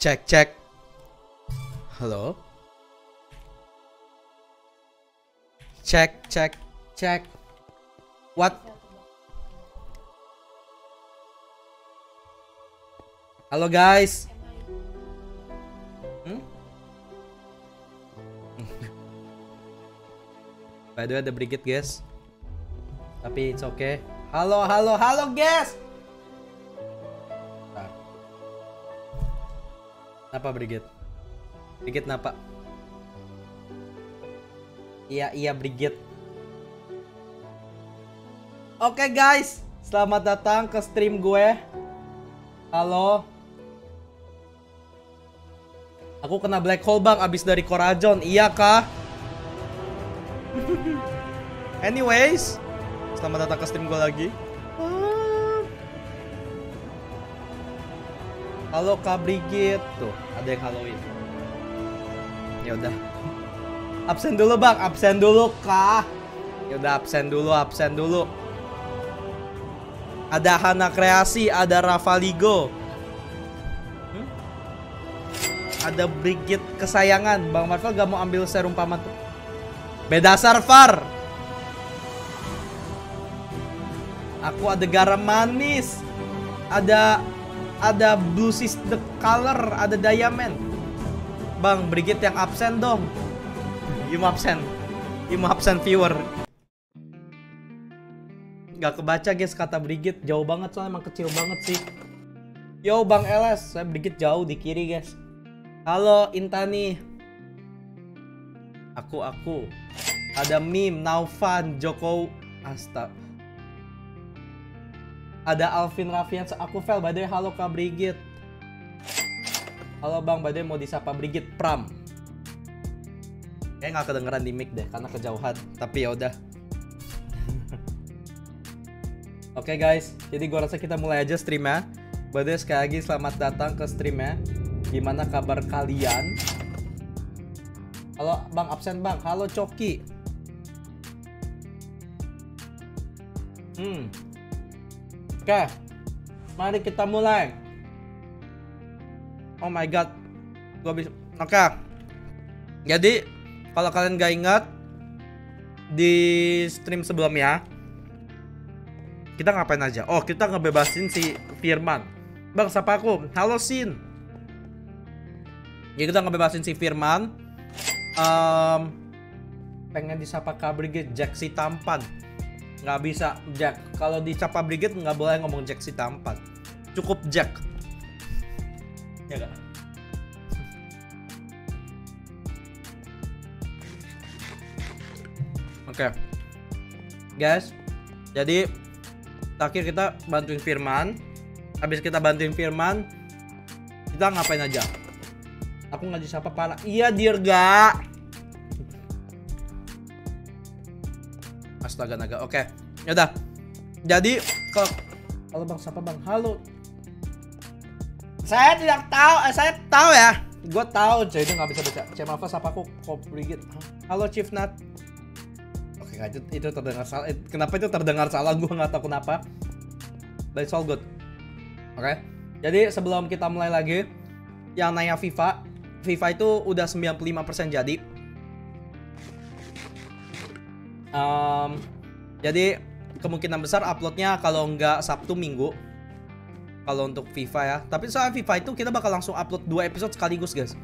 Cek cek. Halo. Cek cek cek. What? Halo guys. Hmm? By the way ada Brigit guys. Tapi it's okay. Halo halo halo guys. Kenapa Brigit? Brigit kenapa? Iya iya Brigit. Oke guys, selamat datang ke stream gue. Halo. Aku kena black hole bang abis dari Corajon, iya kah? Anyways, selamat datang ke stream gue lagi. Halo Kak Brigit, tuh ada yang Halloween. Ya udah, absen dulu bang, absen dulu kah? Ya udah absen dulu, absen dulu. Ada Hana Kreasi, ada Rafa Ligo. Hmm? Ada Brigit kesayangan. Bang Marvel gak mau ambil serum paman tuh. Beda server. Aku ada garam manis. Ada ada blue sis the color, ada diamond. Bang, Brigit yang absen dong. You absen. You absen viewer. Gak kebaca guys kata Brigit Jauh banget soalnya emang kecil banget sih Yo Bang LS Saya Brigit jauh di kiri guys Halo Intani Aku aku Ada Mim, Naufan, Joko Asta Ada Alvin Raffian Aku the way halo Kak Brigit Halo Bang way mau disapa Brigit Pram Kayaknya gak kedengeran di mic deh Karena kejauhan Tapi ya udah Oke okay guys, jadi gua rasa kita mulai aja streamnya. Way, sekali lagi selamat datang ke streamnya. Gimana kabar kalian? Halo Bang absen Bang, halo Coki. Hmm. Oke, mari kita mulai. Oh my god, gua bisa. Oke, jadi kalau kalian gak ingat di stream sebelumnya kita ngapain aja? Oh, kita ngebebasin si Firman. Bang, siapa aku? Halo, Sin. Ya, kita ngebebasin si Firman. Um, pengen disapa Kak Brigit Jack si tampan. Nggak bisa, Jack. Kalau dicapa Brigit nggak boleh ngomong Jack si tampan. Cukup Jack. Ya gak? Oke. Okay. Guys, jadi terakhir kita bantuin Firman habis kita bantuin Firman kita ngapain aja aku ngaji siapa pala iya Dirga astaga naga. Oke. Yaudah jadi ke halo bang. Siapa bang? Halo. Saya tidak tahu. Eh, saya tahu ya. Gue tahu jadi itu nggak bisa baca. Cema apa siapa aku? Kok Brigit halo Chief Nat. Itu, itu terdengar salah. Kenapa itu terdengar salah? Gue nggak tahu kenapa. But it's all good. Oke. Okay? Jadi sebelum kita mulai lagi, yang nanya FIFA, FIFA itu udah 95% jadi. Um, jadi kemungkinan besar uploadnya kalau nggak Sabtu Minggu. Kalau untuk FIFA ya. Tapi soal FIFA itu kita bakal langsung upload dua episode sekaligus guys.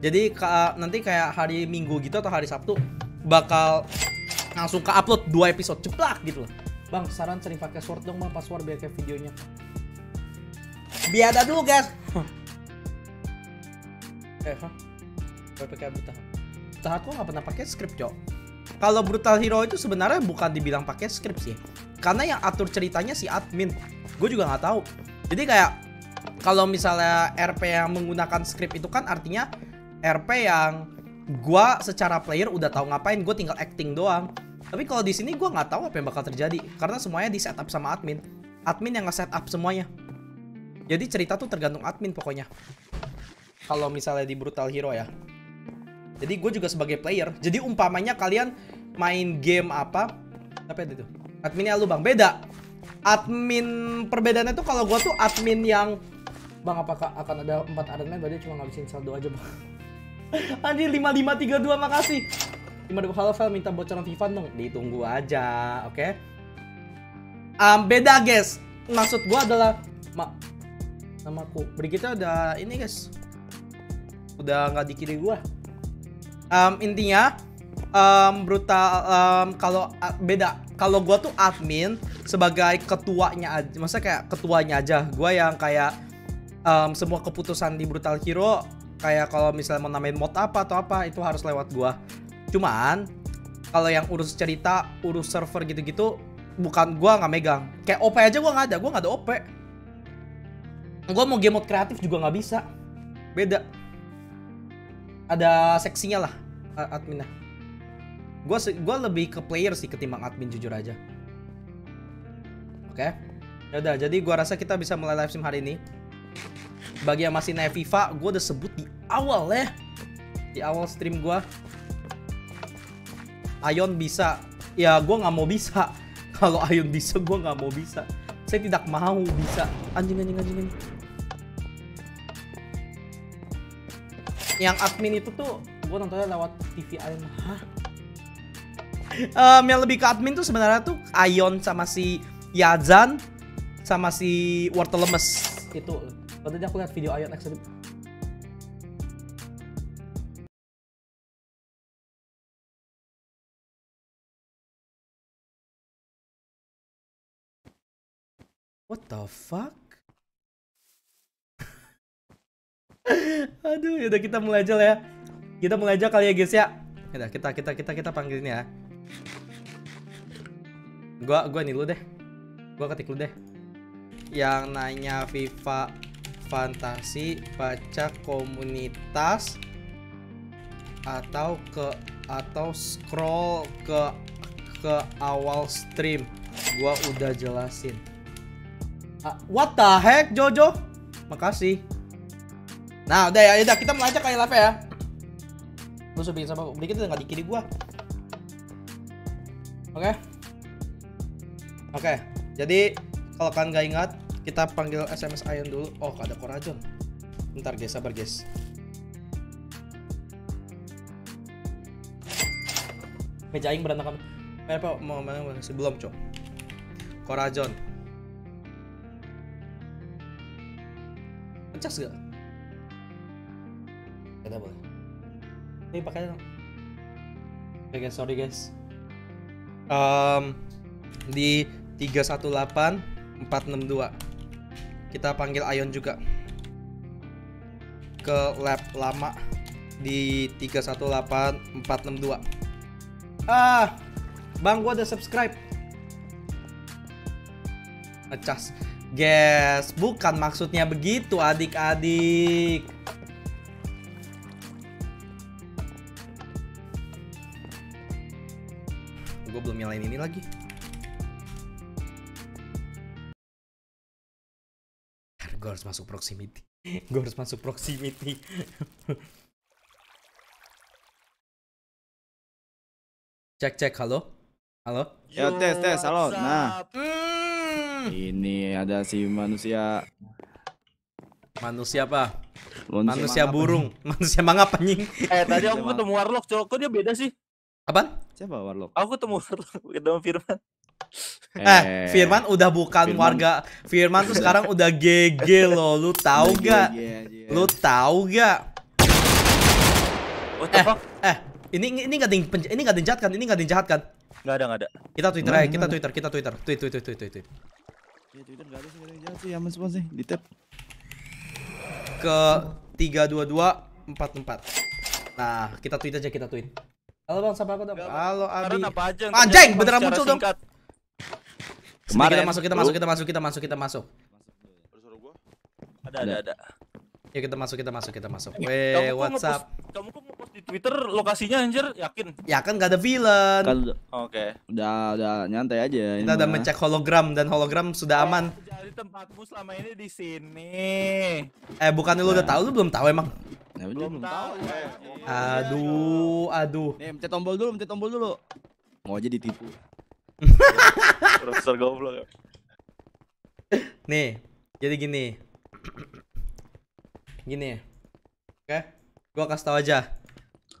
Jadi nanti kayak hari Minggu gitu atau hari Sabtu bakal langsung ke upload dua episode. Ceplak gitu loh. Bang saran sering pakai sword dong bang. Password biar kayak videonya. Biada dulu guys. Eh hah? Pakai brutal brutal aku nggak pernah pakai script cok kalau brutal hero itu sebenarnya bukan dibilang pakai script sih karena yang atur ceritanya si admin gue juga nggak tahu jadi kayak kalau misalnya RP yang menggunakan script itu kan artinya RP yang gua secara player udah tahu ngapain, gue tinggal acting doang. Tapi kalau di sini gua nggak tahu apa yang bakal terjadi karena semuanya di setup sama admin. Admin yang nge-setup semuanya. Jadi cerita tuh tergantung admin pokoknya. Kalau misalnya di Brutal Hero ya. Jadi gue juga sebagai player. Jadi umpamanya kalian main game apa? Apa itu? Adminnya lu bang. Beda. Admin perbedaannya tuh kalau gue tuh admin yang Bang, apakah akan ada 4 Iron Man? Berarti cuma ngabisin saldo aja, Bang. Anjir, 5532, makasih. 52 halo, Vel, minta bocoran FIFA dong. Ditunggu aja, oke? Um, beda, guys. Maksud gua adalah... Ma namaku. Brigitnya udah ini, guys. Udah nggak di kiri gua. Um, intinya, um, brutal um, kalau beda. Kalau gua tuh admin sebagai ketuanya aja masa kayak ketuanya aja. Gua yang kayak um, semua keputusan di brutal hero kayak kalau misalnya mau namain mod apa atau apa itu harus lewat gua. Cuman kalau yang urus cerita urus server gitu-gitu bukan gua nggak megang. Kayak OP aja gua nggak ada gua nggak ada OP gua mau game mode kreatif juga nggak bisa. Beda ada seksinya lah adminnya. Gue gua lebih ke player sih ketimbang admin jujur aja. Oke? Yaudah, jadi gua rasa kita bisa mulai live stream hari ini. Bagi yang masih naik FIFA gue udah sebut di awal ya. Di awal stream gua. Ayon bisa. Ya gua nggak mau bisa. Kalau Ayon bisa gua nggak mau bisa. Saya tidak mau bisa. Anjing anjing anjing anjing yang admin itu tuh gue nontonnya lewat TV Ayon hah? Em, yang lebih ke admin tuh sebenarnya tuh Ayon sama si Yazan sama si Wortel Lemes itu tadi aku lihat video Ayon X. What the fuck? Aduh, yaudah kita mulai aja lah ya. Kita mulai aja kali ya guys ya. Yaudah, kita kita kita kita panggilin ya. Gua gua nih lu deh. Gua ketik lu deh. Yang nanya FIFA Fantasi baca komunitas atau ke atau scroll ke ke awal stream. Gua udah jelasin. Ah, what the heck Jojo? Makasih. Nah, udah ya, udah kita aja kali live ya. Lu sudah bikin sama dikit udah nggak di kiri gua. Oke. Oke. Jadi kalau kalian nggak ingat, kita panggil SMS Ayon dulu. Oh, ada Korajon. Bentar guys, sabar guys. Meja aing berantakan. Eh, apa mau mana masih belum, Cok. Korajon. Pencas gak? Kita boleh. Ini pakai dong. Oke guys, sorry guys. Um, di 318 462 kita panggil Ayon juga ke lab lama di 318 462 ah bang gua udah subscribe ngecas guys bukan maksudnya begitu adik-adik nyalain ini lagi. Gue harus masuk proximity. Gue harus masuk proximity. Cek cek halo? Halo? Ya tes tes halo. Nah, Hmm, ini ada si manusia. Manusia apa? Manusia manusia, burung. Manusia mangap anjing. Eh tadi aku ketemu Warlock, cowok. Kok dia beda sih? Apaan Siapa Warlock? Aku ketemu Warlock, ketemu Firman. eh Firman udah bukan Firman. warga Firman tuh sekarang udah GG loh lu tahu gak lu tahu gak What the Eh. fuck? eh ini ini nggak penj- ini nggak ada yang jahat kan ini nggak ada yang jahat kan Nggak ada, nggak ada. kita twitter Nggak aja kita nggak twitter kita twitter tweet tweet tweet tweet tweet. Ya Twitter enggak ada sih, nggak ada yang jahat sih, aman semua sih. Di tab. ke 322 44 nah kita tweet aja kita tweet halo bang siapa aku dong halo. Abi. Karena apa aja Anjing, beneran muncul dong. Kemarin, kita masuk kita masuk kita masuk kita masuk kita masuk. Ada, ada, ada. Ya kita masuk kita masuk kita masuk Kamu weh kok what's ngepost- up Kamu kok ngepost di Twitter lokasinya anjir? Yakin? ya kan gak ada villain Kan udah, Oke. udah udah nyantai aja ini kita udah mencek hologram dan hologram sudah aman Jadi tempatmu selama ini di sini. eh bukannya lu udah tahu lu belum tahu emang Ya, udah, Belum tahu. aduh aduh Nih, mencet tombol dulu, mencet tombol dulu. Mau aja ditipu. Profesor goblok. nih jadi gini gini. Oke. Gua kasih tahu aja.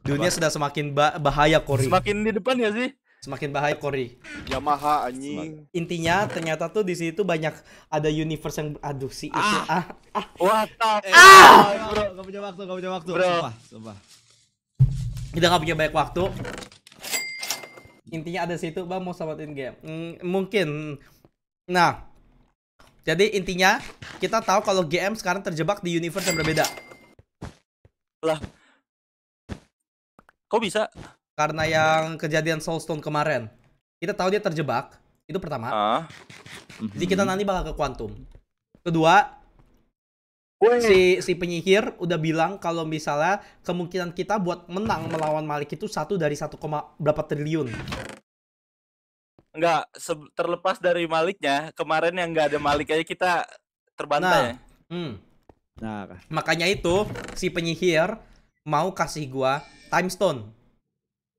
Dunia sudah semakin ba- bahaya Kori. Semakin di depan ya sih? Semakin bahaya Kori. Yamaha anjing. Intinya ternyata tuh di situ banyak ada universe yang aduh sih itu ah What the Ah! Bro, gak punya waktu, gak punya waktu. Bro. Sumpah, sumpah. kita nggak punya banyak waktu. Intinya ada situ bang mau selamatin game. Hmm, mungkin. Nah, jadi intinya kita tahu kalau GM sekarang terjebak di universe yang berbeda Kok bisa? karena yang kejadian Soulstone kemarin. Kita tahu dia terjebak. Itu pertama. Ah. Jadi kita nanti bakal ke Quantum. Kedua, si si penyihir udah bilang kalau misalnya kemungkinan kita buat menang melawan Malik itu satu dari satu koma berapa triliun. Enggak, terlepas dari Maliknya, kemarin yang enggak ada Malik aja kita terbantai. ya. Hmm. Nah. Makanya itu si penyihir mau kasih gua time stone.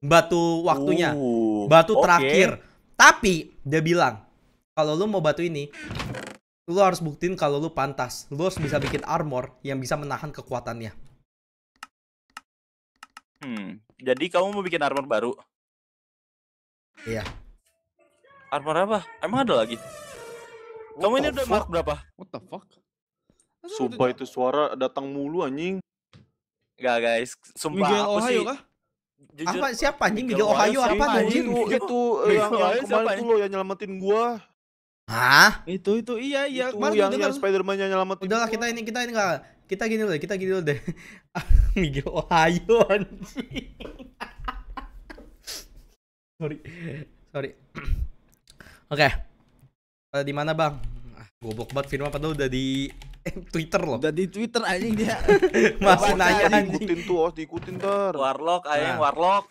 Batu waktunya. Uh, Batu oke. terakhir. Tapi dia bilang kalau lu mau batu ini lu harus buktiin kalau lu pantas. Lu harus bisa bikin armor yang bisa menahan kekuatannya. Hmm. Jadi kamu mau bikin armor baru? Iya. Armor apa? Emang ada lagi? Kamu ini udah mark berapa? What the fuck? Sumpah itu suara datang mulu anjing. Enggak guys, sumpah Miguel aku Ohio sih kah? jujur Apa siapa anjing Miguel Ohio Ohio apa anjing? Itu Itu- itu Miguel yang, yang kemarin tuh anjing? lo yang nyelamatin gua. Hah? Itu itu iya iya. itu Kemarin yang yang. Spider-Man yang nyelamatin. Udahlah gua. kita ini kita ini enggak kita gini deh, kita gini dulu deh. Miguel Ohio anjing. Sorry. Sorry. Oke. Eh, di mana, Bang? Ah, goblok banget Firman padahal udah di eh, Twitter loh. Udah di Twitter anjing dia. Masih nanya anjing. diikutin tuh, harus diikutin ntar. Warlock, ayang Nah. Warlock.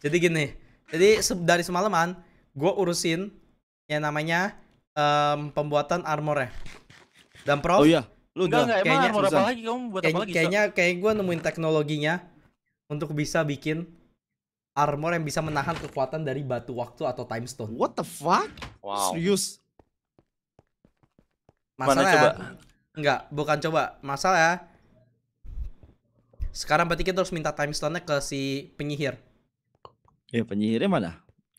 Jadi gini. Jadi se- dari semalaman gue urusin yang namanya em, pembuatan armornya. Dan Prof, Oh iya, lu Enggak, udah enggak, emang kayaknya armor apa lagi? Kamu buat kayak- apa lagi? kayaknya kayak gue nemuin teknologinya untuk bisa bikin armor yang bisa menahan kekuatan dari batu waktu atau time stone. What the fuck? Wow. Serius? Mana Masalah coba? Enggak, bukan coba. Masalah ya. Sekarang berarti kita harus minta time stone-nya ke si penyihir. Ya penyihirnya mana?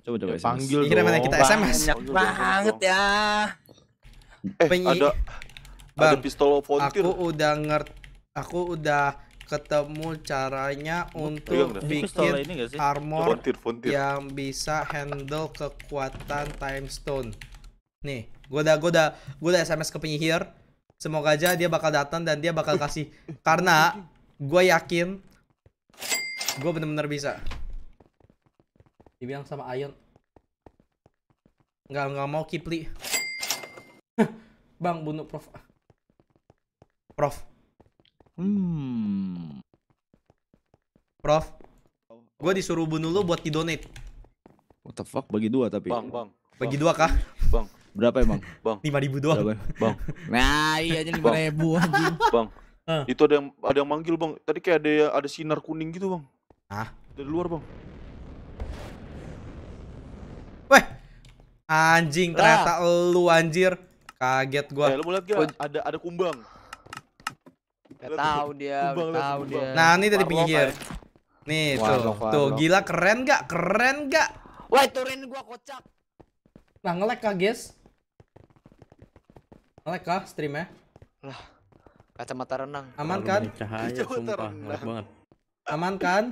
Coba coba Ya, SMS. panggil Penyihirnya mana kita SMS? Banyak banget ya. Eh, Penyi- ada ada Bang, pistol volunteer. Aku udah ngerti aku udah ketemu caranya untuk bikin ini gak sih? armor Volunteer, volunteer. yang bisa handle kekuatan time stone. Nih, gua udah gua udah gua udah SMS ke penyihir. Semoga aja dia bakal datang dan dia bakal kasih karena gua yakin gua bener-bener bisa. Dibilang sama Ayon. Nggak nggak mau Kipli. Bang bunuh Prof. Prof, Hmm. Prof. Gua disuruh bunuh lu buat di donate. What the fuck? Bagi dua tapi. Bang, bang. Bagi dua kah? Berapa emang? 5000 doang. Berapa? Bang. Nah, iya aja lima ribu anjing. Bang. Ah. Itu ada yang ada yang manggil, Bang. Tadi kayak ada ada sinar kuning gitu, Bang. Ah? Dari luar, Bang. Weh. Anjing ternyata lu anjir. Kaget Eh, gua. lu mau lihat gak? Ada ada kumbang. Gak tahu dia, udah tahu dia. Nah, ini dari penyihir. Nih tuh. Tuh, gila keren gak? Keren gak? Wah, turin gua kocak. Nah, nge-lag kah, guys? Nge-lag kah streamnya? Kacamata renang. Aman kan? cahaya sumpah banget Aman kan?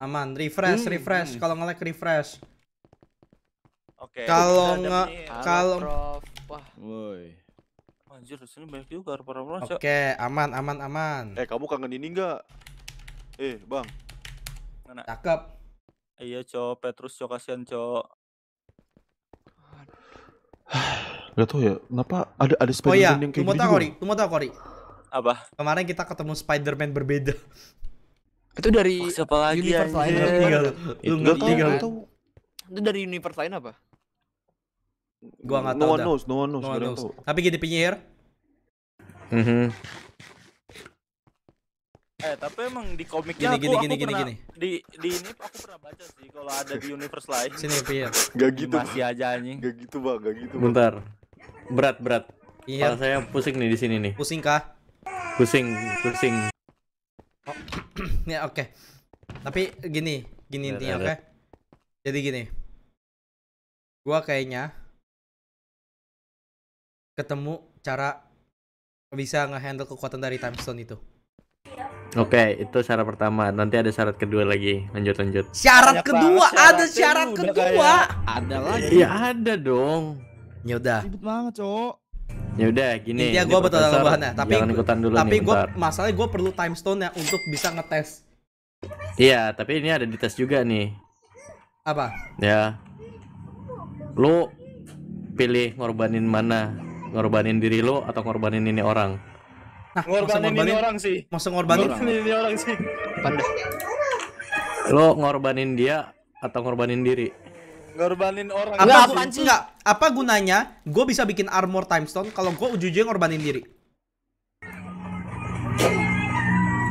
Aman. Refresh, Hmm, refresh. hmm. Kalau nge-lag refresh. Oke. Kalau. Halo, Kalau- Prof. Wah, Woi. Anjir, di sini banyak juga para para Oke, aman, aman, aman. Eh, kamu kangen ini enggak? Eh, Bang. Cakep. Iya, Cok. Petrus, Cok. Kasihan, Cok. Gak tau ya, kenapa ada ada Oh Spider-Man iya, yang lu kayak mau gini tahu, juga? Kori? Lu mau Kori? Apa? Kemarin kita ketemu Spider-Man berbeda. itu dari Oh, siapa lagi universe lain apa Tinggal. gimana? Lu Itu tau, tau. Dari universe lain apa? Gua nggak No tahu one dah. knows, no one knows, No gak one knows. Tapi gini penyihir, Eh, tapi emang di Gini, aku, gini, aku gini, gini, pernah, gini. Di, di ini aku pernah baca sih kalau ada di universe lain. sini penyihir. Gak gitu, Masih aja anjing. gak gitu bang, gak gitu bang. bentar berat berat Iya, Kepala saya pusing nih di sini nih pusing kah? Pusing, pusing. Ya oke. Tapi gini, gini Ya, intinya ya, oke. Jadi gini. Gua kayaknya ketemu cara bisa ngehandle kekuatan dari time stone itu. Oke, itu syarat pertama. Nanti ada syarat kedua lagi. Lanjut, lanjut. Syarat Banyak kedua, banget ada syarat kedua. Ada lagi. Iya ada dong. Ya udah. Ribet banget, Cok. Ya udah, gini. Ini gua betul bahannya, tapi jangan ikutan dulu tapi nih, gue bentar. masalahnya gue perlu time stone ya untuk bisa ngetes Iya, tapi ini ada di tes juga nih. apa Ya. Lu pilih ngorbanin mana? Ngorbanin diri lu atau ngorbanin ini orang? nah masa Ngorbanin ini ngorbanin orang sih. masa ngorbanin Ngorbanin ini orang sih. Panda. Lu ngorbanin dia atau ngorbanin diri? Ngorbanin orang. apa apaan sih? enggak apa gunanya gue bisa bikin armor time stone kalau gue ujung-ujungnya ngorbanin diri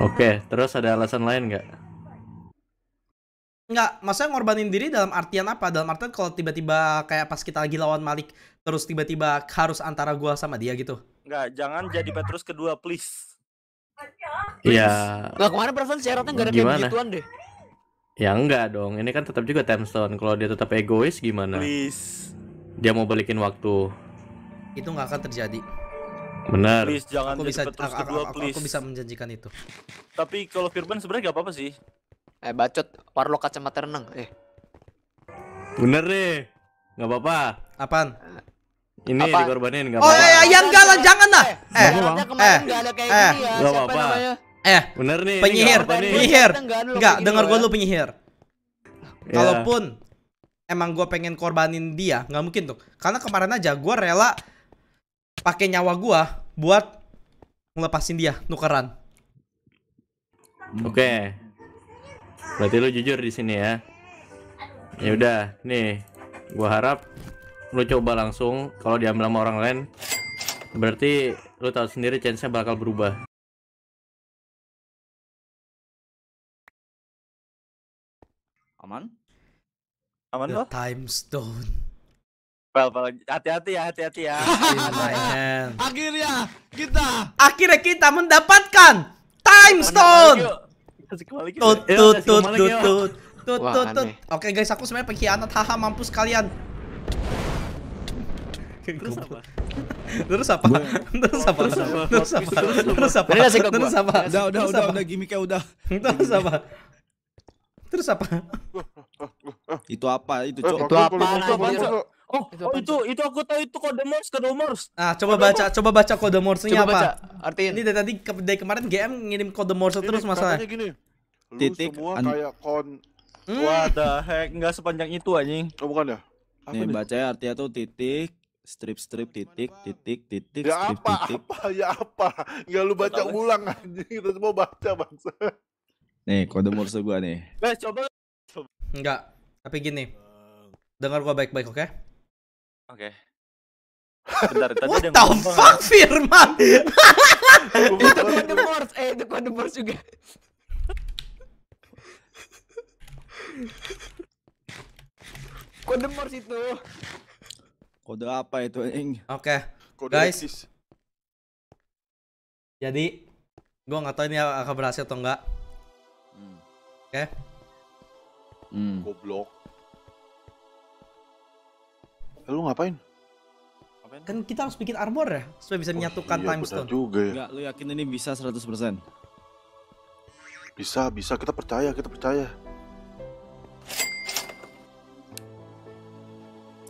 Oke, terus ada alasan lain nggak? Enggak, maksudnya ngorbanin diri dalam artian apa? Dalam artian kalau tiba-tiba kayak pas kita lagi lawan Malik terus tiba-tiba harus antara gua sama dia gitu. Enggak, jangan jadi Petrus kedua, please. Iya, Lah kemarin perasaan syaratnya nggak ada kayak begituan deh. ya enggak dong. Ini kan tetap juga time stone. Kalau dia tetap egois gimana? Please. Dia mau balikin waktu. Itu nggak akan terjadi. Benar. Please jangan Aku jadi bisa Petrus aku, aku- kedua, aku- please. aku bisa menjanjikan itu. Tapi kalau Firman sebenarnya gak apa-apa sih. Eh bacot, warlock kacamata renang. Eh, Bener deh. Nggak apa-apa. Apaan? Ini Apa? dikorbanin nggak Oh apa-apa. ya, ya enggak lah, jangan lah. Eh, eh, ada kayak eh. gini ya. Apa-apa. namanya? eh, Bener nih. penyihir, penyihir. Enggak, gini gue loh lu penyihir. Ya. Kalaupun emang gue pengen korbanin dia, nggak mungkin tuh. Karena kemarin aja gue rela pakai nyawa gua buat ngelepasin dia nukeran. Oke. Berarti lu jujur di sini ya. Ya udah, nih. Gua harap lu coba langsung kalau diambil sama orang lain berarti lu tahu sendiri chance-nya bakal berubah. Aman? Aman The loh. time stone Pel, pel, hati-hati ya, hati-hati ya. Akhirnya kita Akhirnya kita mendapatkan time stone. Tut tut tut tut tut tut tut. Oke guys, aku sebenarnya pengkhianat. Haha, mampus kalian. Terus apa? Terus apa? Terus apa? Terus apa? Terus apa? Ke gua. Terus apa? Udah, udah, Terus udah, apa? udah gimmicknya udah. Terus apa? Terus apa? Itu apa? Itu, Eh, Cok. Itu masuk. Oh, Itu oh itu itu aku tahu itu kode Morse, kode Morse. Nah, coba baca, coba baca kode Morse-nya Coba baca, apa? artiin. Ini dari tadi ke- dari kemarin GM ngirim kode Morse Ini terus masalah. katanya gini. Lu Titik semua an- kayak kon Hmm. What the heck, enggak sepanjang itu anjing. Oh bukan ya? Apa Nih nih? bacanya artinya tuh titik, strip strip titik, titik, titik, Ya strip apa? titik. Apa? Ya apa? Enggak lu baca tahu. ulang anjing. Kita semua baca bangsa. Nih kode Morse gua nih. Eh, coba. Enggak. Tapi gini. Dengar gua baik-baik, oke? Oke. Bentar, tadi What the fuck, Firman? Itu kode Morse, eh itu kode Morse juga. Kode Morse itu. Kode apa itu, Ing? Oke. Kode Guys. eksis. Jadi gua nggak tahu ini akan berhasil atau enggak. Hmm. Oke. Hmm. Goblok. Eh, Lu ngapain? Kan kita harus bikin armor ya supaya bisa menyatukan iya, time stone. juga ya. Enggak, lu yakin ini bisa 100%? Bisa, bisa. Kita percaya, kita percaya.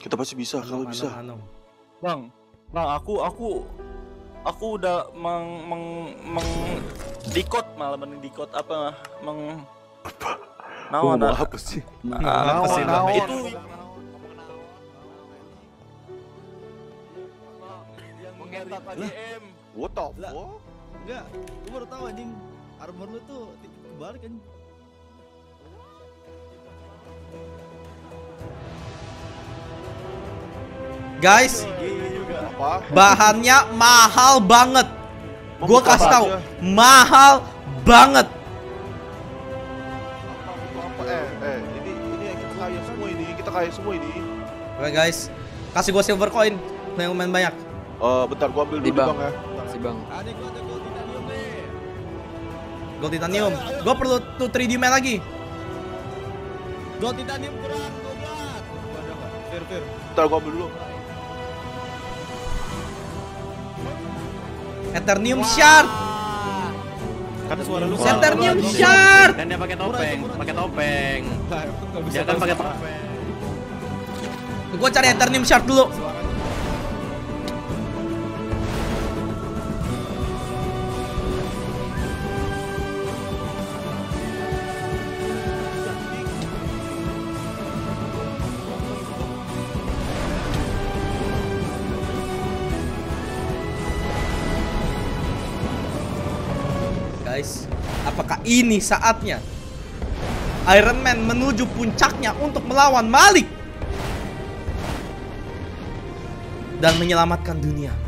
Kita pasti bisa, kalau bisa. anom. Bang, bang, aku aku aku udah meng meng meng dikot malah mendikot apa meng Ngomong naon apa sih? Apa sih? Nah, itu yang mengentak ADM. What the Lah. fuck? Enggak, gua baru tahu anjing armor lu tuh kebalik kan. Guys, bahannya mahal banget. Gua buka kasih tahu, mahal banget. Eh, eh, kaya semua ini, kita kaya semua ini. Oke guys, kasih gua silver coin yang lumayan banyak. Eh, bentar gua ambil dulu Di bang ya. Si Bang. Gua gua. Gold titanium. Gue perlu tuh 3D man lagi. Gold titanium kurang 12. Gua ada nggak? Fir, Fir. Ntar gua ambil dulu. Eternium shard. Karena suara lu. Eternium Wah, shard. Dan dia pakai topeng, pakai topeng. Dia kan pakai suara. topeng. Gue cari Eternium shard dulu. Guys, ini saatnya Iron Man menuju puncaknya untuk melawan Malik dan menyelamatkan dunia?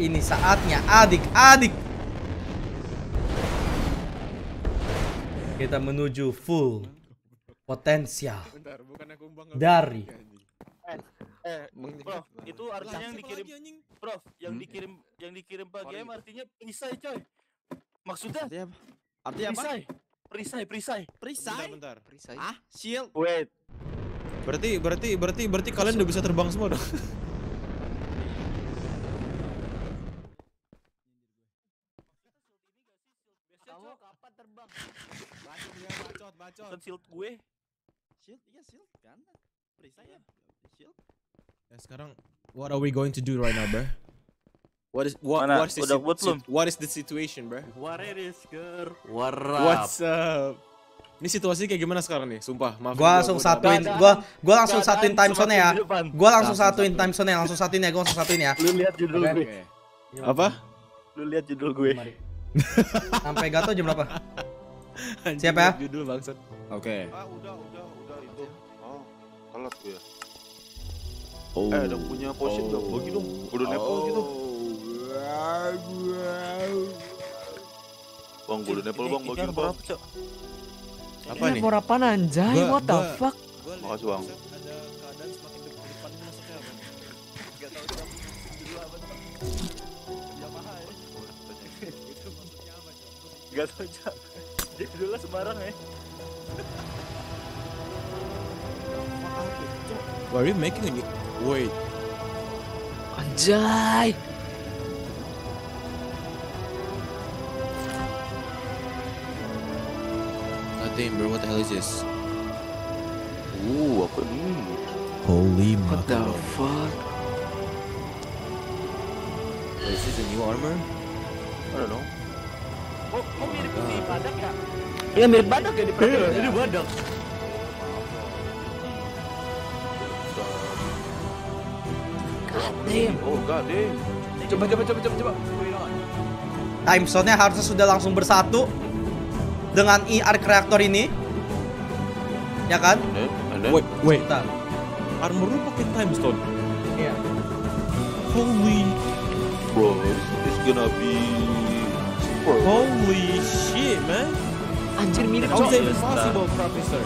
Ini saatnya adik-adik kita menuju full potensial dari Eh, Prof, itu artinya yang dikirim Prof, yang dikirim yang dikirim Pak artinya perisai coy. Maksudnya Artinya apa? Artinya apa? perisai. Perisai, perisai. Perisai. Bentar, bentar. Ah, shield. Wait. Berarti berarti berarti berarti kalian udah bisa terbang semua dong. Kamu kapan terbang? Bacot ya, bacot. Bukan shield gue. Shield, iya shield kan. Perisai ya. Shield. Ya sekarang what are we going to do right now, bro? What is what Mana? what's the Udah sit- buat belum? sit- what is the situation, bro? What it is, girl? Warap. What's up? Ini situasi kayak gimana sekarang nih? Sumpah, maaf. gua langsung satuin gua gua langsung satuin time zone ya. Gua langsung satuin time zone langsung satuin ya, gua langsung satuin ya. Lu lihat judul gue. Apa? Lu lihat judul gue. Sampai gato jam berapa? Siap ya? Judul bangsat. Oke. Ah, udah, udah, udah itu. Oh, telat gue ya. Oh. Eh, ada punya potion dong, bagi dong. Udah nepal gitu. Bang, udah bang, bagi bang. berapa, Cok? Apa Ini nih? apaan anjay? Gua- What the gua- fuck? Makasih bang. Ada keadaan semakin depan depan ini maksudnya apa? Gak tahu dia judul apa tuh. Yamaha ya. Itu maksudnya apa, Cok? Gak tahu, Cok. Judulnya sembarang ya. Why are you making a new... Wait. Anjay. God damn, bro. What the hell is this? Uh, apa ini? Holy What the fuck? Is this a new armor? I don't know. Oh, kok mirip si Badak ya? Iya mirip badak ya di Ini badak. Damn. Oh, god damn. Coba coba coba coba coba. Time zone-nya harusnya sudah langsung bersatu dengan arc reactor ini. Ya kan? And then, and then. Wait, wait. Bentar. Armor lu pakai time stone. Iya. Holy, Bro, it's, it's gonna be super. holy shit, man. Anjir mirip How is cok. that even possible, Professor?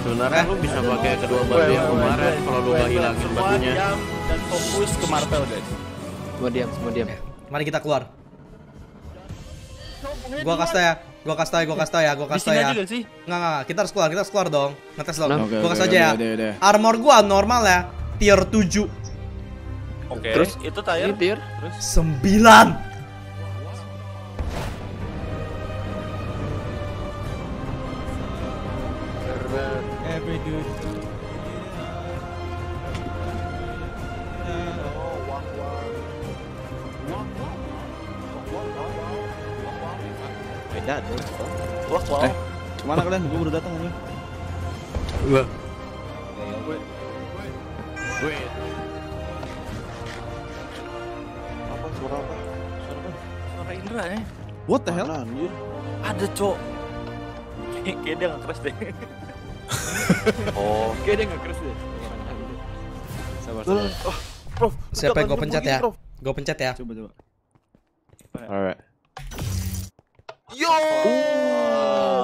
Sebenarnya lu bisa pakai kedua batu yang kemarin kalau lu gak hilangin batunya. dan fokus ke martel, guys. Semua diam, semua diam. Mari kita keluar. Gua kasih ya, gua kasih tau ya, gua kasih tau ya, gua kasih tau ya. aja gak sih? Nggak, nggak, nggak. kita harus keluar, kita harus keluar dong. Ngetes dong. Gua kasih aja ya. Armor gua normal ya, tier 7. Oke. Terus? itu Ini tayar. tier. 9. Shadow. Wah, wow. Eh. Ke mana kalian? Gue baru datang aja. Gua. Apa suara apa? Suara apa? Suara Indra ya. What the hell? Mana, anjir? Ada, Cok. Kayak dia nggak keras deh. Oh. Kayak dia nggak keras deh. Sabar, sabar. oh, Prof. Siapa yang gue pencet ya? Gue pencet ya. Coba coba. Alright. Yo!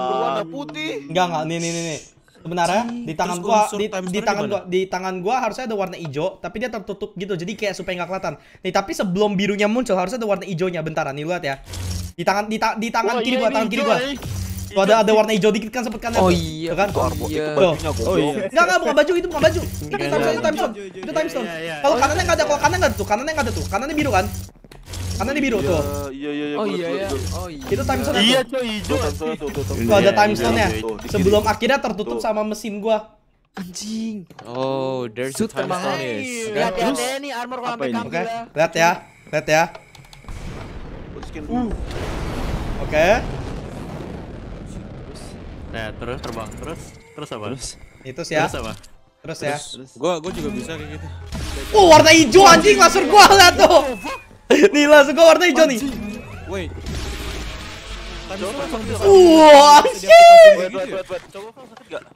Berwarna putih. Enggak enggak nih nih nih nih. Sebenarnya di tangan gua di, di tangan gimana? gua di tangan gua harusnya ada warna hijau tapi dia tertutup gitu jadi kayak supaya nggak kelihatan. Nih tapi sebelum birunya muncul harusnya ada warna hijaunya bentaran nih lihat ya. Di tangan di, ta- di tangan Wah, kiri iya, gua tangan kiri gua. eh. Tuh ada ada warna hijau dikit kan sempet kan Oh iya. Tuh kan? Itu armor, Iya. itu bajunya Oh goblok. iya. Enggak enggak bukan baju itu bukan baju. Itu Iya, time iya, stone, itu iya, time stone. iya, iya, Itu time iya, stone. iya, iya. Kalau kanannya enggak ada, kalau kanannya enggak ada tuh, kanannya enggak ada tuh. Kanannya biru kan? Kanannya biru tuh. Iya, iya, iya. Oh iya ya. betul. Oh iya. Itu time stone Iya. Cok, hijau. Tuh, tuh, tuh, tuh, tuh. Tuh ada Iya, time iya, stone-nya. iya, kiri. Sebelum akhirnya tertutup sama mesin gua. Anjing. Oh, there's a Shoot time is. Lihat ya nih armor kalau Apa sampai ini? Oke. ya. Lihat ya. Lihat ya. Gua Uh. Oke. Nah, terus terbang terus terus apa? Terus. Itu sih ya. Terus apa? Terus ya. Terus. Gua gua juga bisa kayak gitu. Oh, warna hijau anjing laser gua lihat tuh. Nih laser gua warna hijau nih. Wait. Langsung. Wah?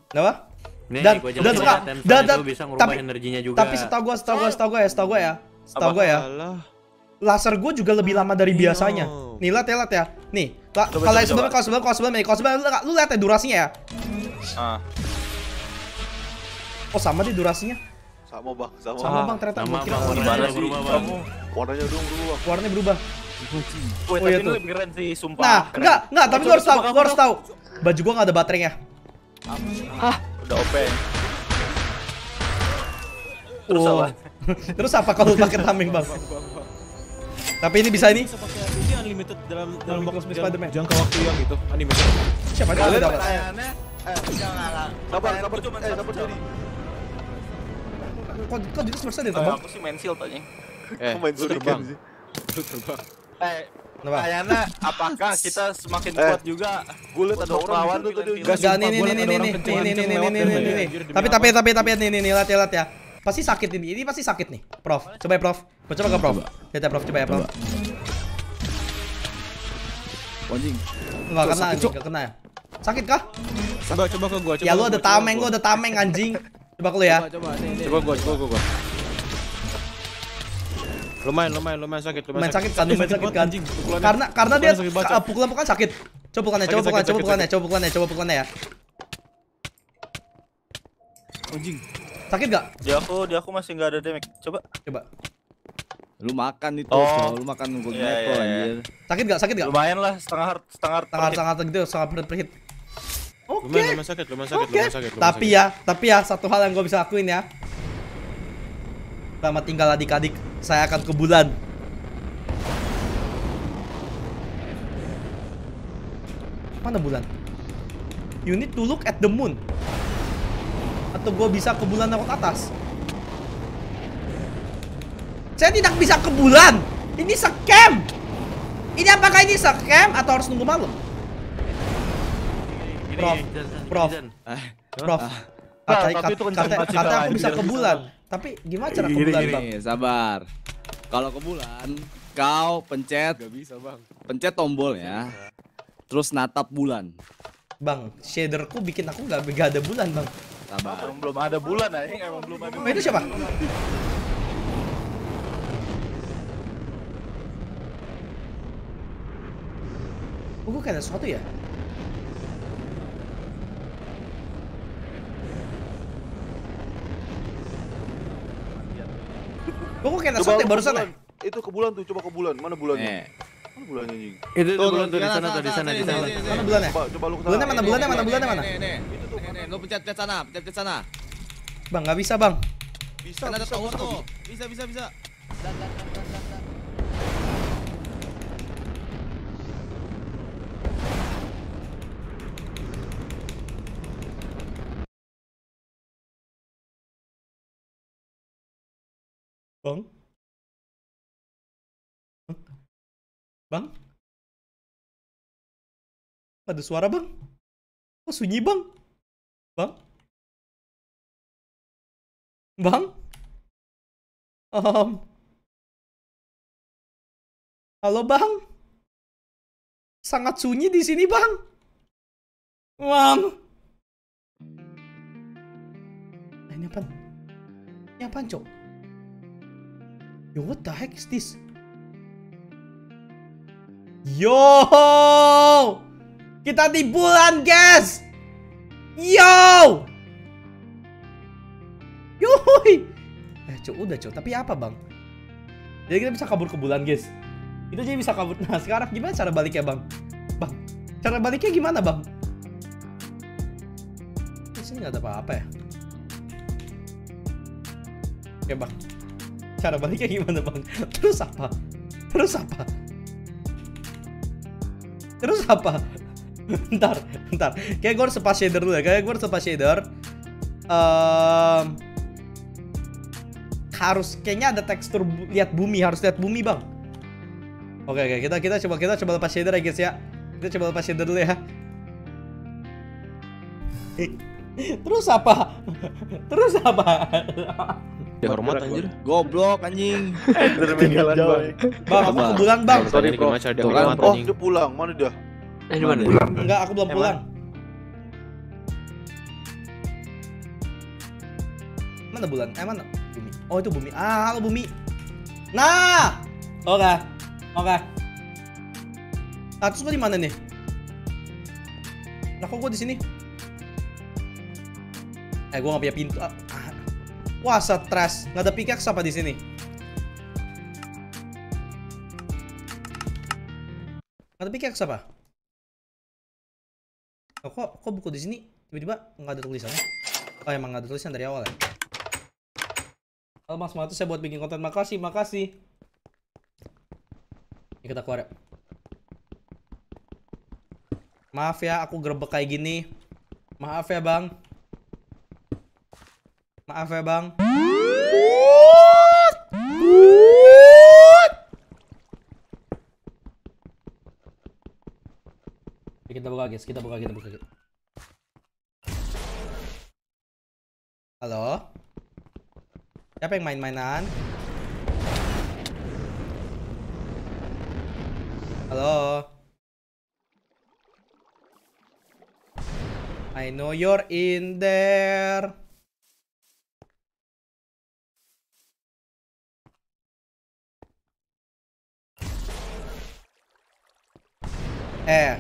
Kenapa? Dan- dan suka- ya, dan- tapi- energinya juga. Tapi setahu gua, setahu gua, setahu gua ya, setahu gua ya. Setahu Apa? gua ya. Laser gua juga lebih lama dari biasanya. Nih, lihat ya, lihat ya. Nih, kalau sebelum, kalau sebelum, kalau sebelum, nih, kalau sebelum, lu, lu lihat ya durasinya ya. Ah. Oh, sama deh durasinya. Sama, Bang. Sama. Sama bang, ternyata sama, gua kira Bang. warnanya Gimana Warnanya sih berubah, Bang. Warnanya dong berubah. warnanya berubah. Wih, Oh, tapi iya tuh. lebih keren sih, sumpah. Nah, Keren. enggak, enggak, tapi lu Coba, harus tahu, kamu harus tahu. Baju gua nggak ada baterainya. Udah OP. Terus Oh. apa? Terus apa kalau pakai tameng, Bang? Tapi ini bisa ini. Bisa pakai ini unlimited dalam dalam waktu Spider-Man. jangka waktu yang itu unlimited. Siapa tahu Kalian dapat. pertanyaannya, eh, jangan Sabar, sabar. gua cuma Eh, sabar jadi. Kok kok jadi semester deh, Eh, Bang? Aku sih main shield aja. Eh, main lu terbang. sih. Lu terbang. Eh, Kenapa? pertanyaannya apakah kita semakin Eh, kuat juga? Gue liat ada orang lawan di situ tadi. Enggak, nih nih nih nih nih nih nih nih nih nih Tapi tapi tapi tapi nih nih nih lihat ya lihat ya. Pasti sakit ini. Ini pasti sakit nih, Prof. Coba ya, Prof. Gua coba ke Prof. Lihat ya, Prof. Coba ya, Prof. Anjing. Enggak kena, enggak kena. ya? Sakit kah? Coba coba ke gua, coba. Ya lu ada coba tameng, gua. ada tameng anjing. Coba lu ya. Coba coba nih nih. Coba gua, coba gua, gua. Lumayan, lumayan, lumayan sakit, Lumayan sakit kan, lumayan sakit banget, kan. anjing, pukulannya. Karena karena dia sakit pukulan pukulan sakit. Coba pukulannya, coba Sakit, pukulannya, sakit, coba pukulannya, sakit, coba pukulannya, coba pukulannya ya. Anjing. Sakit gak? Di aku, di aku masih nggak ada damage. Coba. Coba. Lu makan itu, Oh. Lu makan gue neko iya, iya. anjir. Sakit gak? Sakit gak? Lumayan lah, setengah heart, setengah heart. Sangat per hit. sangat gitu, sangat per per hit. Oke. Lumayan, lumayan sakit, lumayan sakit, Oke. lumayan sakit. lumayan Tapi sakit. ya, tapi ya satu hal yang gue bisa lakuin ya. Selama tinggal adik-adik, saya akan ke bulan. Mana bulan? You need to look at the moon. Atau gue bisa ke bulan lewat atas? Saya tidak bisa ke bulan. Ini scam. Ini apakah ini scam atau harus nunggu malam? Kencang kata, banget sih, kata Bang, aku bisa ke bulan. Tapi gimana cara ke bulan. Bang? Sabar. Kalau ke bulan, kau pencet Gak bisa, Bang. pencet tombol ya. Terus natap bulan. Bang, shaderku bikin aku nggak nggak ada bulan, Bang. Sabar. Belum ada bulan aja, emang belum ada. Itu siapa? Oh, gue kayak ada sesuatu ya? Ada Coba sesuatu lu ya ke barusan ya? bulan. Itu ke bulan tuh, coba ke bulan. Mana bulannya? Nih. Mana bulannya anjing? Itu itu Tuh, bulan tuh, tuh di sana, tuh di sana, di sana. Mana bulannya? Coba coba lu ke sana. Bulannya mana? Bulannya mana? Bulannya mana? Nih, nih, nih, nih, lu pencet pencet sana, pencet pencet sana. Bang, nggak bisa, Bang. Bisa, Kan ada bisa, tower bisa. tuh. Bisa bisa bisa. Dan dan dan Bang? Bang? Ada suara bang? Oh sunyi bang? Bang? Bang? Um. Halo bang? Sangat sunyi di sini bang. Bang. Eh, ini apa? Ini apaan cok? Yo what the heck is this? Yo! Kita di bulan, guys! Yo! Yoi! Eh, cok, udah, cok. Tapi apa, Bang? Jadi kita bisa kabur ke bulan, guys. Itu jadi bisa kabur. Nah, sekarang gimana cara baliknya, Bang? Bang, cara baliknya gimana, Bang? Di sini nggak ada apa-apa ya? Oke, Bang. Cara baliknya gimana, Bang? Terus apa? Terus apa? Terus apa? Bentar, bentar. Kayak gue harus sepas shader dulu ya. Kayak gue harus sepas shader. Ehm, harus kayaknya ada tekstur bu- lihat bumi, harus lihat bumi, Bang. Oke, oke, kita kita coba kita coba lepas shader ya, guys ya. Kita coba lepas shader dulu ya. Terus apa? Terus apa? Ya hormat anjir. Goblok anjing. Ketinggalan bang. Bang, aku bulan, Bang. Sorry, bro. Kan, hormat Oh, dia pulang. Mana dia? Eh di mana? Enggak, aku belum pulang. Mana bulan? Eh mana? Bumi. Oh itu bumi. Ah, halo bumi. Nah, oke, oke. Terus gua di mana nih? Nah, kok gua di sini? Eh, gua nggak punya pintu. Ah. Wah, stres. Nggak ada pickaxe apa di sini? Nggak ada pickaxe apa? Oh, kok kok buku di sini tiba-tiba nggak ada tulisannya? Oh emang nggak ada tulisan dari awal ya? Halo Mas Matu, saya buat bikin konten. Makasih, makasih. Ini kita keluar ya. Maaf ya, aku gerbek kayak gini. Maaf ya, Bang. Maaf ya, Bang. Kita buka guys, kita buka, kita buka. Halo? Siapa yang main-mainan? Halo? I know you're in there. Eh.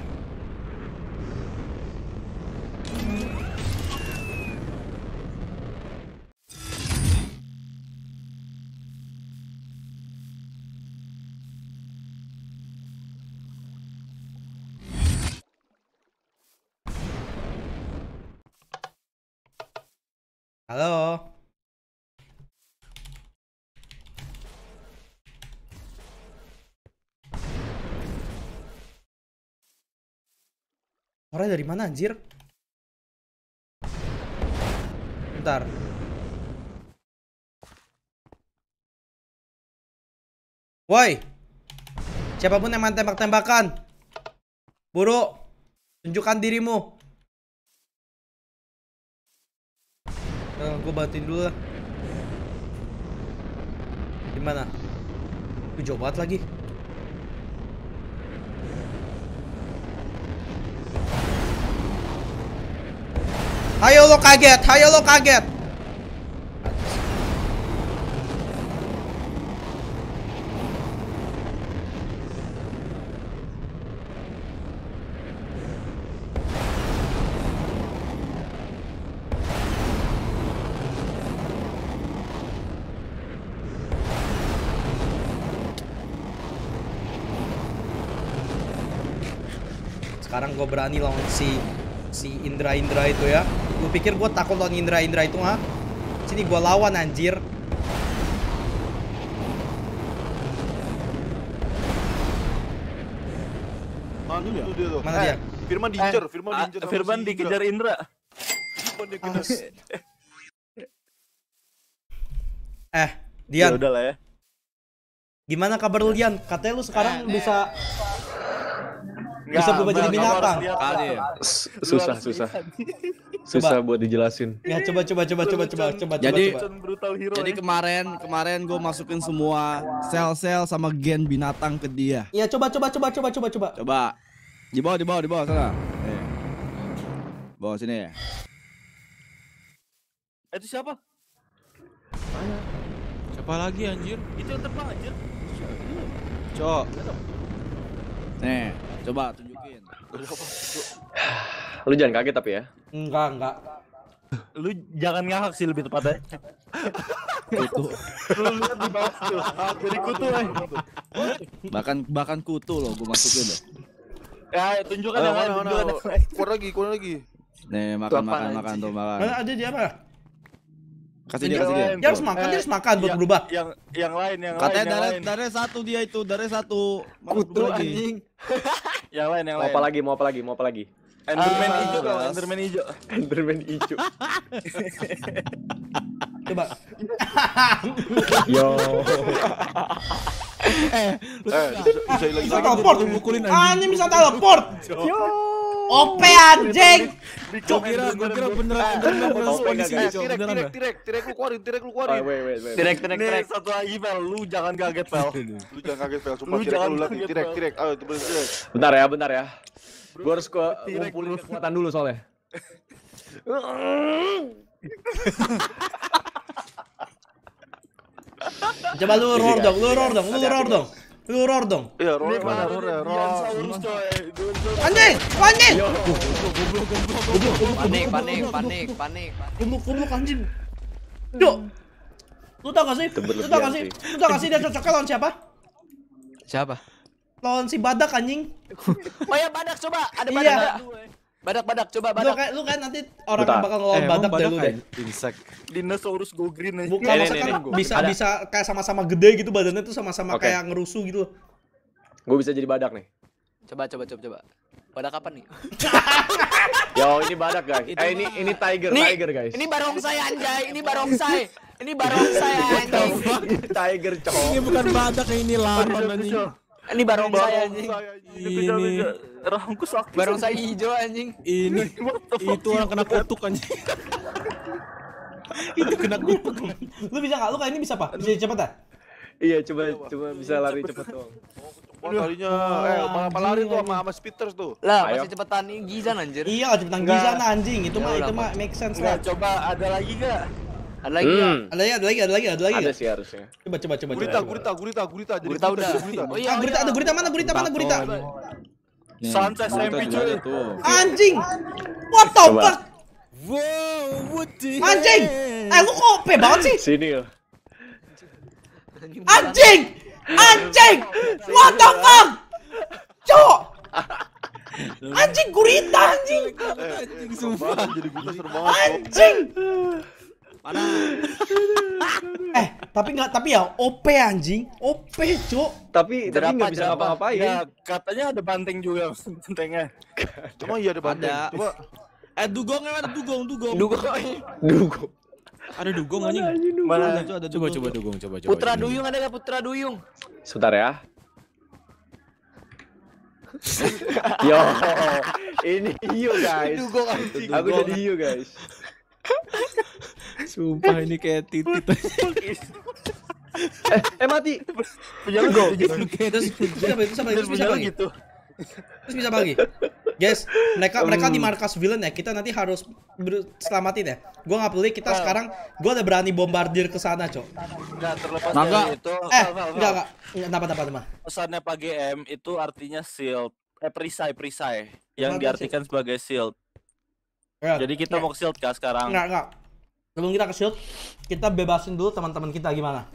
Halo. Suara dari mana anjir? Bentar. Woi. Siapa pun yang main tembak-tembakan. Buruk. Tunjukkan dirimu. Eh, gue bantuin dulu lah. Gimana? Gue jauh banget lagi. Ayo lo kaget, ayo lo kaget. Sekarang gue berani lawan si si Indra Indra itu ya. Lu pikir gue takut lawan Indra Indra itu ha? Sini gue lawan anjir. Mana tuh dia tuh? Mana Eh, dia? Firman diincer, Firman Ah, diincer sama Firman si dikejar Indra. Firman dikejar. Eh, Ya Dian, udah lah ya. gimana kabar lu Dian? Katanya lu sekarang bisa Bisa berubah jadi binatang. Kali. Susah, susah. Susah buat dijelasin. Ya coba coba coba coba coba coba Jadi-. Jadi kemarin kemarin gue masukin semua sel-sel sama gen binatang ke dia. Ya coba coba coba coba coba coba. Coba di bawah di bawah di bawah sana. Eh. Bawah sini ya. Itu siapa? Siapa lagi anjir? Itu yang terbang aja. Cok. Nih, coba tunjukin. Lu jangan kaget tapi ya. Enggak enggak. Lu jangan ngahak sih lebih tepatnya. Kutu. Lu lihat di bawah tuh. Jadi kutu eh. Bahkan bahkan kutu loh gue masukin loh. Ya, tunjukkan yang lain, tunjukkan. Keluar lagi, keluar lagi. Nih makan makan makan tuh makan. Mana ada dia apa? Kasih dia kasih dia. Dia harus makan, dia harus makan buat berubah. Yang yang lain, yang Katanya lain, lain. dari satu dia itu dari satu. Kutu anjing. Yang lain, yang Mau lain. apa lagi? Mau apa lagi? Mau apa lagi? Enderman Ah, hijau kalau jelas. Enderman hijau. Enderman hijau. Coba. Yo. Eh, Eh, bisa hilang Bisa teleport. mukulin Anjing bisa teleport. OP anjing. Gua kira gua kira beneran beneran beneran Topeng spawn di sini? Cok. Tirek, Beneran tirek, tirek, tirek lu keluarin, tirek lu keluarin. Tirek, tirek, Nih, tirek. satu lagi, Pel. Lu jangan kaget, Pel. Lu jangan kaget, Fel. Sumpah, Lu tirek jangan lu lagi. Tirek, tirek. Ayo, tirek. Bentar ya, bentar ya. Gua harus ke ngumpulin kekuatan dulu soalnya. Coba lu roar dong, lu roar dong, lu roar dong. Lu roar dong. Iya, ya, roll. Dinosaurus, coy. Dinosaurus. Anjing, anjing. Panik, panik, panik, panik. Kubluk, kubluk anjing. Yuk. Lu tau gak sih? Lu tau gak sih? Lu tau gak sih dia cocoknya lawan siapa? Siapa? Lawan si badak anjing. Oh ya badak coba, ada Iya. badak. badak. Badak, badak, coba Lu badak. kayak lu kayak nanti orang yang bakal ngelawan badak deh lu deh. Insect. Dinosaurus go green aja. Bukan nih, kan nih. bisa Ada. bisa kayak sama-sama gede gitu badannya tuh sama-sama Oke. kayak ngerusuh gitu. Gua bisa jadi badak nih. Coba, coba, coba, coba. Badak apa nih? Yo, ini badak, guys. Eh, ini ini tiger, Nih, tiger, guys. Ini barongsai anjay, ini barongsai. Ini barongsai anjing. tiger, cowok. Ini bukan badak ini laron anjing. Ini barongsai anjing. Ini Rahangku sakit. Barongsai hijau anjing. ini itu orang kena kutuk anjing. itu kena kutuk. Lu bisa gak? Lu kayak ini bisa apa? Bisa cepet ah? Iya, coba coba bisa lari cepet doang. Oh, tadinya eh apa lari tuh sama sama speeders tuh. Lah, masih cepetan Gizan anjir. Iya, cepetan Enggak. gizan anjing. Itu Ya mah itu mah make sense lah. coba ada lagi gak? Ada lagi ya? Hmm, Ada lagi, ada lagi, ada lagi, ada lagi. ada sih harusnya. Coba coba coba Gurita, coba. gurita, gurita, gurita. Jadi Gurita udah. gurita. Oh iya, Ah, gurita iya. ada gurita mana gurita mana gurita? Sans SMP cuy. Anjing. What the fuck? Wow, what the Anjing. Eh lu kok OP banget sih? Sini loh. Anjing. Anjing. What the fuck? Cok. Anjing gurita anjing. Anjing sumpah. Anjing. Mana? Eh, tapi nggak tapi ya OP anjing. OP, Cok. Tapi tapi nggak bisa ngapa-ngapain. Ya, katanya ada banteng juga bantengnya. Cuma iya ada banteng. Ada. Coba. Eh dugong ada dugong dugong. Dugong. Dugo. Ada dugong anjing. Mana? Ada coba coba dugong coba coba. Putra Duyung ada gak Putra Duyung? Sebentar ya. Yo, ini hiu guys. Dugong anjing. Aku jadi hiu guys. Sumpah ini kayak titit. Eh, eh mati. Punya lu gitu. Terus? Terus bisa lagi? gitu. Terus bisa lagi? Guys, mereka mereka di markas villain ya. Kita nanti harus selamatin ya. Gua nggak peduli. Kita sekarang gua udah berani bombardir ke sana, Cok. Nggak terlepas dari itu. Eh, enggak enggak. Kenapa kenapa kenapa? Pesannya Pak GM itu artinya shield. Eh, perisai, perisai. Yang diartikan sebagai shield. Ya, Jadi kita mau ke shield kah sekarang? enggak enggak. Sebelum kita ke shield, kita bebasin dulu teman-teman kita gimana?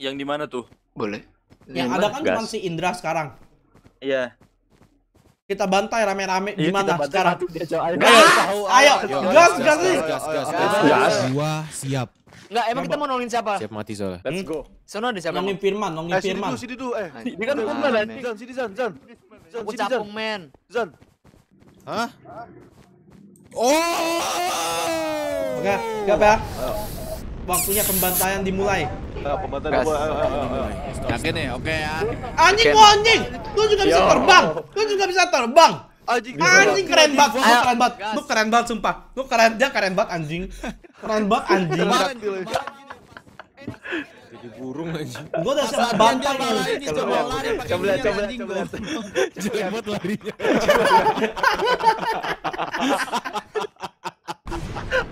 Yang di mana tuh? Boleh. Yang ada kan Gas. cuma si Indra sekarang. Iya. Kita bantai rame-rame Iya, gimana bantu sekarang? Cok. Ayo, gas, gas gas gas Gas. gas. Gua siap. Enggak, emang kita mau nolongin siapa? Siap mati soalnya. Let's go. Sono ada siapa? Nongin Firman, nongin Eh, sini Firman. dulu, sini dulu. Eh, Ini kan. Firman. Zan, sini Zan, Zan. Zan, Aku sini Zan. capung, men. Zan. Hah? Oh. Oke, siap ya. Waktunya pembantaian dimulai. Ayo, ayo, ayo, ayo. Ya Yakin nih, oke ya. Anjing gua anjing. Lu juga bisa terbang. Lu juga bisa terbang. Anjing. Anjing keren banget. Lu keren banget. Lu keren banget sumpah. Lu keren dia keren banget anjing. Keren banget anjing. Jadi burung aja. Gua udah siap malah nih. ini coba lari pakai Coba, coba, coba. larinya.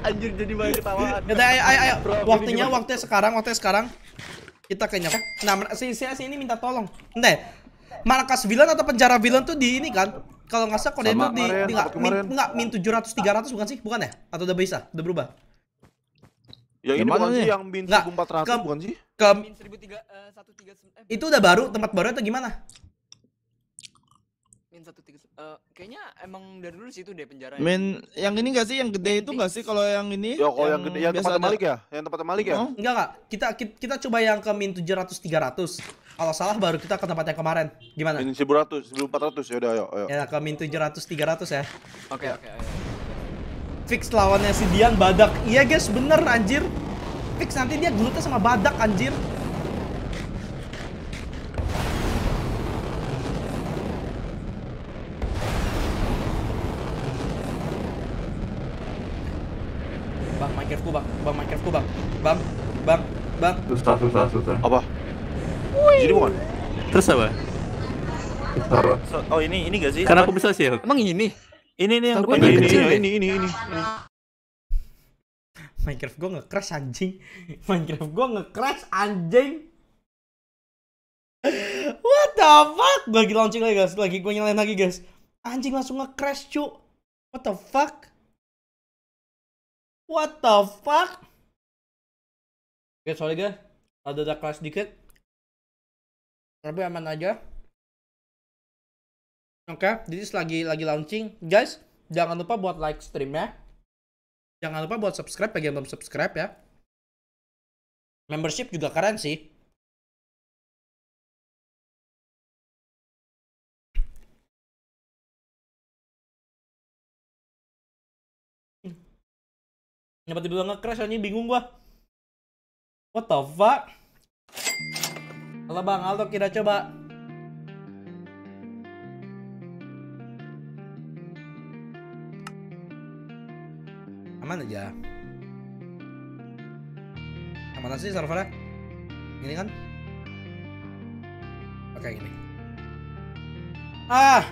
Anjir jadi banyak ketawaan. Yaudah ayo ayo ayo. Waktunya waktunya sekarang, waktunya sekarang. Kita kayaknya. Nah, si si si ini minta tolong. Nih. Markas villain atau penjara villain tuh di ini kan? Kalau nggak salah kode itu di, nggak min, nggak min 700 300 bukan sih? Bukan ya? Atau udah bisa? Udah berubah? Yang ini bukan sih yang bin Nggak, 1400 ke- bukan sih? Ke Min 1300 eh 139 eh itu udah baru tempat baru atau gimana? min 139 eh kayaknya emang dari dulu situ deh penjara. Men, yang ini gak sih? Yang gede itu gak sih kalau yang ini? Ya kalau yang gede yang ada- Malik ya? Yang tempatnya Malik ya? Oh. Enggak enggak. Kita, kita kita coba yang ke min 700 300. Kalau salah baru kita ke tempat yang kemarin. Gimana? Bin 1100, 1400 ya udah ayo ayo. Ya ke min 700 300 ya. Oke oke ayo. Fix lawannya si Dian badak. Iya guys, bener anjir. Fix nanti dia gelutnya sama badak anjir. Bang, Minecraftku bang, bang Minecraftku bang, bang, bang, bang. Susah, susah, susah. Apa? Jadi bukan? Terus apa? So- oh ini ini gak sih? Karena aku bisa shield. Emang ini? Ini nih yang depan Ini Ini ini ini ini ini. Minecraft gua nge-crash anjing. Minecraft gua nge-crash anjing. What the fuck? Gua lagi launching lagi guys, lagi gua nyalain lagi guys. Anjing langsung nge-crash cu. What the fuck? What the fuck? Guys, sorry guys. Ada ada crash dikit. Tapi aman aja. Oke, jadi lagi lagi launching. Guys, jangan lupa buat like streamnya. Jangan lupa buat subscribe bagi yang belum subscribe ya. Membership juga keren sih. Kenapa tiba-tiba nge-crash anjing bingung gua. What the fuck? Halo Bang Aldo kita coba. Aman aja. Aman sih servernya? Ini kan? Oke gini. Ah!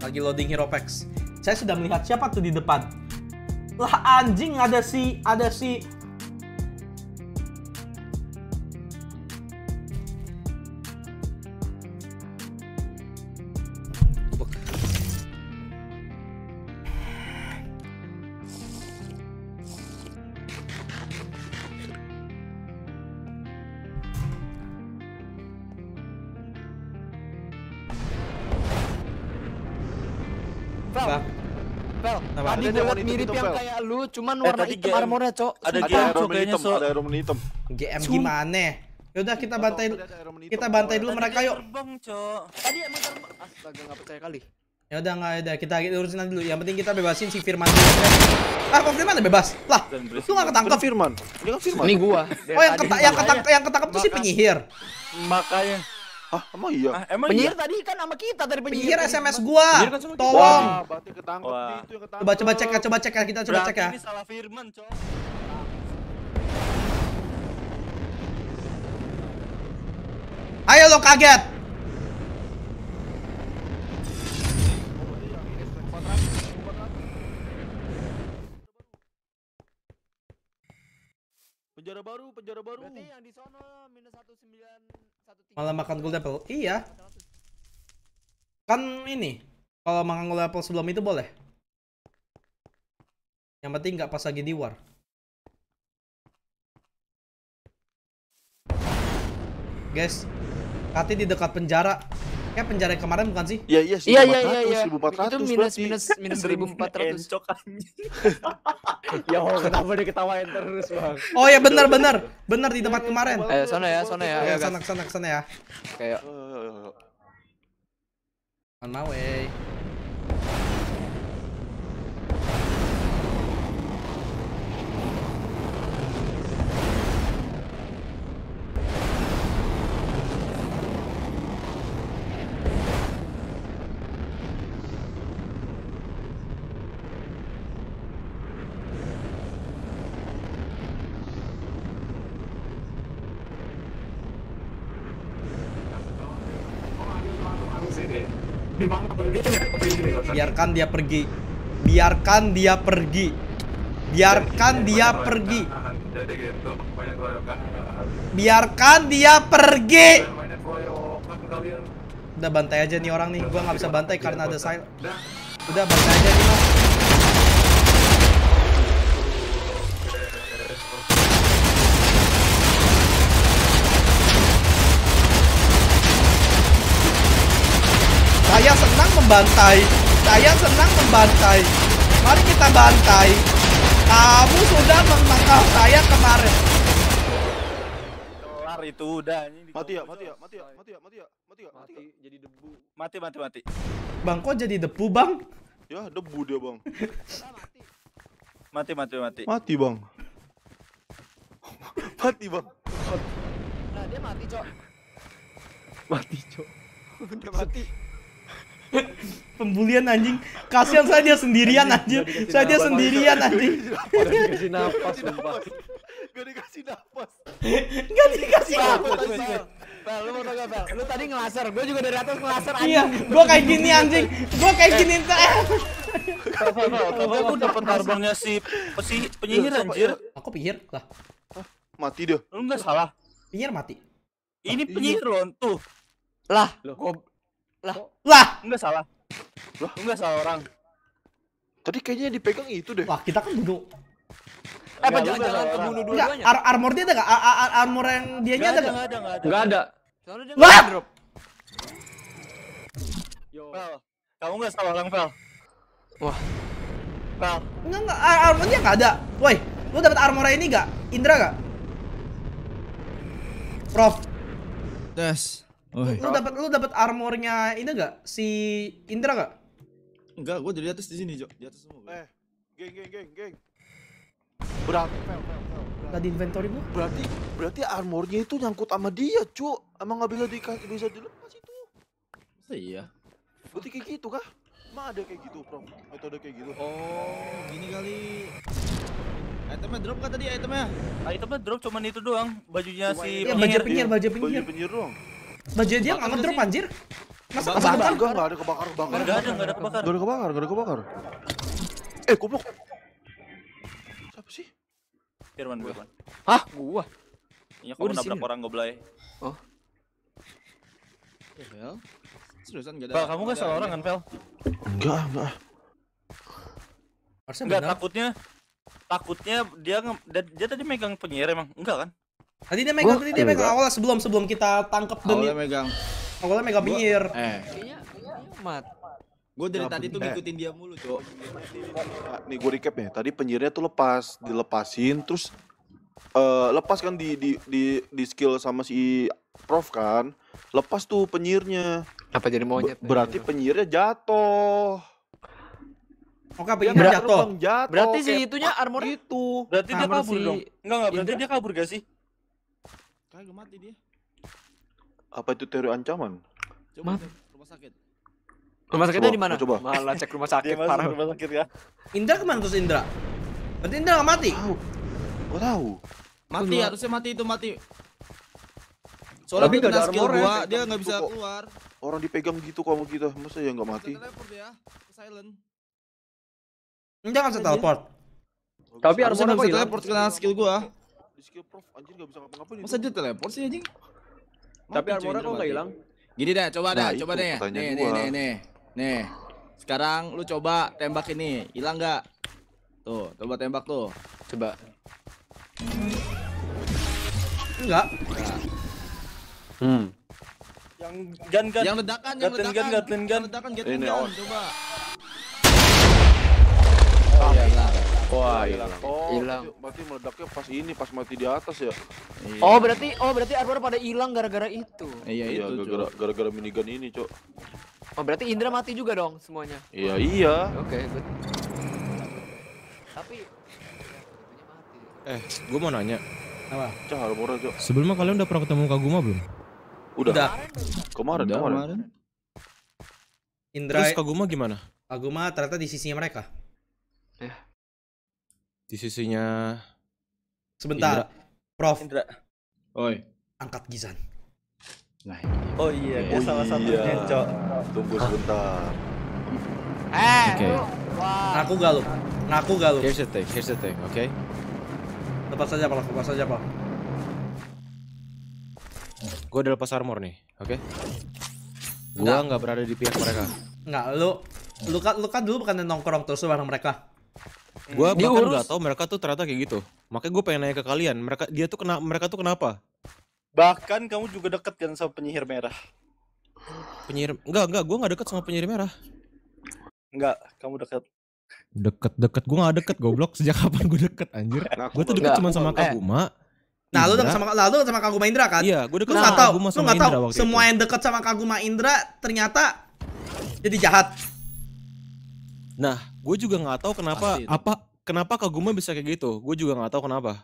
Lagi loading Hero Packs. Saya sudah melihat siapa tuh di depan. Lah anjing ada si ada si Liat warna mirip yang kayak lu, cuman Eh, warna hitam armornya, Cok. Ada GM hitam, so. ada Iron Man hitam. GM gimana? Yaudah kita bantai kita bantai dulu mereka yuk. Terbang, Cok. Tadi emang terbang. Astaga, nggak percaya kali. Ya udah nggak ada kita urusin nanti dulu. Yang penting kita bebasin si Firman dulu. Ah, kok Firman bebas? Lah, lu nggak ketangkep. Firman. Ini kan Firman. Ini gua. Oh, yang keta yang ketangkep yang ketangkep tuh si penyihir. Makanya. Hah, emang iya? Ah, emang Penyihir iya? tadi kan sama kita tadi Penyihir penyihir. SMS gua. Penyihir kan sama kita. Tolong. Wah, berarti ketangkep Wah. nih, itu yang ketangkep. Coba coba cek ya, coba cek ya kita coba cek Berarti ya. ini salah Firman, Cok. Ayo lo kaget. Penjara baru, penjara baru. Berarti yang di sono minus 1913. Malah makan gold apple. Iya. Kan ini. Kalau makan gold apple sebelum itu boleh. Yang penting nggak pas lagi di war. Guys, Kati di dekat penjara. Kayak penjara kemarin bukan sih? Iya iya sih. Iya iya iya iya. 1400 Itu minus minus minus 1400. Encok anjing. Ya oh, kenapa diketawain terus, Bang? Oh ya benar benar. Benar di tempat kemarin. Ayo sana ya, sana ya. Ayo Ayo sana sana sana ya. Kayak Ayo, ayo, ayo, ayo. On my way. Biarkan dia pergi. Biarkan dia pergi. Biarkan dia pergi. Biarkan dia pergi. Udah bantai aja nih orang nih. Gua nggak bisa bantai karena ada sil. Udah bantai aja nih mas. Saya senang membantai. Saya senang membantai. Mari kita bantai. Kamu sudah menangkap saya kemarin. Kelar itu udah. Mati ya, mati ya, mati ya, mati ya, mati ya, mati ya, mati ya. jadi debu. Mati mati mati. Bang, kok jadi debu, Bang? Ya, debu dia, Bang. Mati mati mati. Mati, Bang. mati, Bang. Nah, dia mati, Cok. Mati, Cok. Udah mati. Pembulian anjing. Kasihan saya dia sendirian anjing. Saya dia sendirian anjing. Udah dikasih napas, sumpah. Gak dikasih nafas. Gak dikasih wait. Pel, lu mau tau gak, Pel? Lu tadi ngelaser, gue juga dari atas ngelaser Iya, anjing. gua kayak gini anjing. Gua kayak gini entar. Tapi aku dapat arbornya si si penyihir anjir. Aku pikir lah, Mati dia. Lu enggak salah. pikir mati. Ini penyihir loh tuh. Lah, gua Lah, Enggak salah. Lah? Enggak salah orang. Tadi kayaknya yang dipegang itu deh. wah kita kan bunuh. eh apa jangan-jangan kebunuh Enggak, dua-duanya? ar armor dia ada enggak? Ar ar armor yang dianya Enggak ada ada enggak? enggak ada enggak ada. Enggak ada. Soalnya dia Wah! nggak drop. Yo. Fel, kamu enggak salah orang, Fel. Wah. Fel, Enggak enggak, ar armornya enggak ada. Woi, lu dapat armor ini enggak? Indra enggak? Prof, Tes. Oi. lu dapat lu dapat armornya ini enggak? Si Indra enggak? Enggak, gua dari atas di sini, Jo. Di atas semua. gua. Eh, geng, geng, geng, geng. Berarti, Fel, Fel, Fel, berarti- Enggak di inventory gua. berarti, berarti armornya itu nyangkut sama dia, cu. Emang nggak bisa dikasih, bisa dilepas itu. Masa iya? Berarti kayak gitu kah? Emang ada kayak gitu, Bro? Metode kayak gitu. Oh, gini kali. Itemnya drop kan tadi itemnya? mah drop cuman itu doang, bajunya Cuma si ini Iya, baju penyihir. penyihir, baju Baju penyihir. penyihir doang. Baju dia nggak ngedrop anjir. Masa Kebakar. kebakar? Enggak, enggak ada kebakar, kebakar. Enggak ada, enggak ada kebakar. Enggak ada kebakar, enggak ada kebakar. Eh, goblok. Siapa sih? Firman, Firman. Hah, gua. Iya, kamu di nabrak orang goblay. Ya, Fel. Seriusan enggak ada. Kamu enggak salah orang kan, Fel? Enggak, enggak. Harusnya Enggak, takutnya takutnya dia dia- dia tadi megang penyihir emang. Enggak kan? Tadi dia megang, tadi dia megang enggak. awal sebelum sebelum kita tangkap dan Awalnya megang. awalnya megang penyihir. Eh, mat. gua dari tadi tuh Eh. ngikutin dia mulu. Nah, nih gue recap nih. Tadi penyihirnya tuh lepas, dilepasin terus eh lepas kan di di di di skill sama si Prof kan. Lepas tuh penyihirnya. Apa jadi monyet? berarti penyihirnya jatuh. Oke, Dia penyihir nggak jatuh. jatuh. Berarti si itunya armor itu. Berarti dia kabur si dong. Enggak, enggak, berarti Indra. dia kabur gak sih? Kagak mati dia. Apa itu teori ancaman? Coba Mat. rumah sakit. Rumah sakitnya di mana? coba. Malah cek rumah sakit parah. rumah sakit ya. Indra ke mana terus Indra? Berarti Indra nggak mati. Tahu. Gua tahu. Mati, Keluar. harusnya mati itu mati. Soalnya Tapi kena skill gua, dia nggak bisa Kok- keluar. Orang dipegang gitu kalau kita, masa ya nggak mati? Teleport ke silent. Indra nggak bisa teleport. Tapi Harusnya nggak bisa hilang? teleport kena skill gua. Di skill Prof anjir nggak bisa ngapa-ngapain. Masa dia teleport sih anjing? Tapi armornya kok mati. hilang? Gini deh, coba Nah, deh, itu coba deh. Nih, nih, nih, nih. Nih. Sekarang lu coba tembak ini, hilang nggak? Tuh, coba tembak tuh. Coba. Enggak. Hmm. Yang gun gun. Yang ledakan, yang ledakan. gatling gun. Yang ledakan, gatling Ini, gun. on. Coba. Wah, hilang. Oh, Hilang. berarti- berarti meledaknya pas ini, pas mati di atas ya? Oh berarti oh berarti armor pada hilang gara-gara itu. Iya Iya, itu, gara-gara minigun ini, Cok. Oh berarti Indra mati juga dong semuanya. Iya, iya. Oke, good. Tapi Eh, gue mau nanya. Apa? Cah, armornya, Cok. Sebelumnya kalian udah pernah ketemu Kaguma belum? Udah. Udah. Kemarin, Udah kemarin. kemarin. Indra Terus Kaguma gimana? Aguma ternyata di sisinya mereka. Di sisinya Sebentar. Prof, Indra. Oi. angkat Gizan. Nah, Oh iya, dia Oh salah iya. satunya, Cok. Tunggu sebentar. Eh. Wah. Ngaku gak lu? Ngaku gak lu? Here's the thing, here's the thing, oke? Lepas saja, Pak. Lepas saja, Pak. Gue udah lepas armor nih, oke? Gua Enggak. nggak berada di pihak mereka. Enggak, lu lu kan lu kan dulu bukan nongkrong terus bareng mereka. Gua bahkan nggak tahu mereka tuh ternyata kayak gitu. Makanya gue pengen nanya ke kalian, mereka dia tuh kena mereka tuh kenapa? Bahkan kamu juga deket kan sama penyihir merah. Penyihir enggak enggak gue nggak deket sama penyihir merah. Enggak, kamu deket. Deket deket gue nggak deket goblok sejak kapan gue deket anjir? Ngaku Gue tuh deket cuma sama Eh. Kaguma. Nah, lu deket sama lalu sama Kaguma Indra kan? Iya, gue deket Lu sama Kaguma lu sama tahu Indra waktu semua itu. yang deket sama Kaguma Indra ternyata jadi jahat. Nah, gue juga nggak tahu kenapa Pasti itu. apa kenapa Kaguma bisa kayak gitu. Gue juga nggak tahu kenapa.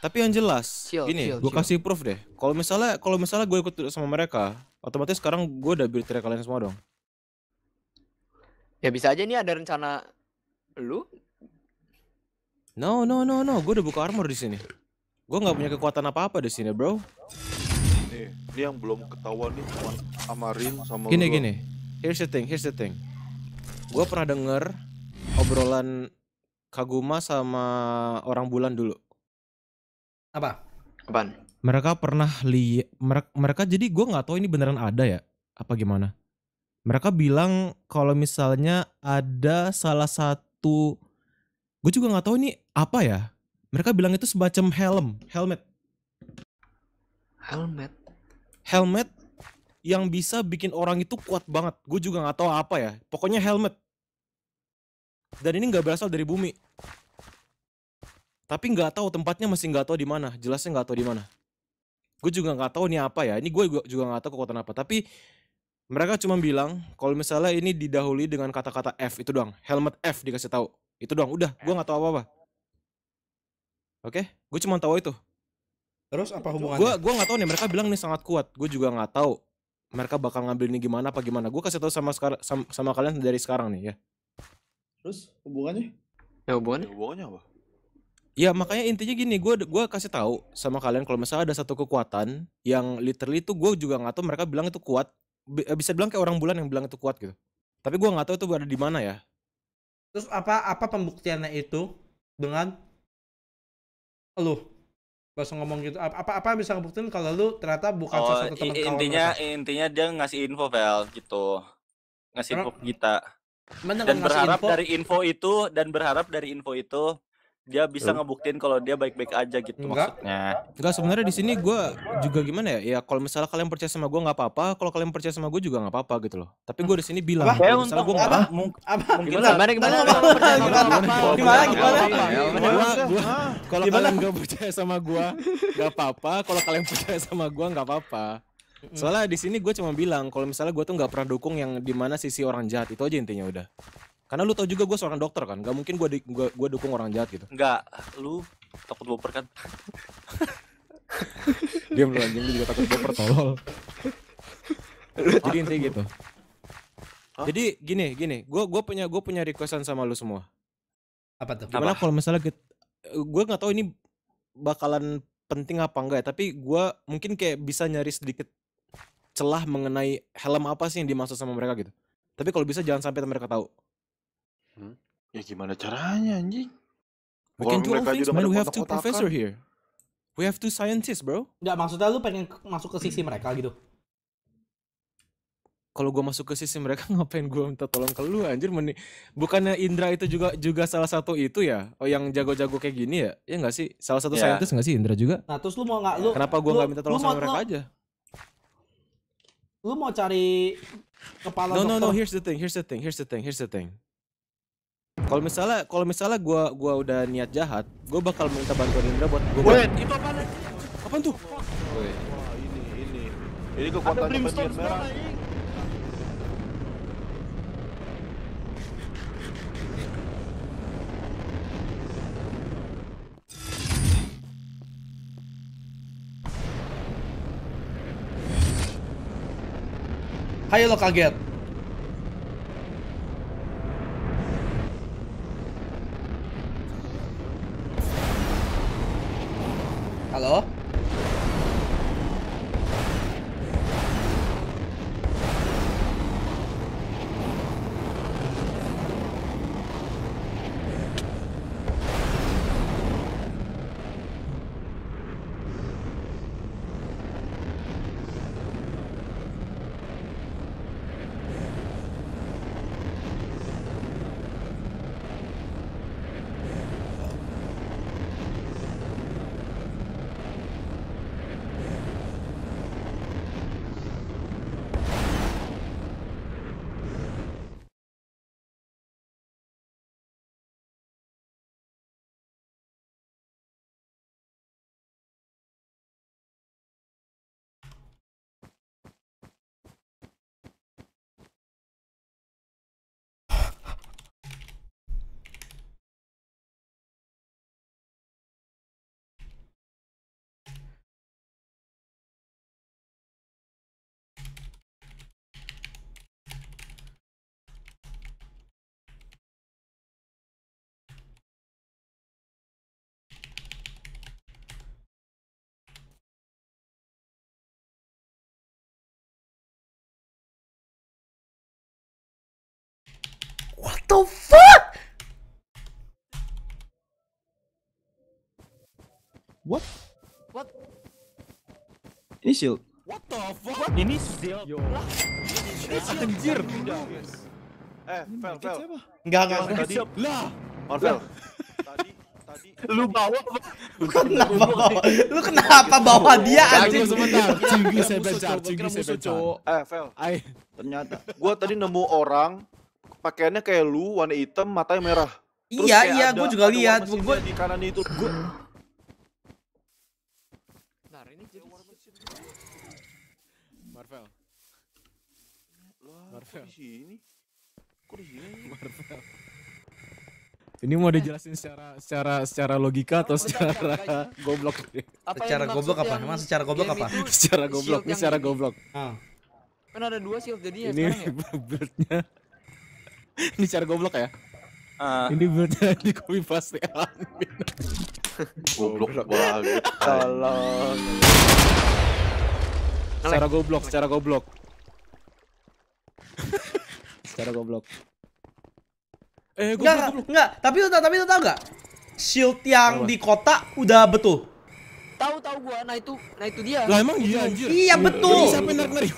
Tapi yang jelas, Chill, gini, gue kasih proof deh. Kalau misalnya kalau misalnya gue ikut sama mereka, otomatis sekarang gue udah beritahu kalian semua dong. Ya bisa aja nih ada rencana lu No, no, no, no, gue udah buka armor di sini. Gue nggak punya kekuatan apa-apa di sini, bro. Nih, ini yang belum ketahuan nih cuma Amarin sama Gini, lu. gini. Here's the thing, here's the thing. Gue pernah denger obrolan Kaguma sama orang bulan dulu. Apa? apaan? mereka pernah li mereka, mereka jadi gue nggak tahu ini beneran ada ya apa gimana mereka bilang kalau misalnya ada salah satu gue juga nggak tahu ini apa ya mereka bilang itu semacam helm helmet Helmet. helmet yang bisa bikin orang itu kuat banget. Gue juga nggak tahu apa ya. Pokoknya helmet. Dan ini nggak berasal dari bumi. Tapi nggak tahu tempatnya masih nggak tahu di mana. Jelasnya nggak tahu di mana. Gue juga nggak tahu ini apa ya. Ini gue juga nggak tahu kekuatan apa. Tapi mereka cuma bilang kalau misalnya ini didahului dengan kata-kata F itu doang. Helmet F dikasih tahu. Itu doang. Udah gue nggak tahu apa apa oke? Gue cuma tahu itu. Terus apa hubungannya? gue gua nggak tahu nih. Mereka bilang nih sangat kuat. Gue juga nggak tahu mereka bakal ngambil ini gimana apa gimana gue kasih tahu sama sekarang sama, sama kalian dari sekarang nih ya Terus hubungannya? Ya hubungannya? Ya, hubungannya apa? ya makanya intinya gini gue gua kasih tahu sama kalian kalau misalnya ada satu kekuatan yang literally itu gue juga nggak tahu mereka bilang itu kuat eh, bisa bilang kayak orang bulan yang bilang itu kuat gitu tapi gue nggak tahu itu ada di mana ya Terus apa apa pembuktiannya itu dengan lu? Gak usah ngomong gitu. Apa apa, bisa ngebuktiin kalau lu ternyata bukan Oh, salah satu teman kawan intinya mereka? intinya dia ngasih info Vel gitu. Ngasih Karena- info kita. Dan berharap info, dari info itu dan berharap dari info itu dia bisa ngebuktiin kalau dia baik-baik aja gitu Enggak. maksudnya. Enggak sebenarnya di sini gue juga gimana ya ya kalau misalnya kalian percaya sama gue nggak apa-apa kalau kalian percaya sama gue juga nggak apa-apa gitu loh tapi gue di sini bilang Apa? kalau misalnya gue nggak apa? mung- apa? mungkin Gimana? Gimana? Gimana? Gimana? Kalau percaya sama Gimana? kalau kalian gak percaya sama gua nggak apa-apa kalau kalian percaya sama gua nggak apa-apa soalnya di sini gue cuma bilang kalau misalnya gue tuh nggak pernah dukung yang di mana sisi orang jahat itu aja intinya udah karena lu tau juga gue seorang dokter kan gak mungkin gue gua, gua dukung orang jahat gitu. Enggak lu takut baper kan? diam lu anjing lu juga takut gue pertolol jadi intinya gitu. Jadi gini gini gue gua punya gue punya requestan sama lu semua. Apa tuh? gimana kalau misalnya kita gue nggak tahu ini bakalan penting apa enggak ya tapi gue mungkin kayak bisa nyari sedikit celah mengenai helm apa sih yang dimaksud sama mereka gitu. Tapi kalau bisa jangan sampai mereka tahu Ya gimana caranya anjing? we can do all mereka things juga man. we have two professor here. We have two scientists bro. Enggak maksudnya lu pengen masuk ke sisi mereka gitu. kalau gue masuk ke sisi mereka ngapain gue minta tolong ke lu anjir? Meni bukannya Indra itu juga juga salah satu itu ya? Oh yang jago-jago kayak gini ya? Ya nggak sih? Salah satu Ya. scientist nggak sih Indra juga? Nah, terus lu mau nggak lu kenapa gue lu- nggak minta tolong sama mau- mereka aja? Lu mau cari kepala No no dokter? no, here's the thing, here's the thing, here's the thing, here's the thing. Kalau misalnya kalau misalnya gua gua udah niat jahat, gua bakal minta bantuan Indra buat gua. Wait, itu apa lagi? Apaan tuh? Wah, ini ini. Ini kekuatan penyihir merah. Hayo lo kaget. Halo? What the fuck? What? Ini shield. What the fuck? Ini Zil. Anjir. Eh, Fel, Fel. Enggak, enggak. Tadi Lah. Marvel. Tadi tadi Lu bawa Lu kenapa bawa? Lu kenapa bawa dia anjing? sebentar. Cinggi saya bencar. Gua cinggi saya bencar. Cok. eh Fel. Ay, Ternyata. Gua tadi nemu orang pakaiannya kayak lu, warna hitam, matanya merah. Terus Iya, iya, ada- gue juga lihat. Gue di kanan itu. Gua Nah, ini jadi Marvel. lah, Marvel. kok di sini? Kok di sini? Marvel. Ini mau dijelasin secara secara secara logika atau secara goblok? apa secara goblok apa? Emang secara goblok apa? secara goblok, ini secara ini? goblok. Ah. Kan ada dua shield jadinya Ini sekarang ya. build-nya. Ini secara goblok ya? Ah, Ini build-nya di copy paste admin. Goblok banget. Tolong. Secara goblok, secara goblok. secara goblok. Eh, goblok, enggak, goblok. enggak. Tapi lu tapi lu tau enggak? Shield yang Apa? di kota udah betul. Tahu tahu gua, nah itu nah itu dia. Lah emang iya anjir. Iya, betul. Siapa yang narik-narik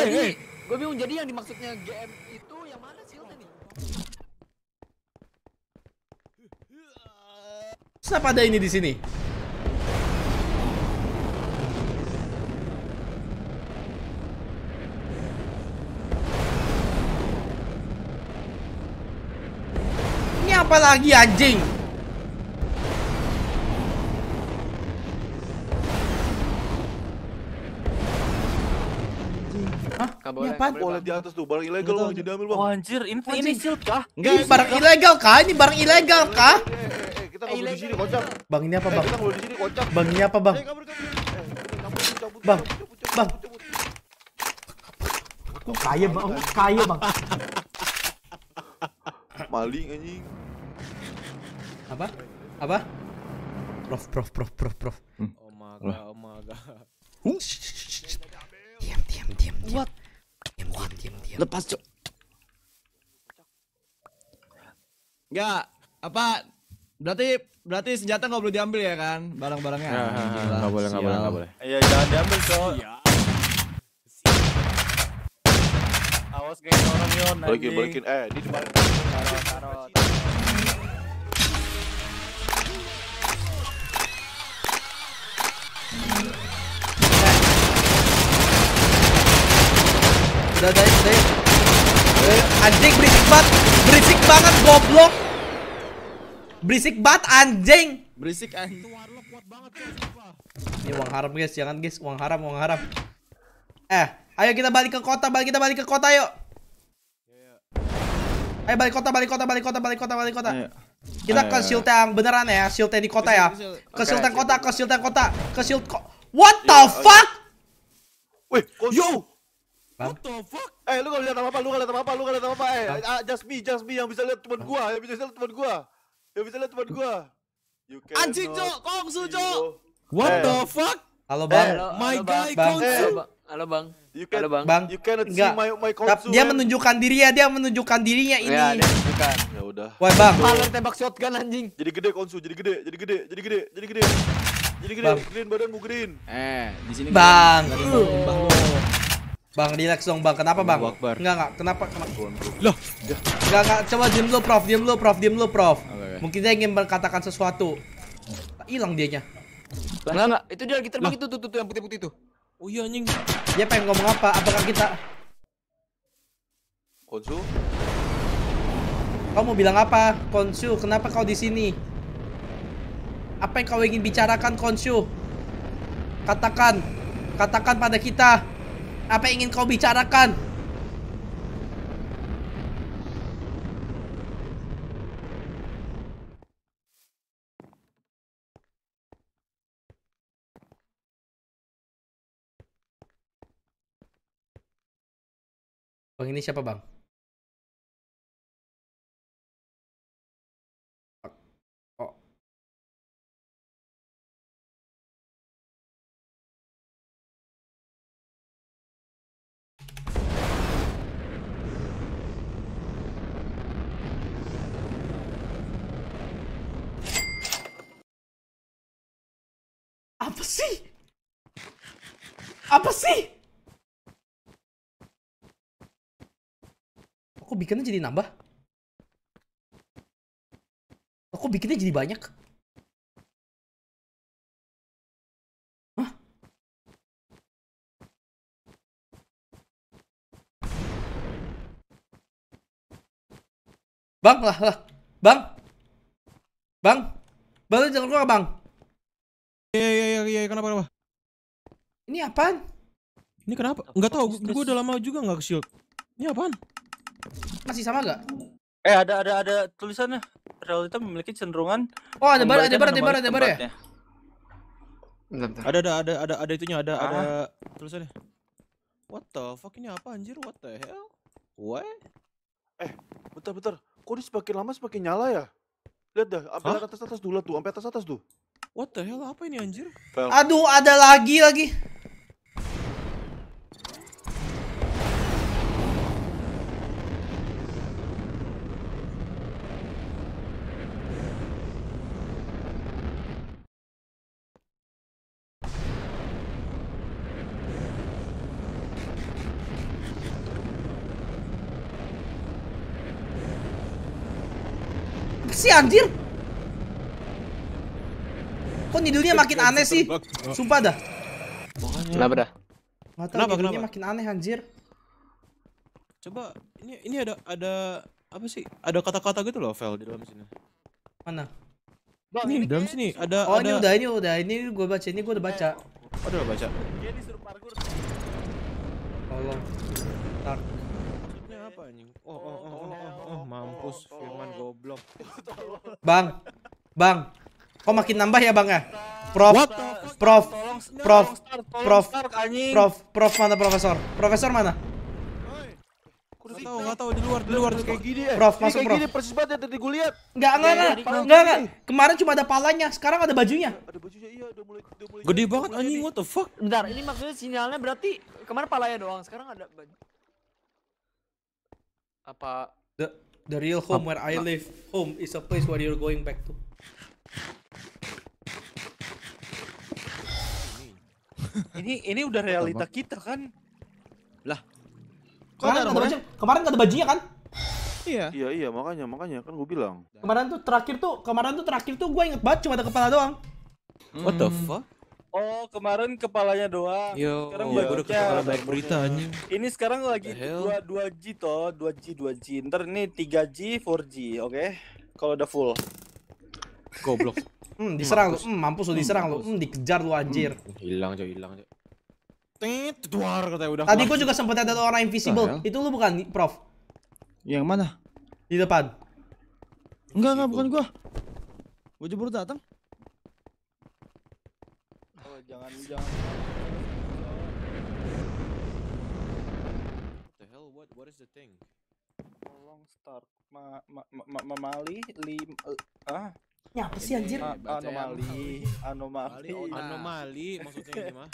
hey. gue bingung jadi yang dimaksudnya GM shieldnya nih? Terus apa ada ini di sini? Ini apa lagi anjing? Nggak Ini boleh, apaan? boleh, Boleh di atas tuh, barang ilegal bang, jadi ambil bang. oh anjir, ini ini shield kah? Ini barang ilegal kah? Ini barang ilegal kah? Eh, eh, eh, kita nggak boleh di sini kocak. Bang ini apa Eh, bang? kita nggak boleh di sini kocak. Bang ini apa bang? Eh. Eh, Bang, bang. Kok kaya bang? Kok Kaya bang? Maling anjing. Apa? Apa? Prof, prof, prof, prof, prof. Oh my god, oh my god. Diam, diam, diam, diam. What? Diam, diam, diam, diam. Lepas, Cok. Enggak, apa berarti berarti senjata nggak boleh diambil ya kan barang-barangnya Ya, Gila, Enggak boleh, enggak boleh, sial. enggak boleh. Iya, jangan diambil, Cok. Awas kayak orang yon Balikin, balikin. Eh, di depan. Taruh, taruh. Udah, udah, udah. Eh, Anjing berisik banget. Berisik banget goblok. Berisik banget anjing. Berisik anjing. Ini uang haram guys, jangan guys, uang haram, uang haram. Eh, ayo kita balik ke kota, balik kita balik ke kota yuk. Ayo balik kota, balik kota, balik kota, balik kota, balik kota. Ayo. Kita Ayo, ke shield yang beneran ya, shield yang di kota ya. Ke shield, yang kota, ke shield yang kota, ke shield ko What the Iya, fuck? Wih, Konsu. Bang. What the fuck? Eh, lu gak lihat apa-apa, lu gak lihat apa-apa, lu gak lihat apa-apa. Eh, Bang. ah, just me, just me yang bisa lihat teman gua, yang bisa lihat teman gua. Yang bisa lihat teman gua. You Anjing, cannot Cok. Kongsu, see Cok. What Eh. the fuck? Halo Eh, bang, halo, My halo, guy, Bang. Bang. Kongsu. Halo, Bang. Halo, Bang. You Halo, can, Bang. bang. you cannot see Enggak. my my Tap- Konsu. Dia menunjukkan diri ya, dia menunjukkan dirinya ini. Ya, ada bukan. Ya udah. Woi bang, Malah tembak shotgun anjing. Jadi gede Konsu, jadi gede, jadi gede, jadi gede, jadi gede. Jadi gede, Bang. green badanmu green. Eh, di sini Bang. ada lu. bang relax dong bang. Kenapa bang? Enggak enggak. Kenapa? Kenapa? Loh, Enggak enggak. Coba diem dulu prof, diem dulu prof, diem dulu prof. Mungkin dia ingin berkatakan sesuatu. Hilang dianya. Enggak enggak, itu dia lagi terbang itu tuh tuh tuh yang putih-putih tuh. oh iya anjing. Dia pengen ngomong apa? Apakah kita? Konsu, Kau mau bilang apa, Konsu? Kenapa kau di sini? Apa yang kau ingin bicarakan, Konsu? Katakan, katakan pada kita. Apa yang ingin kau bicarakan? Bang ini siapa bang? Oh. Apa sih? Apa sih? Kok bikinnya jadi nambah? Kok bikinnya jadi banyak? Bang, lah, lah. Bang. Bang. Lu jangan keluar, Bang. Iya iya iya iya kenapa kenapa? Ini apaan? Ini kenapa? Enggak tahu, gue udah lama juga nggak ke shield. Ini apaan? Masih sama gak? Eh ada ada ada tulisannya. Realita memiliki cenderungan Oh, ada bar, ada bar, ada bar, ada bar ya? tempatnya. Bentar, bentar. Ada ada ada ada ada itunya, ada Ah. ada tulisannya. What the fuck ini apa anjir? What the hell? What? bentar bentar. Kok dia semakin lama semakin nyala ya? Lihat dah, sampai atas atas dulu tuh, sampai atas atas tuh. What the hell? Apa ini anjir? Aduh, ada lagi lagi. Sih anjir? Kok nidulnya makin aneh sih? Sumpah dah. Kenapa dah? Nggak tahu Kenapa, kenapa? makin aneh anjir. Coba ini ini ada ada apa sih? Ada kata-kata gitu loh, Vel di dalam sini. Mana? Bang, Ini dalam sini ada Oh ada ini udah ini udah ini gue baca ini gue udah baca. Oh, udah baca. Dia disuruh parkur. Tolong. Ntar. Maksudnya apa anjing? Oh, oh, oh, oh, oh, oh, mampus Firman goblok. Bang, bang, kok makin nambah ya bang ya? Prof, What the prof, Tolong, prof, tolong start, tolong prof, anjing. prof, prof mana profesor? Profesor mana? Gak tahu, gak tahu di luar, di luar. kayak gini ya. Prof, Ini masuk, kayak Prof. gini persis banget yang tadi gue lihat. Enggak, enggak, enggak, enggak, enggak. Kemarin cuma ada palanya, sekarang ada bajunya. Ada bajunya iya, udah mulai udah mulai. Gede banget anjing, what the fuck? Bentar, ini maksudnya sinyalnya berarti kemarin palanya doang, sekarang ada baju. Apa The the real home where I live. Home is a place where you're going back to. Ini ini udah realita kita kan. Kemarin nggak ada baju, kemarin nggak ada bajunya kan? Iya. Iya iya makanya makanya kan gue bilang. Kemarin tuh terakhir tuh, kemarin tuh terakhir tuh gue inget banget cuma ada kepala doang. What the fuck? Oh, kemarin kepalanya doang. Yo, Sekarang gue udah kepala baik berita anjing. Ini sekarang lagi dua dua G toh, 2 G 2 G. Ntar ini 3 G 4 G, oke? Kalau udah full. Goblok. Hmm, diserang lu. Hmm, mampus lu diserang lu. Hmm, dikejar lu anjir. Hilang coy, hilang coy. Tit, duar katanya udah. Tadi gua juga sempet ada orang invisible. Itu lu bukan, Prof? Yang mana? Di depan. Enggak, enggak, bukan gua. Gua jebur datang. Oh, jangan jangan. the hell what what is the thing? Tolong start. Ma, ma, ma, ma, mamali lim eh, ah Ya apa sih anjir? anomali anomali Anomali maksudnya ini mah.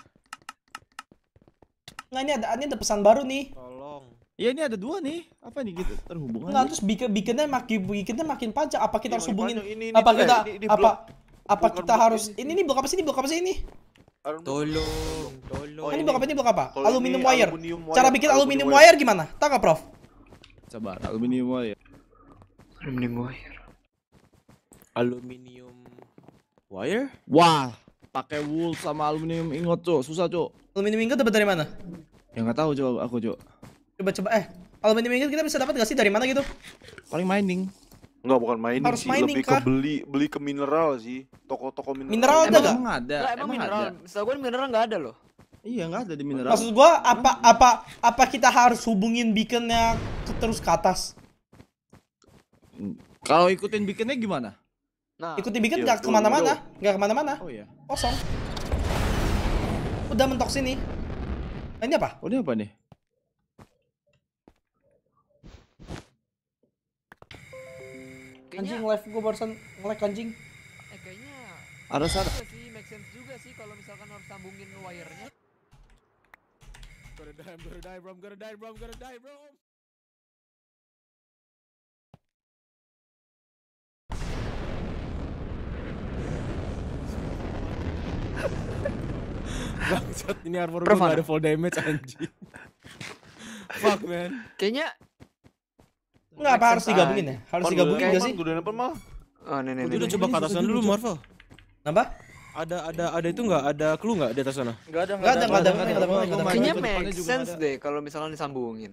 Nggak ini ada ini ada pesan baru nih. Tolong. Iya, ini ada dua nih. Apa nih gitu terhubungan? Enggak terus bikin bikinnya makin bikinnya makin panjang. Apa kita Ini harus hubungin? panjang. Ini, ini, Apa kita ini- ini apa blok. apa kita harus ini. ini nih blok apa sih ini blok apa sih ini? Tolong, tolong. Oh, ini blok apa ini blok apa? Kalau Aluminium ini wire. Cara bikin aluminium wire. wire gimana? Tahu nggak, Prof? Coba aluminium wire. Aluminium wire. Aluminium wire? Wah, pakai wool sama aluminium ingot, Cuk. Susah, Cuk. Aluminium ingot dapat dari mana? Ya enggak tahu, Cuk, aku, Cuk. Coba coba eh aluminium ingot kita bisa dapat gak sih dari mana gitu? Paling mining. Enggak, bukan mining Harus sih, mining lebih kah? ke beli beli ke mineral sih. Toko-toko mineral. Mineral ada Emang, nggak? emang ada. Enggak, emang, mineral. ada. Setahu gue mineral enggak ada loh. Iya, enggak ada di mineral. Maksud gua apa apa apa kita harus hubungin beaconnya terus ke atas? Kalau ikutin bikinnya gimana? Nah, Ikuti beacon Iya, nggak ke mana-mana, nggak ke mana-mana, Oh iya. kosong. Udah mentok sini. Nah, ini apa? Oh, ini apa nih? kayaknya Anjing live gua barusan nge-lag anjing. eh, kayaknya Ada sana. sih make sense juga sih kalau misalkan harus sambungin wire-nya. Gonna die, I'm gonna die, bro. I'm gonna die, bro. I'm gonna die, bro. Bangsat, ini armor gue gak ada full damage anjing. Fuck man. Kayaknya Nggak apa harus digabungin ya? Harus digabungin udah nggak depan, sih? Udah depan mal. oh nih nih udah coba ke atas sana dulu, Marvel. Nambah? Ada ada ada itu nggak? Ada clue nggak di atas sana? Nggak ada Nggak ada, nggak ada, nggak nggak ada, ada. nggak ada, nggak ada. Kayaknya make sense ada. deh kalau misalkan disambungin.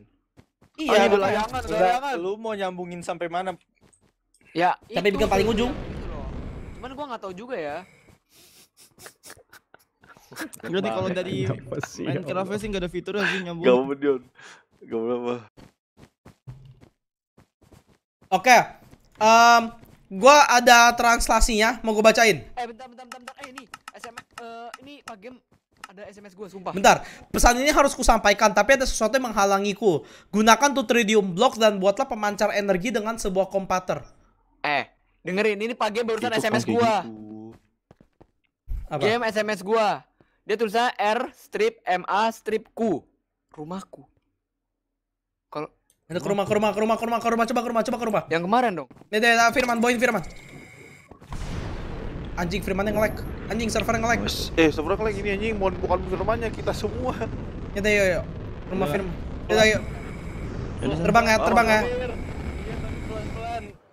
Iya, makanya. layangan, layangan. Lu mau nyambungin sampai mana? Ya, itu bikin paling ujung. gitu. Cuman gua nggak tahu juga ya. Nih kalau dari Minecraft sih enggak ada fiturnya sih nyambung. Gak apa Dion. Gak apa. Oke. Em, gua ada translasinya, mau gua bacain. Eh bentar bentar bentar bentar. Eh ini SMS eh ini Pak Game ada SMS gua sumpah. Bentar, pesan ini harus kusampaikan, tapi ada sesuatu yang menghalangiku. Gunakan Tutridium Blocks dan buatlah pemancar energi dengan sebuah komputer. Eh, dengerin ini Pak Game barusan Itu SMS gua. gitu. Apa? Game SMS gua. Dia tulisannya R strip MA strip Q. Rumahku. Kalau Ada ke rumah, ke rumah, ke rumah, ke rumah, ke rumah, coba ke rumah, coba ke rumah. yang kemarin dong. Nih, nih, Firman, boin Firman. Anjing Firman yang nge-lag. Anjing server nge-lag. Mas, Eh, sebenarnya lagi ini anjing mau bukan firmannya kita semua. Yaudah, yuk, yuk. Rumah Firman. Yaudah, yuk. Terbang ya, terbang ya.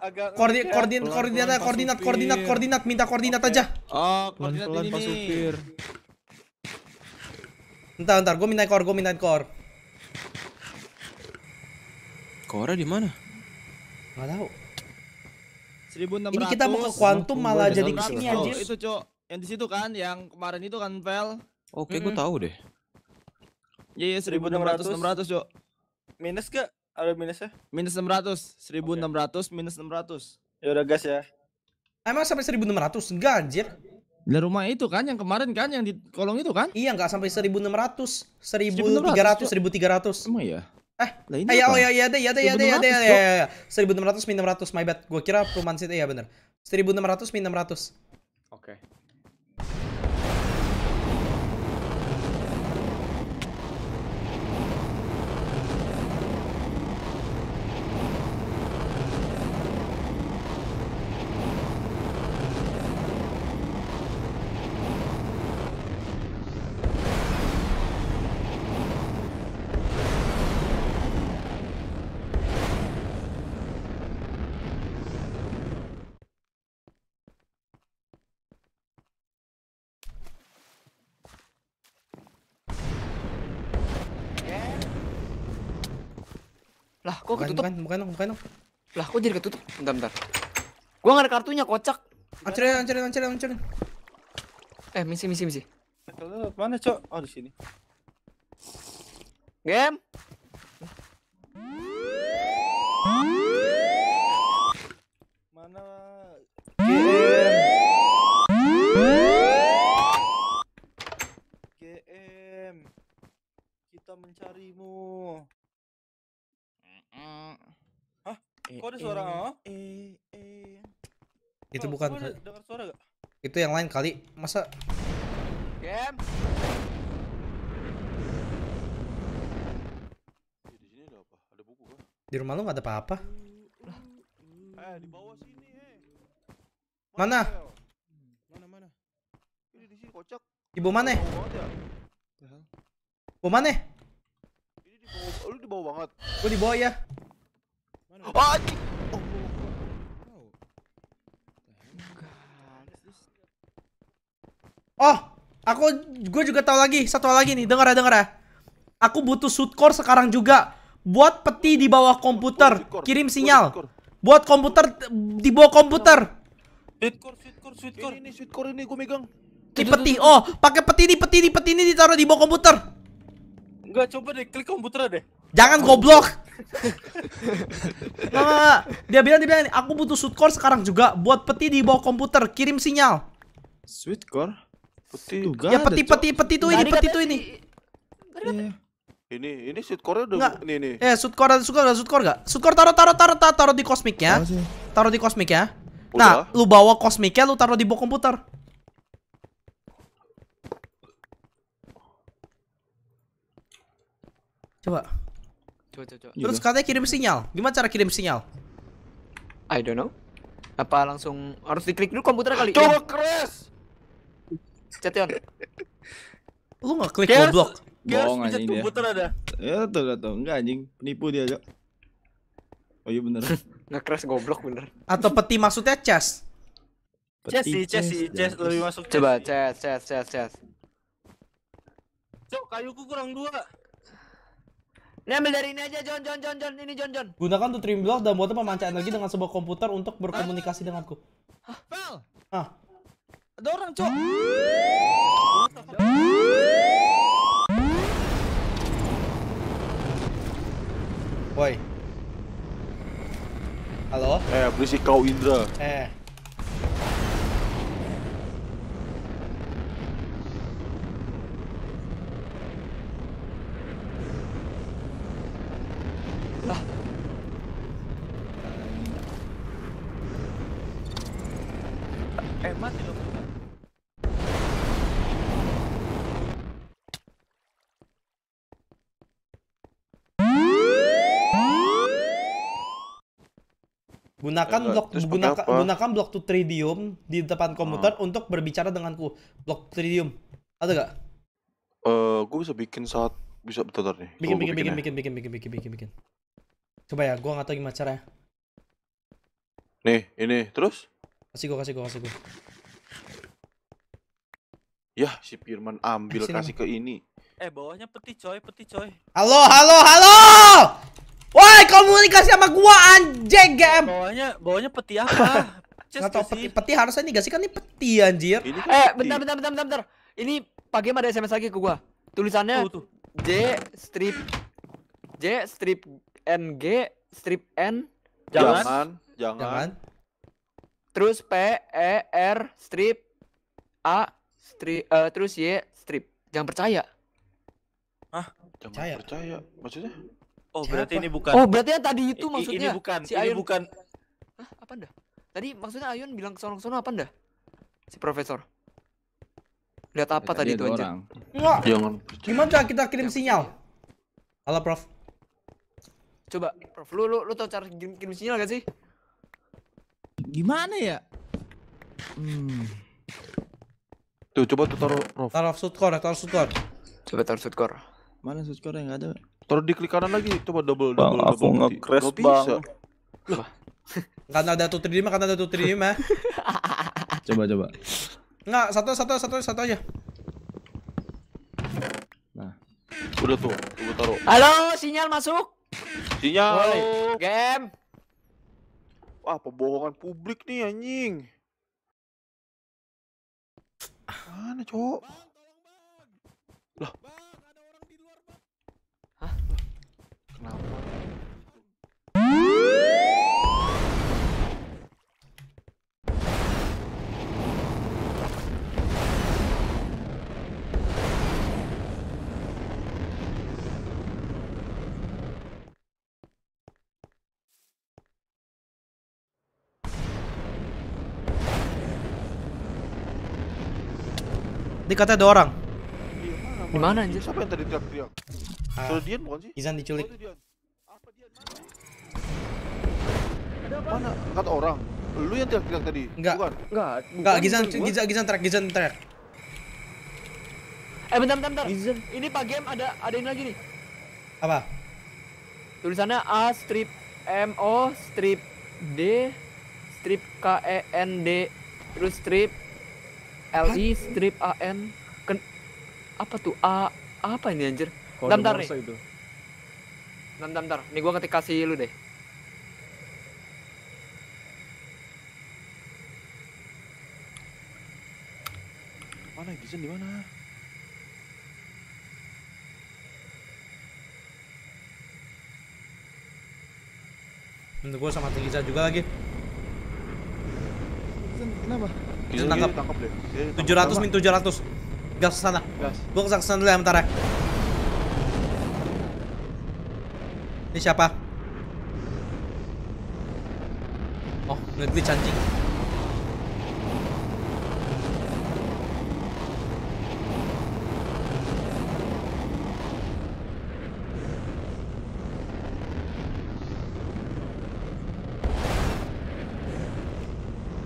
Agak Koordinat, koordinat, koordinat, koordinat, koordinat, koordinat, minta koordinat aja. Oh, koordinat ini Bentar, bentar, gue minta core, gue minta core. Kora di mana? Nggak tahu. 1600. Ini kita mau ke kuantum malah Gua jadi ke sini anjir. Itu, Cok. Yang di situ kan, yang kemarin itu kan, Vel. Oke, gue Mm-mm. tahu deh. Iya, iya, 1600, 600, Cok. Minus gak? Ada minusnya? Minus 600, 1600 minus 600. Ya udah gas ya. Emang sampai 1600? Enggak anjir. Lah rumah itu kan yang kemarin kan yang di kolong itu kan? Iya, enggak sampai 1600. 1600, 1300, 1300. Emang ya? Eh, lah ini Eh, ya, oh ya, ya ada, ya ada, ya ada, ya ada, ya 1600, ada, ya ada. 1600 min 600, my bad. Gua kira perumahan situ ya bener. 1600 min 600. Oke. Lah, kok Bukan, ketutup? bukan, bukan, dong, bukan. dong. Lah, kok jadi ketutup? Bentar, bentar. Gua nggak ada kartunya, kocak. Hancurin, hancurin, hancurin, hancurin. Eh, misi, misi, misi. Mana, Cok? Oh, di sini. Game. Mana GM? GM. Kita mencarimu. Hah? Kok ada suara? Eh, eh. Itu bukan. dengar suara gak? Itu yang lain kali. Masa Game. Eh, di sini ada apa? Ada buku kah? di rumah lu nggak ada apa-apa? Eh, di bawah sini, eh. Mana? Mana mana? Ini di sini kocak. Ibu mana? Ibu mana? Ini di bawah, lu di bawah banget. Gua di bawah ya. Mana? Ah, anjing. Oh, aku gue juga tahu lagi satu hal lagi nih. Dengar ya, dengar ya. Aku butuh shootcore sekarang juga. Buat peti di bawah komputer. Kirim sinyal. Buat komputer di bawah komputer. Sweet core, sweet core. Ini nih sweet core ini gue megang. Di peti. Oh, pakai peti di peti di peti ini ditaruh di bawah komputer. Enggak, coba deh klik komputer deh. Jangan goblok. Nggak, nggak, nggak. Dia bilang dia bilang ini, aku butuh shootcore sekarang juga buat peti di bawah komputer. Kirim sinyal. Sweet core. Peti. Tuh, gak Ya peti peti peti tuh ini peti tuh ini. Iya. Ini ini sweet core udah Nggak. ini nih. Eh, shootcore ada shootcore ada shootcore gak? Shootcore taruh taruh taruh taruh, taruh di kosmiknya. Apa sih? Taruh di kosmik ya. Udah. Nah, lu bawa kosmiknya, lu taruh di bawah komputer. Coba. Coba, coba, coba. Terus katanya kirim sinyal. Gimana cara kirim sinyal? I don't know. Apa langsung harus diklik dulu komputer kali? Coba crash. Chat Yon. Lu nggak klik goblok. Bohong anjing dia. komputer ada. Ya tuh gak tau. Enggak anjing. Penipu dia, Cok. Oh iya bener. Nge-crash goblok bener. Atau peti maksudnya chest. Chess sih, chess sih, chess dan lebih masuk. chess Coba chat, chat, chat, chat. Cok, kayuku kurang dua. Ini ambil dari ini aja John, John, John, John. Ini John, John. Gunakan to trim block dan buatnya pemancar energi dengan sebuah komputer untuk berkomunikasi denganku. Fel. Ah, Ada orang, Cok. woi. Halo? Eh, berisik kau Indra. Eh, Gunakan Eh, blok gunakan apa? Gunakan blok to tritium di depan komputer untuk berbicara denganku. Blok tritium. Ada gak? Eh, gue bisa bikin saat bisa bentar nih. Bikin bikin bikin ya. bikin bikin bikin bikin bikin bikin. Coba ya, gua nggak tahu gimana caranya. Nih, ini terus. Kasih gua, kasih gua, kasih gua. Ya, si Firman ambil Eh, sini, kasih ke ini. Eh, bawahnya peti coy, peti coy. Halo, halo, halo! Woi, komunikasi sama gua anjing GM. Bawahnya, bawahnya peti apa? Chess Nggak tahu gak peti, peti harusnya ini gak sih kan ini peti anjir. Ini kan Eh, peti. bentar, bentar, bentar, bentar, bentar. Ini pagi ada SMS lagi ke gua. Tulisannya Tuh, tuh. J strip J strip NG strip N Jangan. Jangan, jangan. Jangan. terus P E R strip A strip eh, terus Y strip. Jangan percaya. Jangan Percaya. percaya. Maksudnya? Oh, berarti Siapa? ini bukan. Oh, berarti yang tadi itu maksudnya. Ini bukan, si ini Ayun. bukan. Hah, apa dah? Tadi maksudnya Ayun bilang ke sono-sono apa dah? Si profesor. Lihat apa Ya, tadi itu aja? orang. Enggak. Jangan. Gimana cara kita kirim sinyal? Halo, Prof. Coba, Prof, lu lu, lu tau cara kirim, kirim sinyal gak sih? Gimana ya? Hmm. Tuh, coba tuh taruh Prof. Taruh shootcore, taruh shootcore. Coba taruh shootcore. Mana core yang ada? Taruh di klik kanan lagi. Coba double Bang, double aku double mati. nge-crash. Bang. Karena ada tuh 3D mah, karena ada tuh 3D mah. Coba coba. Enggak, satu satu satu satu aja. Udah tuh, coba taruh. Halo, sinyal masuk. Sinyal. Woi, game. Wah, pembohongan publik nih anjing. Mana, Cok? Lah. Hah? Kenapa? Ini katanya ada orang. Di mana, anjir? Siapa yang tadi teriak-teriak? Ah, Dian bukan sih? Izan diculik. Oh. Apa? Mana? Mana? Kata orang. Lu yang teriak-teriak tadi? Enggak. Bukan. Enggak. Enggak, Gizan, Gizan, Gizan track, Gizan track. Eh bentar bentar bentar. Ini Pak Game ada ada ini lagi nih. Apa? Tulisannya A strip M O strip D strip K E N D terus strip L I strip A N Ken apa tuh A apa ini anjir? Kode Bentar nih. Morse itu. Bentar bentar, bentar. Nih gua ketik kasih lu deh. Mana Gizan di mana? Menurut gua sama Gizan juga lagi. Kenapa? Gizan tangkap. Gizan tangkap deh. Dia tangkap. 700 min 700. Gas ke sana. Gas. Gua ke sana dulu ya bentar ya. Ini siapa? Oh, nge-glitch anjing.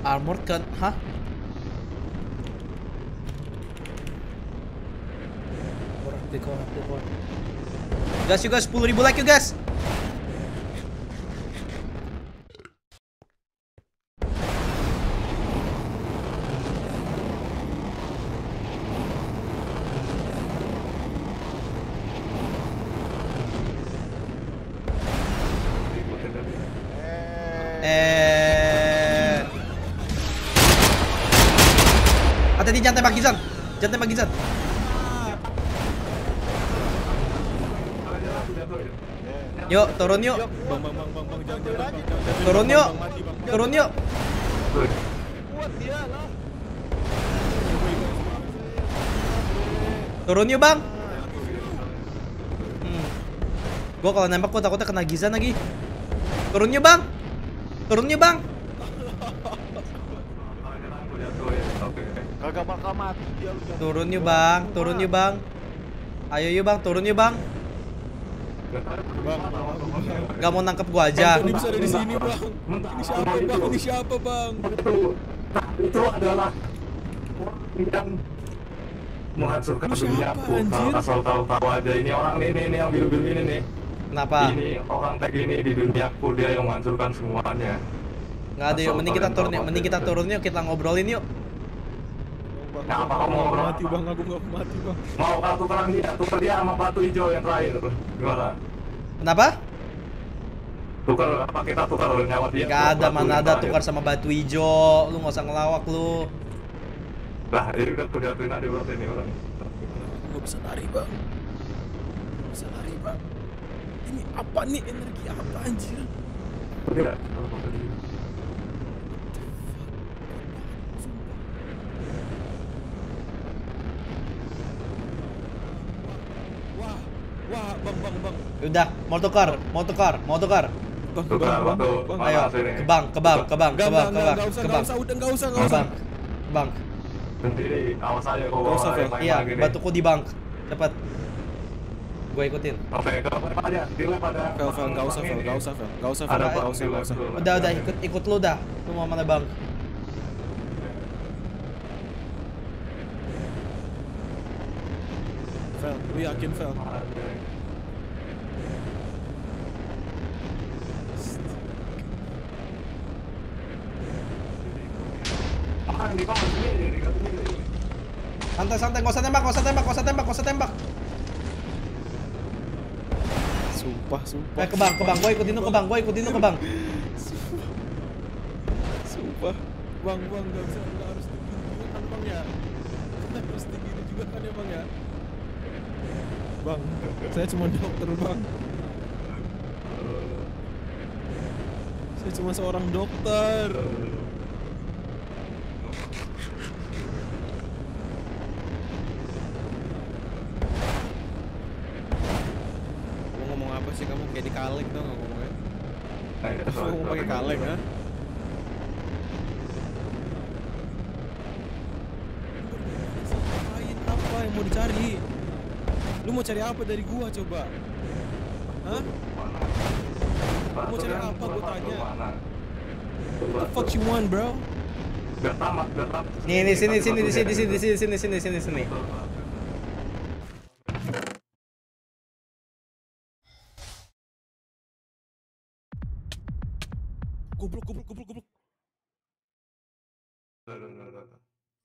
Armor kan? Hah? Guys, you guys 10 ribu like you guys. Hati-hati jangan tembak Gizan. Jangan. Yuk, turun yuk. Turun yuk. Turun yuk. Turun yuk, Bang. Hmm. Gua kalau nembak gua takutnya kena Gizan lagi. Turun yuk, Bang. Turun yuk, Bang. Kagak bakal mati dia lu. Turun yuk, Bang. Turun yuk, Bang. Ayo yuk, Bang. Turun yuk, Bang. Gak mau nangkep gua aja. Ini bisa ada di sini, bang. Ini siapa, bang? Ini siapa, bang? itu adalah orang yang menghancurkan duniaku. asal tahu-tahu aja ini orang ini ini yang biru-biru ini nih. Kenapa? Ini orang tag ini di duniaku dia yang menghancurkan semuanya. Nggak ada yuk. Mending kita turun yuk. Mending kita turun yuk. Kita ngobrolin yuk. Nah, apa kamu mau bro? mati, bang. Aku nggak mati, bang. Mau kau tukeran dia, tuker dia sama batu hijau yang terakhir. Gimana? Kenapa? Tukar apa kita tukar nyawa dia? Gak ada mana yang ada tukar sama batu hijau. Lu nggak usah ngelawak lu. Lah, ini udah tuh aja berarti ini orang. Gak bisa lari, bang. Gak bisa lari, bang. Ini apa nih? Energi apa, anjir? Tidak. Wah, wah, bang, bang, bang. Udah, mau tukar, mau tukar, mau tukar. Bang, Tukar bang, bang, bang. Ayo, ke bank, ke bank, ke bank, ke Enggak, bank, enggak, ke enggak, bank, enggak usah, ke enggak bank, usah, udah enggak usah, ke enggak usah. bank, ke bank. Sendiri, awas aja kau Nggak usah, yang Iya, batuku di bank. Cepat. Gue ikutin. Oke, ke apa aja? Di lab ada. Fel, Fel, enggak usah, Fel, enggak usah, Fel. Enggak usah, Fel. Enggak usah, enggak usah. Udah, udah ikut ikut lu dah. Lu mau mana bang? Fel, lu yakin, Fel? Di sini. Santai santai, nggak usah tembak, nggak usah tembak, nggak usah tembak, nggak usah tembak. Sumpah. Sumpah. Eh ke bang, ke bang, gue ikutin lu ke bang, gue ikutin lu ke bang. Sumpah. Bang, bang, gak bisa, gak harus tinggi juga kan bang ya? Harus tinggi juga kan ya bang ya? Bang, saya cuma dokter bang. Saya cuma seorang dokter. Kamu ngomong apa sih kamu kayak di kaleng tau gak ngomongnya? Kamu ngomong pakai kaleng ha? Ngapain? Apa yang mau dicari? Lu mau cari apa dari gua coba? Hah? Lu mau cari apa gua tanya? What the fuck you want bro? Biar tamat, biar tamat. Nih, nih sini sini di sini di sini di sini sini sini sini sini.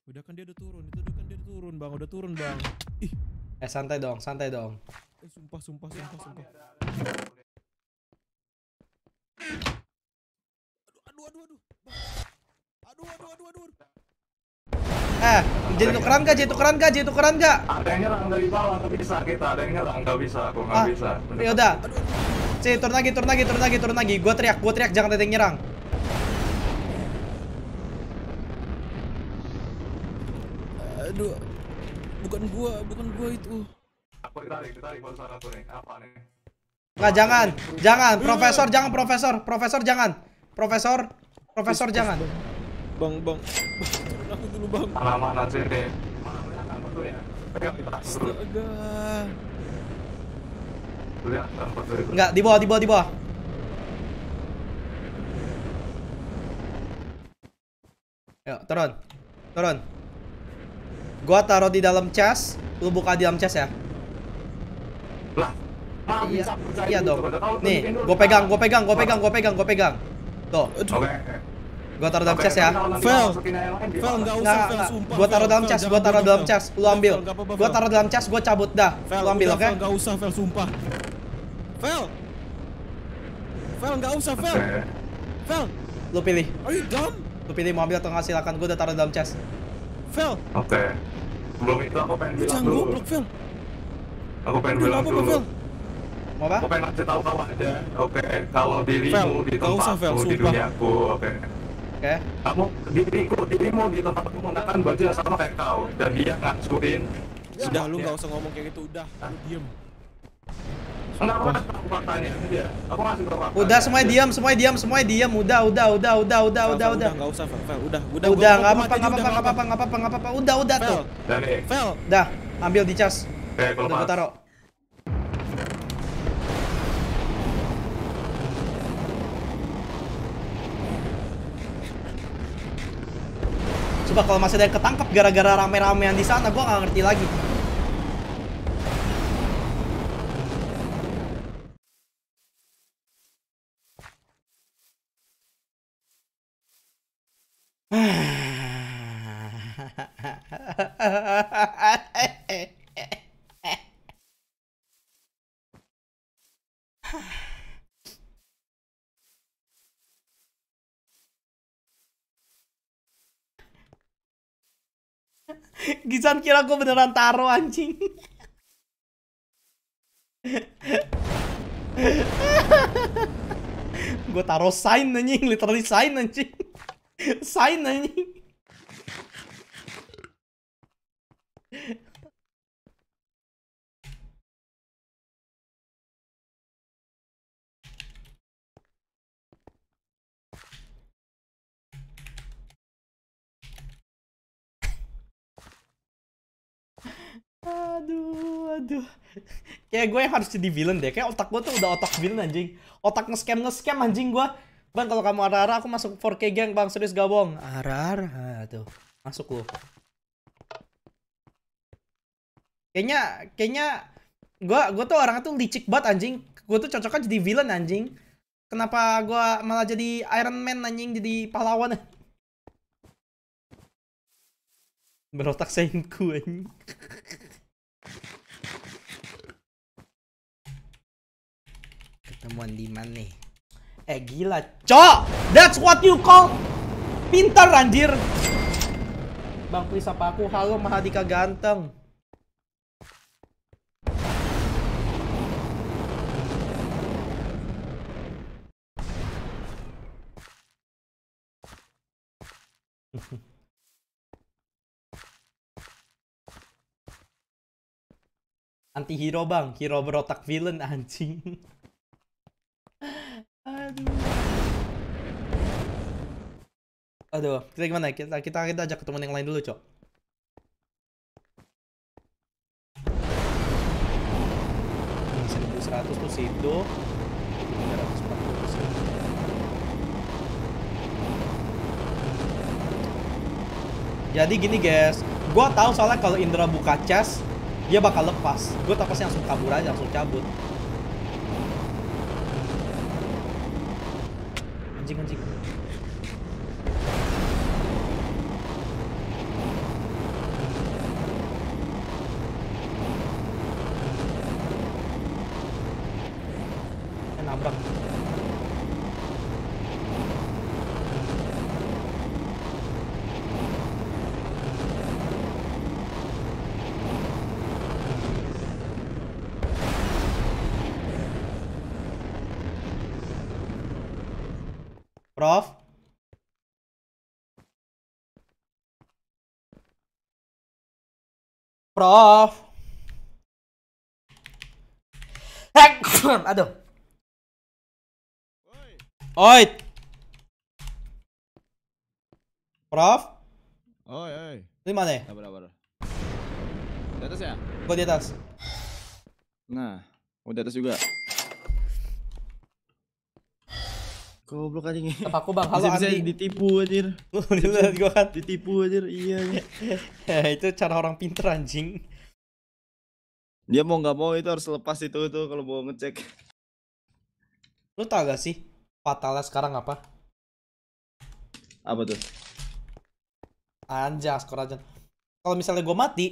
Udah kan dia udah turun, itu udah kan dia udah turun bang, udah turun bang. Ih, Eh santai dong, santai dong. eh, sumpah, sumpah, sumpah, sumpah. Aduh, aduh, aduh. Aduh, aduh, aduh, aduh. aduh. Eh, jadi tukeran gak? Jadi tukeran gak? Jadi tukeran gak? Ada yang nyerang dari bawah tapi bisa kita, ada yang nyerang nggak bisa, aku nggak Ah, bisa. ya udah. Si turun lagi, turun lagi, turun lagi, turun lagi. Gua teriak, gua teriak jangan ada yang nyerang. Aduh, bukan gua, bukan gua itu. Aku ditarik, ditarik barusan aku nih. Apa nih? Nggak, jangan. Jangan, profesor, jangan profesor. Profesor jangan. Profesor, profesor jangan. Bang, bang, aku dulu bang. Ya? Pegang di tas. Astaga. Enggak, di bawah, di bawah, di bawah. Yuk, turun. Turun. Gua taruh di dalam chest, lu buka di dalam chest ya. Lah, mana Iya, bisa percaya iya dong. Nih, gua pegang, gua pegang, gua pegang, gua pegang, gua pegang. Tuh, Oke. gua taruh dalam chest ya. Fel. Fel, gimana? nggak usah, Fel, enggak. sumpah. Gua taruh dalam chest, gua taruh dalam chest, lu ambil. Gua taruh dalam chest, gua cabut dah. Lu ambil, oke? Nggak usah, Fel, sumpah. Fel. Fel, nggak usah, Fel. Oke. Fel, Lu pilih. are you dumb? Lu pilih mau ambil atau nggak silakan. Gua udah taruh dalam chest. Fel, Oke. Sebelum itu aku pengen bilang jangan dulu. goblok, Fel. Aku pengen Udah, bilang apa-apa, dulu. Fel. Mau apa? Aku pengen ngasih tahu kamu aja. Oke, kalau dirimu Fel, di tempatku, di sumpah. duniaku, oke. Oke. Kamu diriku, dirimu di tempatku menggunakan baju yang sama kayak kau dan dia ngancurin. Udah, lu nggak usah ngomong kayak gitu, udah. Lu diem. Enggak, aku ngasih tahu faktanya aja. Aku ngasih tahu faktanya. Udah semuanya diam, semuanya diam, semuanya diam. Udah, udah, udah, udah, udah, udah, udah. nggak usah, Fel, udah, udah. Udah, gua- nggak gua apa-apa, mati nggak juga, apa-apa, nggak apa-apa, nggak apa-apa, nggak apa-apa. Udah, udah tuh. Dari, Fel, Dah, ambil di cas. oke, Udah gua taruh. Coba kalau masih ada yang ketangkep gara-gara rame-ramean di sana, gua nggak ngerti lagi. Gisan kira gue beneran taro anjing. gue taro sign anjing, literally sign anjing. Sign anjing. Aduh, aduh. Kayak gue yang harus jadi villain deh. Kayak otak gue tuh udah otak villain anjing. Otak nge-scam nge-scam anjing gue. Bang kalau kamu ara-ara aku masuk 4K gang bang serius gabung. Ara-ara Ah, tuh. Masuk lu. Kayaknya kayaknya gue gue tuh orangnya tuh licik banget anjing. Gue tuh cocoknya jadi villain anjing. Kenapa gue malah jadi Iron Man anjing jadi pahlawan? Berotak sainku anjing. Temuan di mana? Eh gila, cok. That's what you call pintar anjir. Bang, please apa aku? Halo Mahadika ganteng. Anti hero bang, hero berotak villain anjing. Aduh. Aduh, kita gimana? Kita kita kita ajak ke teman yang lain dulu, Cok. Hmm, 1100 tuh situ. 340 tuh situ. Jadi gini guys, gua tahu soalnya kalau Indra buka chest, dia bakal lepas. Gue tak pasti langsung kabur aja, langsung cabut. Anjing anjing. Eh, nabrak. Prof. Prof. Hek. Aduh. Oi. Prof. Oi, oi. Di mana? Sabar, sabar. Di atas ya? Gua di atas. Nah, oh di atas juga. Goblok anjing. Apa aku bang? Halo Bisa, bisa ditipu anjir. Lihat gua kan. Ditipu anjir. Iya. iya. itu cara orang pinter anjing. Dia mau nggak mau itu harus lepas itu itu kalau mau ngecek. Lu tau gak sih? Fatalnya sekarang apa? Apa tuh? Anjas, skor aja. Kalau misalnya gue mati,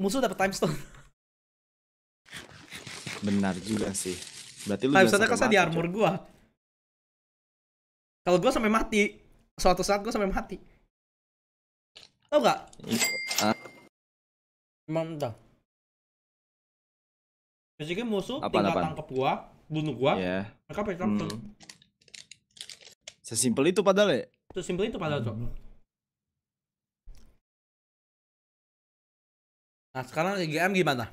musuh dapat time stone. Benar juga sih. Berarti lu Time stone kan di armor gua. Kalau gua sampai mati, suatu saat gua sampai mati. Tau gak? Cok. Ah, Emang entah. Basically musuh Apaan, tinggal apaan? tangkap gua, bunuh gua, Iya. mereka pakai. Hmm. Sesimpel itu padahal ya. Itu simpel itu padahal tuh. Nah sekarang GM gimana?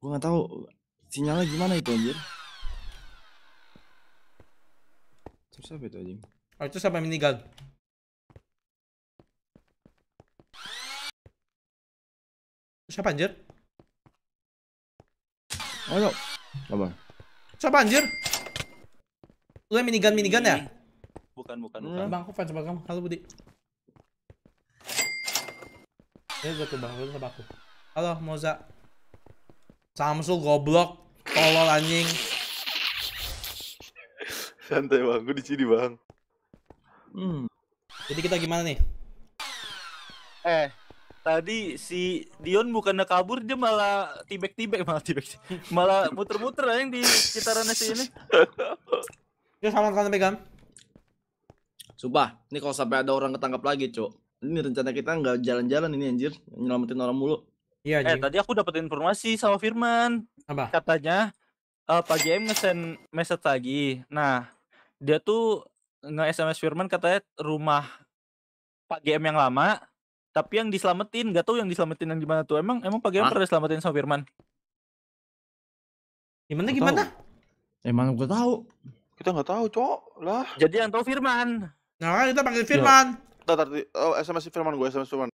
Gua nggak tahu sinyalnya gimana itu anjir. Terus apa itu anjing? Oh itu sampai minigun. Siapa anjir? Oh, no. Apa? Siapa anjir? Lu yang minigun minigun ya? Bukan, bukan, Hmm. bukan. Bang, aku fans sama kamu. Halo Budi. Ya gue tuh bang, lu sama aku. Halo Moza. Samsul goblok, tolol anjing. Santai bang, gue di sini bang. Hmm. Jadi kita gimana nih? Eh, tadi si Dion bukannya kabur dia malah tibek-tibek malah tibek. Malah muter-muter yang di sekitaran si ini. Sama kan pegang. Sumpah, ini kalau sampai ada orang ketangkap lagi, Cok. Ini rencana kita nggak jalan-jalan ini anjir, nyelamatin orang mulu. Iya Eh, tadi aku dapat informasi sama Firman. Apa? Katanya eh, Pak GM nge-send message lagi. Nah, dia tuh nge-SMS Firman katanya rumah Pak GM yang lama tapi yang diselamatin nggak tahu yang diselamatin yang gimana tuh emang emang Pak pernah diselamatin sama Firman Gimana Nggak gimana? Eh, mana gua tahu. Kita nggak tahu cok lah. jadi yang tahu Firman Nah kan kita panggil Firman. Ntar tadi oh, SMS Firman gue SMS Firman.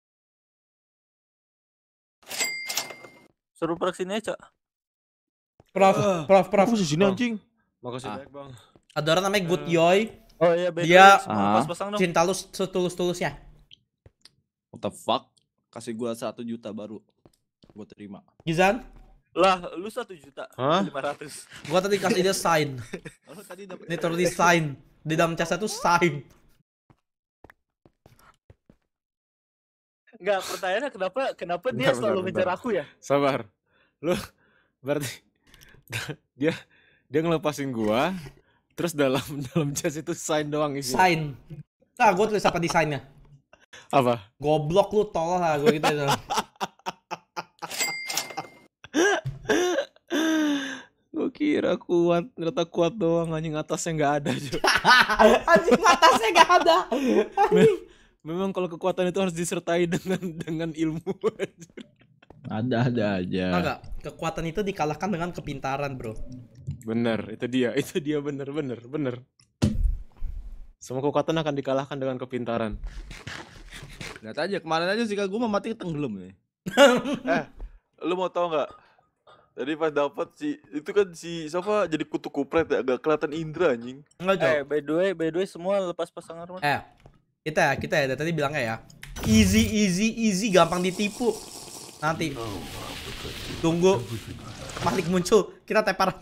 suruh pergi sini aja Prof, prof, prof. Aku di sini anjing. Makasih Ah. banyak bang. Ada orang namanya Good Yoy. oh iya the Dia- Ah. pas pasang dong Cinta lu setulus-tulusnya. What the fuck? Kasih gua satu juta baru. Gua terima. Gizan, lah lu satu juta Hah? lima ratus gua tadi kasih dia sign. Oh, tadi dapat Ini sign. Di dalam casa itu sign. Enggak, pertanyaannya kenapa kenapa dia Bentar, selalu bentar, ngejar aku ya? Sabar. Lu berarti dia dia ngelepasin gua terus dalam dalam chest itu sign doang isinya Sign. Nah, gue tulis apa desainnya? Apa Goblok lu tolol lah gue gitu. itu. Gue kira kuat, ternyata kuat doang anjing atasnya nggak ada Cok. Anjing atasnya gak ada. Anjing. Memang kalau kekuatan itu harus disertai dengan dengan ilmu. anjir. Ada ada aja. Enggak, kekuatan itu dikalahkan dengan kepintaran, Bro. bener, itu dia, itu dia bener, bener, bener. Semua kekuatan akan dikalahkan dengan kepintaran. Lihat aja kemarin aja sih gue mau mati tenggelam nih. Eh, lu mau tau nggak? Tadi pas dapat si itu kan si siapa jadi kutu kupret ya agak kelihatan Indra anjing. Enggak. Eh, by the way, by the way semua lepas pasang armor. Eh, kita ya, kita ya dari tadi bilangnya ya. Easy, easy, easy, gampang ditipu. Nanti. Tunggu. Malik muncul, kita tepar.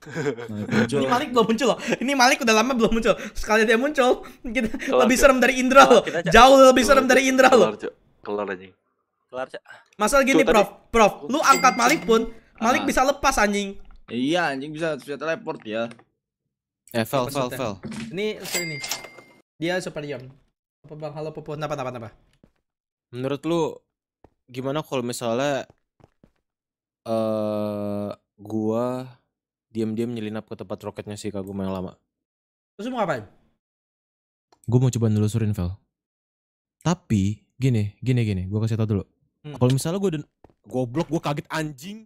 Ini Malik belum muncul loh. Ini Malik udah lama belum muncul. Sekali dia muncul, kita lebih Cok. serem dari Indra loh. Jauh lebih serem dari Indra loh. Kelar. Kelar anjing. Kelar, Cak. Masalah gini, tadi- Prof. Prof, lu angkat Malik pun, Malik Ah. bisa lepas anjing. Iya anjing bisa bisa teleport ya. Eh, Vel, maksudnya? Vel. Ini nih. Dia super jam. Apa Bang? Halo Popo. Kenapa, kenapa, kenapa? Menurut lu gimana kalau misalnya eh gua diam-diam nyelinap ke tempat roketnya si Kaguma yang lama? Terus mau ngapain? Gue mau coba nelusurin Vel. Tapi gini, gini, gini. Gue kasih tau dulu. Hmm. Kalau misalnya gue udah goblok, gue kaget anjing.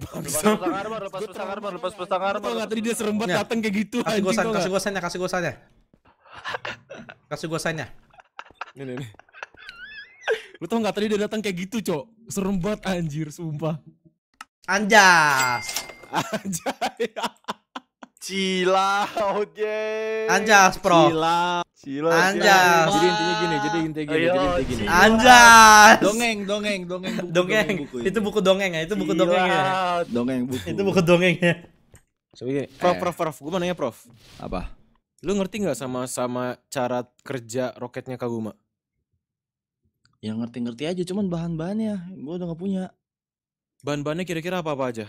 Lepas pasang armor, lepas pasang armor, lepas pasang armor. Tau gak tadi dia serem banget Ya. datang kayak gitu Kasih tau kasih sign kasih gue sign Kasih gue Nih, nih, nih. Lu tau gak tadi dia datang kayak gitu, Cok? Serem banget anjir, sumpah. Anjas. Anjay. Cilaut, geng. Anjas, Prof. Gila. Cilaut. Anjas. Jadi intinya gini, jadi intinya gini, Ayo, jadi intinya gini. Cila. Anjas. Dongeng dongeng dongeng buku, Dongeng. buku Itu buku dongeng ya, itu buku dongeng ya. dongeng buku. Itu buku dongeng ya. So, gini. Prof, prof, prof. Gue mau nanya, prof. apa? Lu ngerti nggak sama sama cara kerja roketnya Kaguma? Yang ngerti-ngerti aja cuman bahan-bahannya gue udah gak punya. Bahan-bahannya kira-kira apa-apa aja?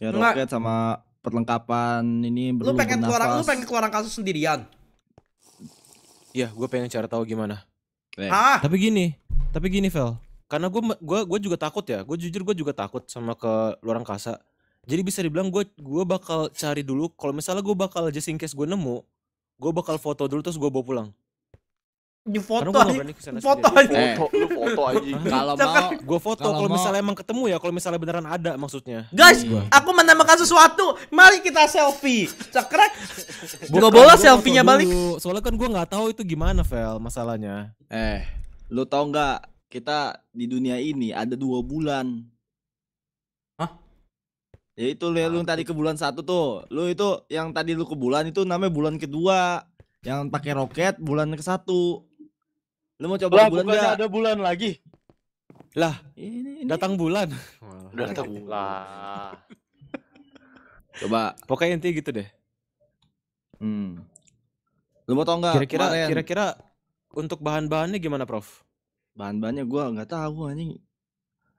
Ya Enggak. roket sama perlengkapan ini Lu belum pengen keluar lu pengen keluaran kasus sendirian. Iya, gue pengen cara tahu gimana. Eh, Ah, Tapi gini, tapi gini, Vel. Karena gue gua gua juga takut ya. Gue jujur gue juga takut sama ke luar angkasa. Jadi bisa dibilang gue gua bakal cari dulu. Kalau misalnya gue bakal just in case gue nemu, gue bakal foto dulu terus gue bawa pulang. Di foto gue Foto anjing. Eh. Foto, lu foto anjing. kalau Jangan. mau Gue foto Kalau misalnya emang ketemu ya. Kalau misalnya beneran ada maksudnya. Guys, Iya. aku menemukan sesuatu. Mari kita selfie. Cekrek. Gua Bukan, bola selfie-nya balik. Soalnya kan gue nggak tahu itu gimana, Vel, masalahnya. eh lu tau nggak kita di dunia ini ada dua bulan. Hah? Ya itu lu, lu tadi ke bulan satu tuh. Lu itu yang tadi lu ke bulan itu namanya bulan kedua. Yang pakai roket bulan ke satu. Lu mau coba Lah, bulan bukannya nggak? ada bulan lagi. Lah, Ini, ini. datang bulan. Datang. Lah. Coba. Pokoknya intinya gitu deh. Hmm. Lu mau tau nggak? Kira-kira kemarin kira-kira untuk bahan-bahannya gimana, Prof? bahan-bahannya gua nggak tahu anjing.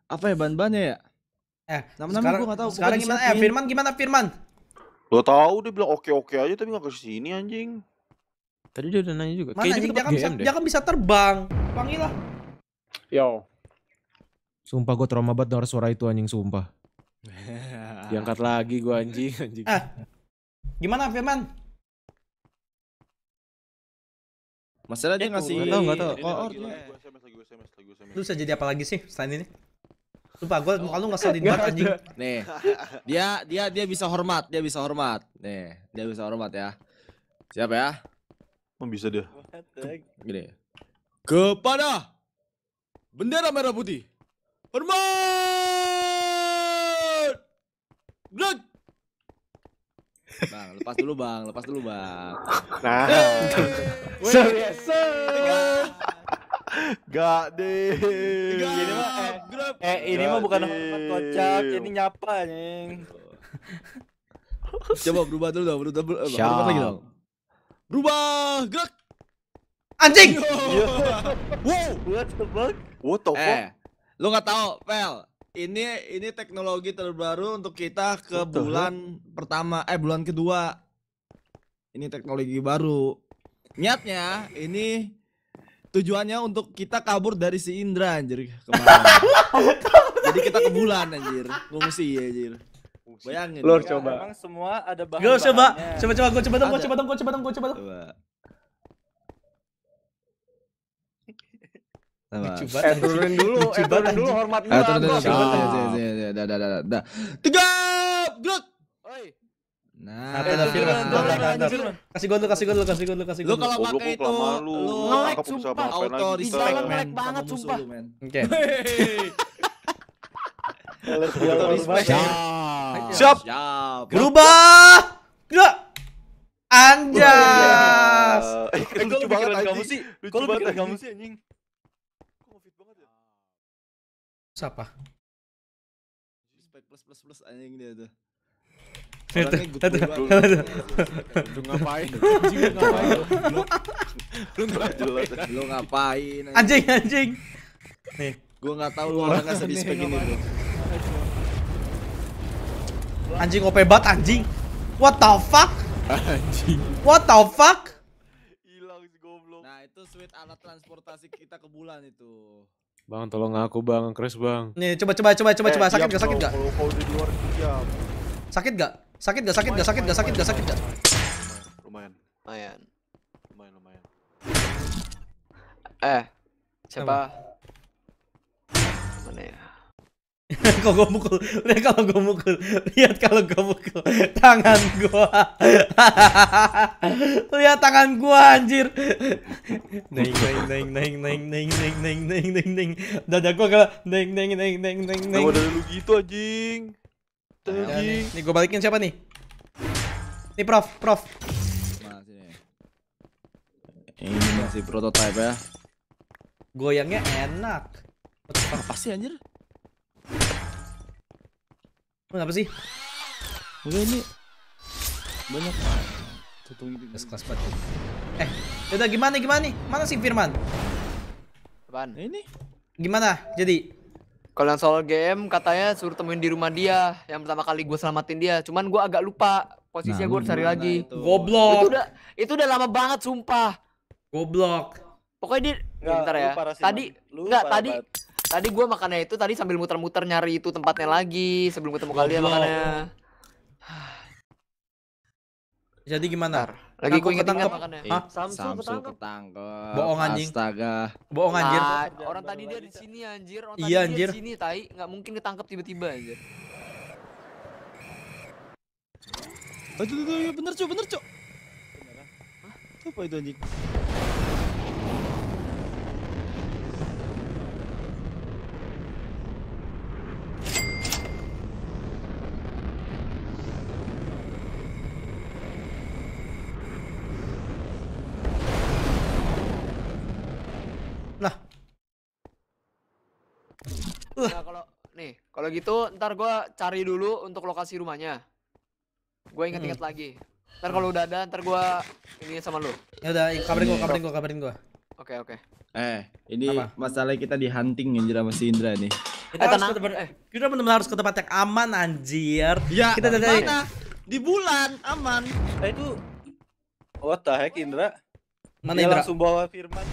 Apa ya bahan-bahannya ya? Eh, Nama-nama sekarang, gua nggak tahu. sekarang gimana? Eh. Firman gimana Firman? Lo tahu dia bilang oke-oke aja tapi gak ke sini anjing. Tadi dia udah nanya juga. Mana Kayaknya anjing dia dia kan tempat bisa, kan bisa terbang. Panggil lah. Yo. Sumpah gue trauma banget denger suara itu anjing sumpah. Diangkat lagi gue anjing anjing. Eh, gimana Firman? Masalah dia ngasih nggak tahu, nggak tahu. Ini koor lagi, dia. lagi, gua SMS, lagi, gua SMS, lagi, gua SMS. Lu bisa jadi apa lagi sih selain ini? Lupa, gue muka lu ngeselin banget anjing. Nih, dia dia dia bisa hormat, dia bisa hormat. Nih, dia bisa hormat ya. Siap ya? Emang bisa dia. Gini. Kepada bendera merah putih. Hormat! Gerak! Bang, lepas dulu bang, lepas dulu bang. Nah, gak deh. Ini mah eh, Gerak! eh ini mah bukan hormat kocak, ini nyapa anjing. Coba berubah dulu dong, berubah, berubah, berubah lagi dong. Berubah, gerak! Anjing! Wow! What the fuck? What the fuck? Eh, lu nggak tahu, Pel? ini ini teknologi terbaru untuk kita ke What bulan pertama eh bulan kedua. Ini teknologi baru. Niatnya ini tujuannya untuk kita kabur dari si Indra anjir kemarin. Jadi kita ke bulan anjir, ngungsi anjir. Bayangin. Lur coba. Emang semua ada bahan. Gua coba. Coba coba gua coba dong, gua coba dong, gua coba dong, gua coba dong. Coba. Coba. Eh turunin dulu, eh turunin dulu hormat. Eh turunin dulu. Ya ya ya. Da. Tiga. Grut. Oi. Nah, ada. Kasih gol kasih gol kasih gol kasih gol. Lu kalau pakai itu lu like sumpah auto di banget sumpah. Oke. Siap. Berubah. Enggak. Anjas. Eh, lucu banget kamu sih. Lucu banget kamu sih anjing. Siapa? Plus plus plus anjing dia tuh. Lu ngapain? Anjing, anjing. Nih, gua nggak tahu lu orangnya sedih spek ini, anjing OP banget anjing. What the fuck? Anjing. What the fuck? Hilang si goblok. Nah itu sweet alat transportasi kita ke bulan itu. Bang, tolong aku bang, crash bang. Nih, coba coba coba coba Eh, coba sakit diam gak sakit dong, gak? Kalau kalau di luar diam. Sakit gak? Sakit gak? Sakit gak? Sakit gak? Sakit gak? Sakit gak? Lumayan, lumayan. lumayan, lumayan. Eh, siapa? Mana ya? Kok gue mukul? Lihat kalau gue mukul. Lihat kalau gue mukul. Tangan gua. Lihat tangan gua anjir. Neng neng neng neng neng neng neng neng neng neng neng. Dada gua kalau neng neng neng neng neng neng. Kenapa dari lu gitu anjing? Ya, Anjing. Nih gue balikin siapa nih? Nih Prof, Prof. Nah. Ini masih prototype ya. Goyangnya enak. Apa sih anjir? Kenapa sih? Udah ini banyak gitu. Kelas kelas banget. Eh, udah gimana gimana nih? Mana sih Firman? Apaan? Nah, ini Gimana? Jadi Kalau yang soal game katanya suruh temuin di rumah dia yang pertama kali gue selamatin dia. Cuman gue agak lupa posisinya Nah, gue cari lagi. itu? Itu goblok. udah itu udah lama banget sumpah. Goblok. Pokoknya dia Nggak, bentar ya. Tadi enggak tadi banget. Tadi gue makannya itu tadi sambil muter-muter nyari itu tempatnya lagi sebelum ketemu kalian makannya. Jadi gimana? Bentar. Lagi gue inget-inget ketangkep. makannya. Hah? Samsul Samsul ketangkep. ketangkep. Bohong, anjing. Astaga. Bohong anjir. Nah, orang tadi dia di sini anjir. Orang Iya, tadi anjir. dia di sini tai, nggak mungkin ketangkep tiba-tiba anjir. Itu, itu, itu, bener cok, bener cok. Hah? Apa itu anjing? Lah, Nah, kalau kalau gitu ntar gua cari dulu untuk lokasi rumahnya. Gue inget-inget lagi. Ntar kalau udah ada, ntar gua ini sama lu. ya udah kabarin gua, Ini. kabarin gua, kabarin gua. Oke, oke. Eh, ini Apa? masalah kita di hunting anjir sama si Indra nih. Kita Eh, harus tenang. ke tempat, Eh. kita benar-benar harus ke tempat yang aman anjir. Ya, Kita di dari mana? Di bulan, aman. Eh itu What the heck Indra? Mana Dia Indra? langsung bawa Firman.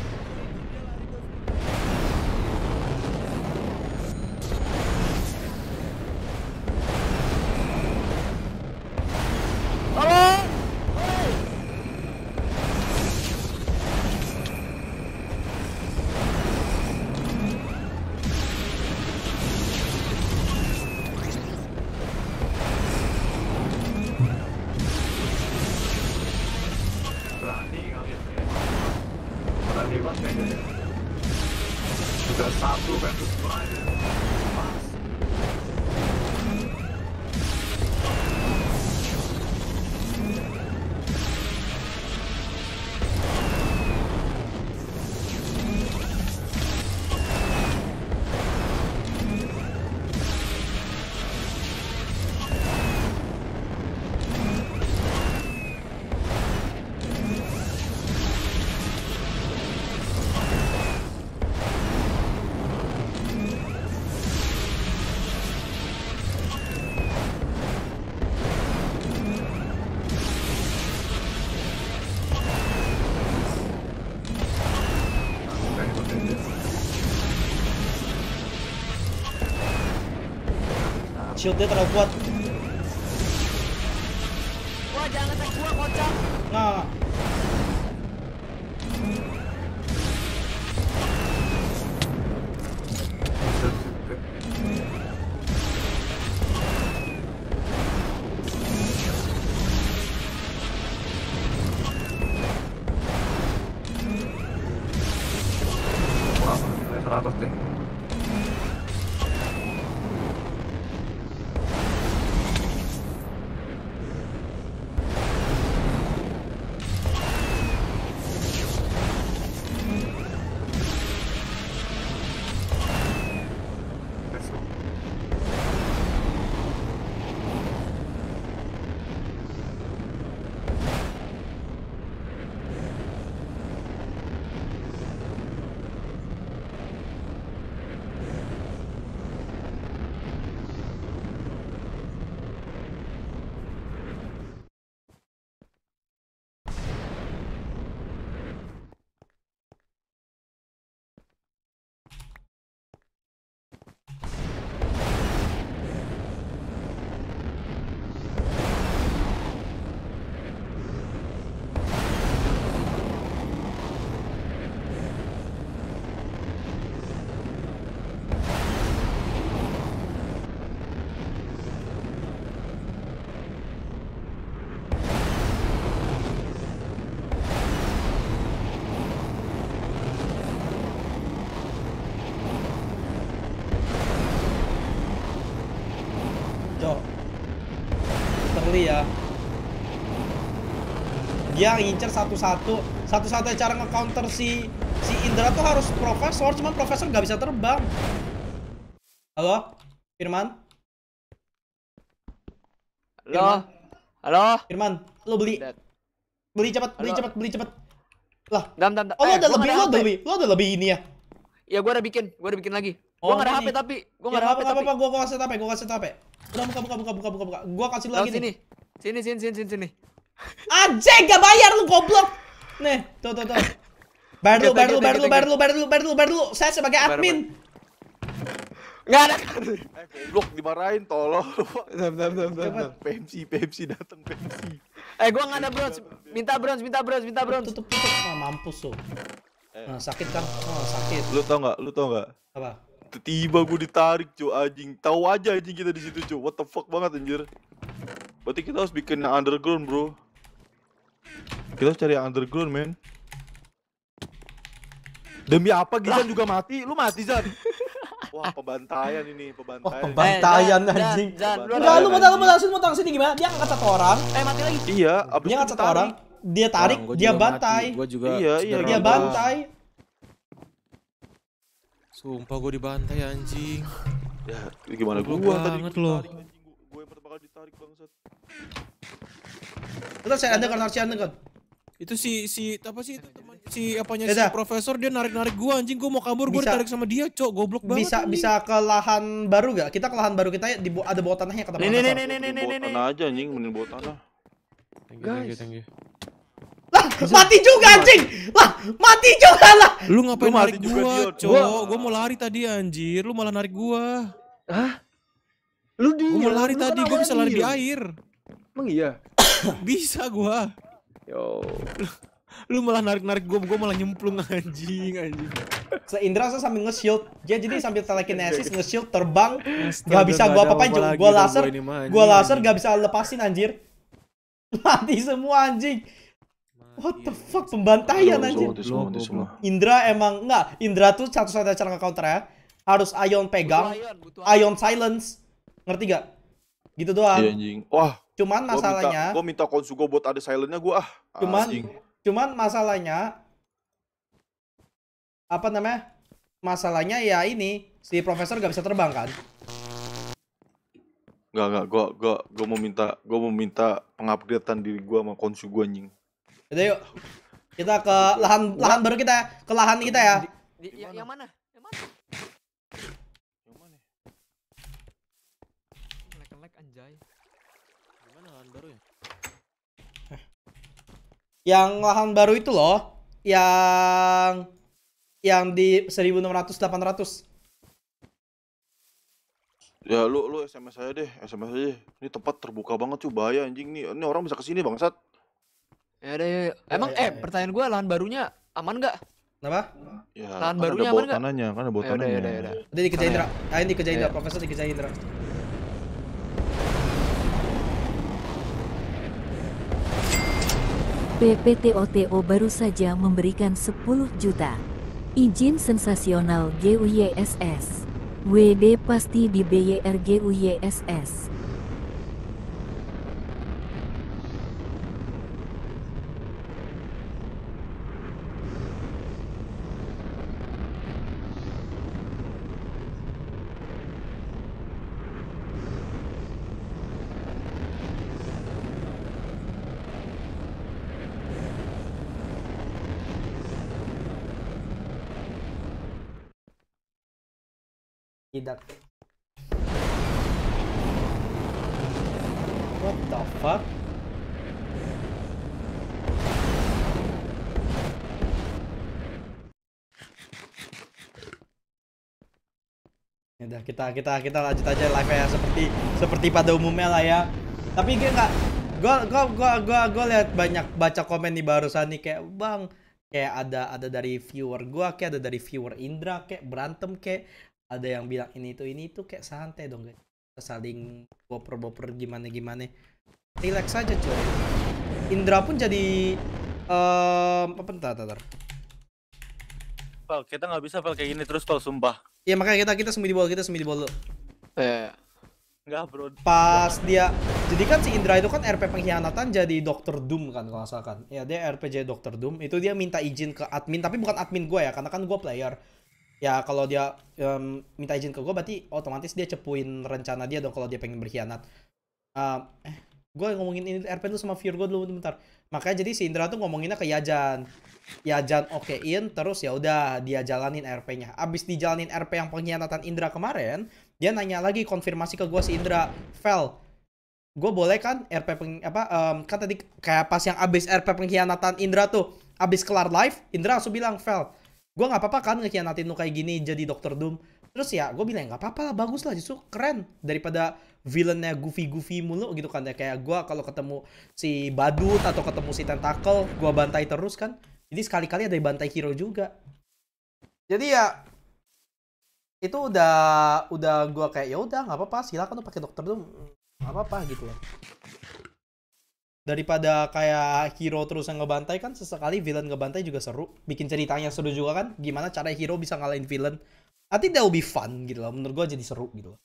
Shieldnya terlalu kuat. Wah, Terli ya. Dia ngincer satu-satu. Satu-satunya cara nge-counter si si Indra tuh harus profesor, cuman profesor nggak bisa terbang. Halo? Firman? Halo. Halo. Firman, lu beli. Beli cepet, beli Halo. cepet, beli cepet. Lah, Dam, dam, dam. oh lu Eh, lebih, ada HP. lebih, lu ada lebih ini ya? Ya gua udah bikin, gua udah bikin lagi. Oh, Gua nggak ada ini. HP tapi, gua Ya nggak ada HP apa tapi. apa, gua gua kasih HP, gua kasih HP. Udah buka buka buka buka buka buka. Gua kasih lu lagi sini. nih. Sini, sini, sini, sini, sini. Anjing gak bayar lu goblok. Nih, tuh tuh tuh. Bayar dulu, Oke, bayar dulu, you, bayar dulu, you, bayar dulu, bayar dulu, bayar dulu, bayar dulu. Saya sebagai admin. Nggak ada. Eh, goblok dimarahin tolong. Dam, dam, dam, dam. Pepsi, Pepsi datang Pepsi. Eh, gua nggak ada bronze. Minta bronze, minta bronze, minta bronze. Tutup tutup. Ah, mampus tuh. Nah, sakit kan? Oh, sakit. Lu tau nggak? Lu tau nggak? Apa? Tiba gue ditarik cuy anjing. Tahu aja anjing kita di situ cuy. What the fuck banget anjir. Berarti kita harus bikin yang underground, Bro. Kita harus cari yang underground, men. Demi apa Gizan juga mati? Lu mati, Zan. Wah, pembantaian ini, Oh, pembantaian. pembantaian Eh, anjing. Lu Enggak, ada- lu mau lu mau langsung mau sini gimana? Dia angkat satu orang, Eh, mati lagi. Iya, abis dia itu angkat satu orang, dia tarik, dia bantai. mati. Gua juga Iya, iya, Dia bantai. Sumpah gue dibantai anjing. Ya, gimana gua tadi banget lo. Gua yang pertama kali ditarik bangsat. Terus saya ada kan ada kan. Itu si si apa sih itu teman si apanya Beda. si profesor dia narik-narik gua anjing gua mau kabur gua Bisa- ditarik sama dia, Cok. Goblok banget. Bisa anjing. bisa ke lahan baru gak? Kita ke lahan baru kita ya, di ada bawah tanahnya kata Nih, nih, nih, nih, nih, nih, tanah aja anjing, mending bawa tanah. Thank you, thank you, Guys. thank you. Lah, mati juga anjing. Lah, mati juga lah. Lu ngapain Lu mati narik juga, gua. Cok? Gua mau lari tadi anjir, lu malah narik gua. Lu di Gua mau lari tadi, gua bisa lari di air. Emang iya? Bisa gua. Yo. Lu malah narik-narik gua, gua malah nyemplung anjing anjing. Se Indra saya sambil nge-shield. Dia jadi sambil telekinesis nge-shield terbang. Gak bisa gua apa-apain, apa Gua laser, gua laser gak bisa lepasin anjir. Mati semua anjing. What the fuck pembantaian anjir. Semua. Indra emang enggak, Indra tuh satu-satunya cara nge-counter ya. Harus Ion pegang, ion, silence. Ngerti gak? Gitu doang. Iya anjing. Wah, Cuman gua minta, masalahnya, gua minta konsugo buat ada silentnya gua ah. Cuman- Anjing. cuman masalahnya apa namanya? Masalahnya ya ini si profesor gak bisa terbang kan? Enggak, enggak, gua gua gua mau minta gua mau minta pengupgradean diri gua sama konsu gua anjing. Udah yuk. Kita ke lahan lahan baru kita ya. Ke lahan kita ya. Di, yang, yang mana? Yang mana? Yang mana? Lag-lag anjay. Gimana lahan baru ya? Yang lahan baru itu loh. Yang yang di 1600 800. Ya lu lu SMS aja deh, SMS aja. Ini tempat terbuka banget cuy, bahaya anjing nih. Ini orang bisa ke sini bangsat. Ya udah, ya, ya. Emang ya, eh ya. pertanyaan gua lahan barunya aman nggak? Kenapa? Ya, Lahan kan barunya aman nggak? tanahnya, kan ada bawah Ya udah, ya tanahnya. udah, ya udah. Udah dikejain Sana Indra. Ah, ini dikejain Indra, Iya. profesor dikejain Indra. PPTOTO baru saja memberikan 10 juta. Izin sensasional GUYSS. WD pasti di BYRGUYSS. Tidak. What the fuck? Ya udah kita kita kita lanjut aja live ya seperti seperti pada umumnya lah ya. Tapi gue nggak gua gua gua gua gua lihat banyak baca komen nih barusan nih kayak bang kayak ada ada dari viewer gua kayak ada dari viewer Indra kayak berantem kayak ada yang bilang ini itu ini itu kayak santai dong guys Kita saling boper-boper gimana gimana relax aja coy Indra pun jadi em apa bentar, bentar. Val, kita nggak bisa Val kayak gini terus Val, sumpah. ya makanya kita kita sembunyi di bawah kita sembunyi di bawah dulu. Eh, Enggak bro. pas dia jadi kan si Indra itu kan RP pengkhianatan jadi Dr. Doom kan kalau nggak salah kan ya dia RP jadi Dr. Doom itu dia minta izin ke admin tapi bukan admin gue ya karena kan gue player ya kalau dia em, minta izin ke gue berarti otomatis dia cepuin rencana dia dong kalau dia pengen berkhianat. Em, eh gue ngomongin ini RP dulu sama gue dulu bentar. Makanya jadi si Indra tuh ngomonginnya ke Yajan. Yajan okein terus ya udah dia jalanin RP-nya abis dijalanin RP yang pengkhianatan Indra kemarin dia nanya lagi konfirmasi ke gue si Indra Vel gue boleh kan RP peng, apa em, kan tadi kayak pas yang abis RP pengkhianatan Indra tuh abis kelar live Indra langsung bilang Vel gue nggak apa-apa kan ngekhianatin lu kayak gini jadi Dokter Doom. Terus ya gue bilang nggak apa-apa lah bagus lah justru keren daripada villainnya goofy goofy mulu gitu kan ya. Kayak gue kalau ketemu si badut atau ketemu si tentacle gue bantai terus kan. Jadi sekali-kali ada bantai hero juga. Jadi ya itu udah udah gue kayak ya udah nggak apa-apa silakan lu pakai dokter Doom. Nggak apa-apa gitu loh daripada kayak hero terus yang ngebantai kan sesekali villain ngebantai juga seru. Bikin ceritanya seru juga kan? Gimana cara hero bisa ngalahin villain? I think that will be fun gitu loh. Menurut gua jadi seru gitu loh.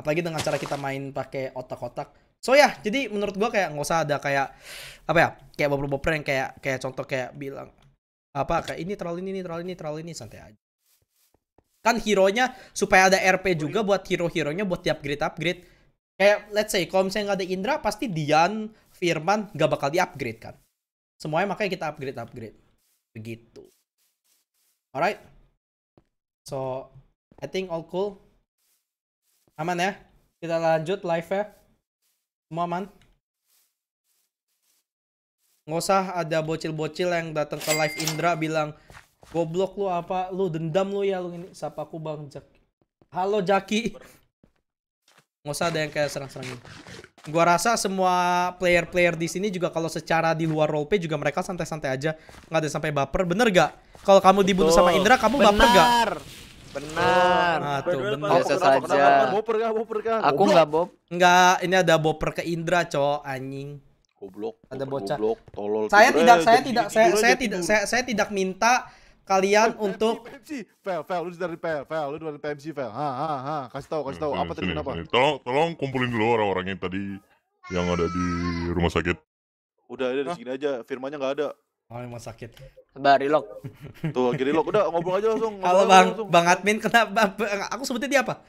Apalagi dengan cara kita main pakai otak-otak. So ya jadi menurut gua kayak nggak usah ada kayak apa ya kayak beberapa yang kayak kayak contoh kayak bilang apa kayak ini terlalu ini terlalu ini terlalu ini santai aja. Kan hero-nya supaya ada RP juga buat hero-heronya buat di upgrade upgrade kayak let's say kalau misalnya nggak ada Indra pasti Dian Firman nggak bakal di upgrade kan? Semuanya makanya kita upgrade upgrade begitu. Alright? So I think all cool. Aman ya? Kita lanjut live ya semua aman? Nggak usah ada bocil-bocil yang datang ke live Indra bilang goblok lu apa? Lu dendam lu ya lu ini sapa aku bang Jaki? Halo Jaki nggak usah ada yang kayak serang-serang gitu. Gua rasa semua player-player di sini juga kalau secara di luar roleplay juga mereka santai-santai aja, nggak ada sampai baper. Bener gak? Kalau kamu dibunuh sama Indra, kamu baper gak? benar. Benar. Nah tuh, bener. Biasa saja. Boper kah? Boper kah? Aku nggak bob. Nggak, ini ada boper ke Indra, cowok anjing. Goblok. Ada bocah. Goblok, tolol. Saya tidak, saya tidak, saya, saya tidak, saya, saya tidak minta kalian untuk PMC, Vel, Vel, lu dari Vel, Vel, lu dari PMC, Vel. Ha, ha, ha, kasih tahu, kasih tahu. Sini, Apa tadi sini, kenapa? sini. Tolong, tolong kumpulin dulu orang-orang yang tadi yang ada di rumah sakit. Udah ada di sini aja, firmanya nggak ada. Oh, emang sakit. Sebar relock. Tuh, lagi relock. Udah, ngobrol aja langsung. ngobrol Halo bang, langsung. bang admin kenapa? Aku sebutnya dia apa?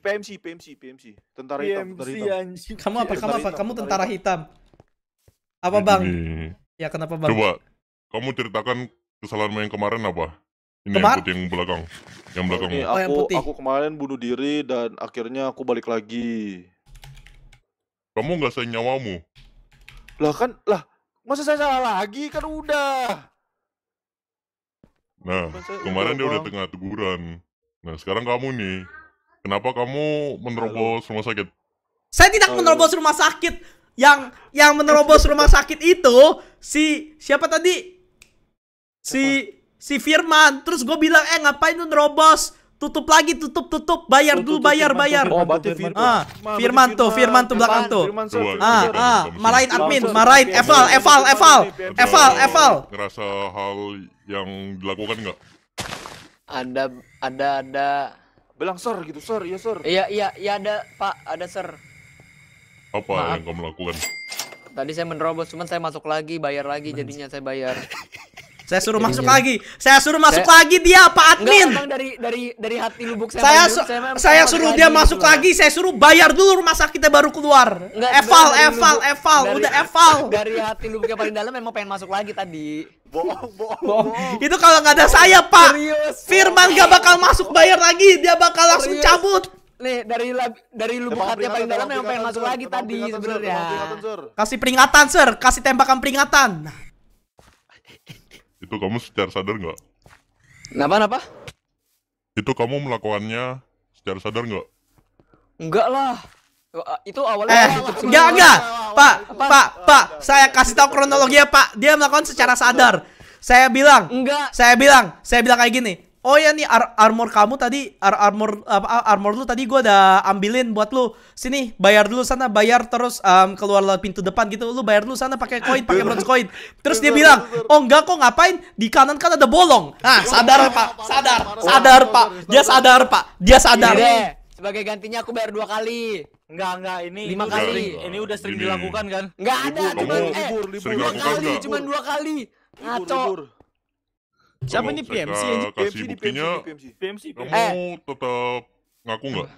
PMC, PMC, PMC. Tentara hitam, tentara hitam. anjing. Kamu apa? Kamu apa? hitam, Kamu tentara hitam. Apa bang? Ya kenapa bang? Coba, kamu ceritakan kesalahanmu yang kemarin apa? Ini Kemar- yang putih yang belakang. Yang belakang. Ini Oh, yang aku, putih. aku kemarin bunuh diri dan akhirnya aku balik lagi. Kamu nggak sayang nyawamu. Lah kan, lah, masa saya salah lagi? Kan udah. Nah, Kan kemarin dia udah tengah teguran. Nah, sekarang kamu nih. Kenapa kamu menerobos rumah sakit? Saya tidak menerobos rumah sakit. Yang yang menerobos rumah sakit itu si siapa tadi? Si si Firman. Terus gue bilang, "Eh, ngapain lu nerobos? Tutup lagi, tutup, tutup. Bayar dulu, bayar, bayar." Oh, berarti Firman. Ah, Firman tuh, Firman tuh belakang tuh. Ah, ah, marahin admin, marahin eval, eval, eval, eval, eval. Ngerasa hal yang dilakukan nggak? Ada ada ada. Bilang sir gitu, sir. Iya, sir. Iya iya iya ada Pak, ada Sir. Apa Maaf. yang kamu lakukan? Tadi saya menerobos, cuman saya masuk lagi, bayar lagi jadinya saya bayar. Saya suruh masuk Jadinya. lagi. Saya suruh masuk Saya- lagi dia, Pak Enggak, admin. emang dari dari dari hati lubuk saya. Saya su- saya masuk suruh dia gitu masuk lagi, saya suruh bayar dulu rumah sakitnya baru keluar. Enggak, Eval, eval, lubuk- eval, dari- udah eval. Dari hati lubuk yang paling dalam memang pengen masuk lagi tadi. Bohong, bohong, Bohong. Itu kalau nggak ada saya, Pak. Serius. Firman gak bakal masuk bayar lagi, dia bakal langsung Serius. cabut. Nih dari lab- dari lubuk hati yang paling dalam memang pengen masuk lagi tadi sebenarnya. Kasih peringatan, Sir. Kasih tembakan peringatan. Itu kamu secara sadar nggak? Kenapa kenapa? Itu kamu melakukannya secara sadar nggak? Enggak lah. Itu awalnya Eh, awal- enggak, enggak. Pak? Pak, Pak, saya kasih tahu kronologinya, Pak. Dia melakukan secara sadar. Saya bilang, Enggak. saya bilang, saya bilang kayak gini. Oh ya nih ar- armor kamu tadi ar- armor apa armor lu tadi gua udah ambilin buat lu. Sini bayar dulu sana bayar terus em, keluar lewat pintu depan gitu. Lu bayar dulu sana pakai koin, pakai bronze koin. Terus dia bilang, "Oh enggak kok ngapain? Di kanan kan ada bolong." Nah, sadar Pak, sadar, sadar Pak. Dia sadar Pak. Dia sadar. Sebagai gantinya aku bayar dua kali. Enggak, enggak, ini Lima ini kali. sering- ini udah sering Ini. dilakukan kan? Enggak ada, libur, eh dua kali, cuman dua kali. Libur, Ngaco. Siapa nih saya PMC kasih PMC, buktinya, PMC. PMC, kamu Eh. tetap ngaku nggak?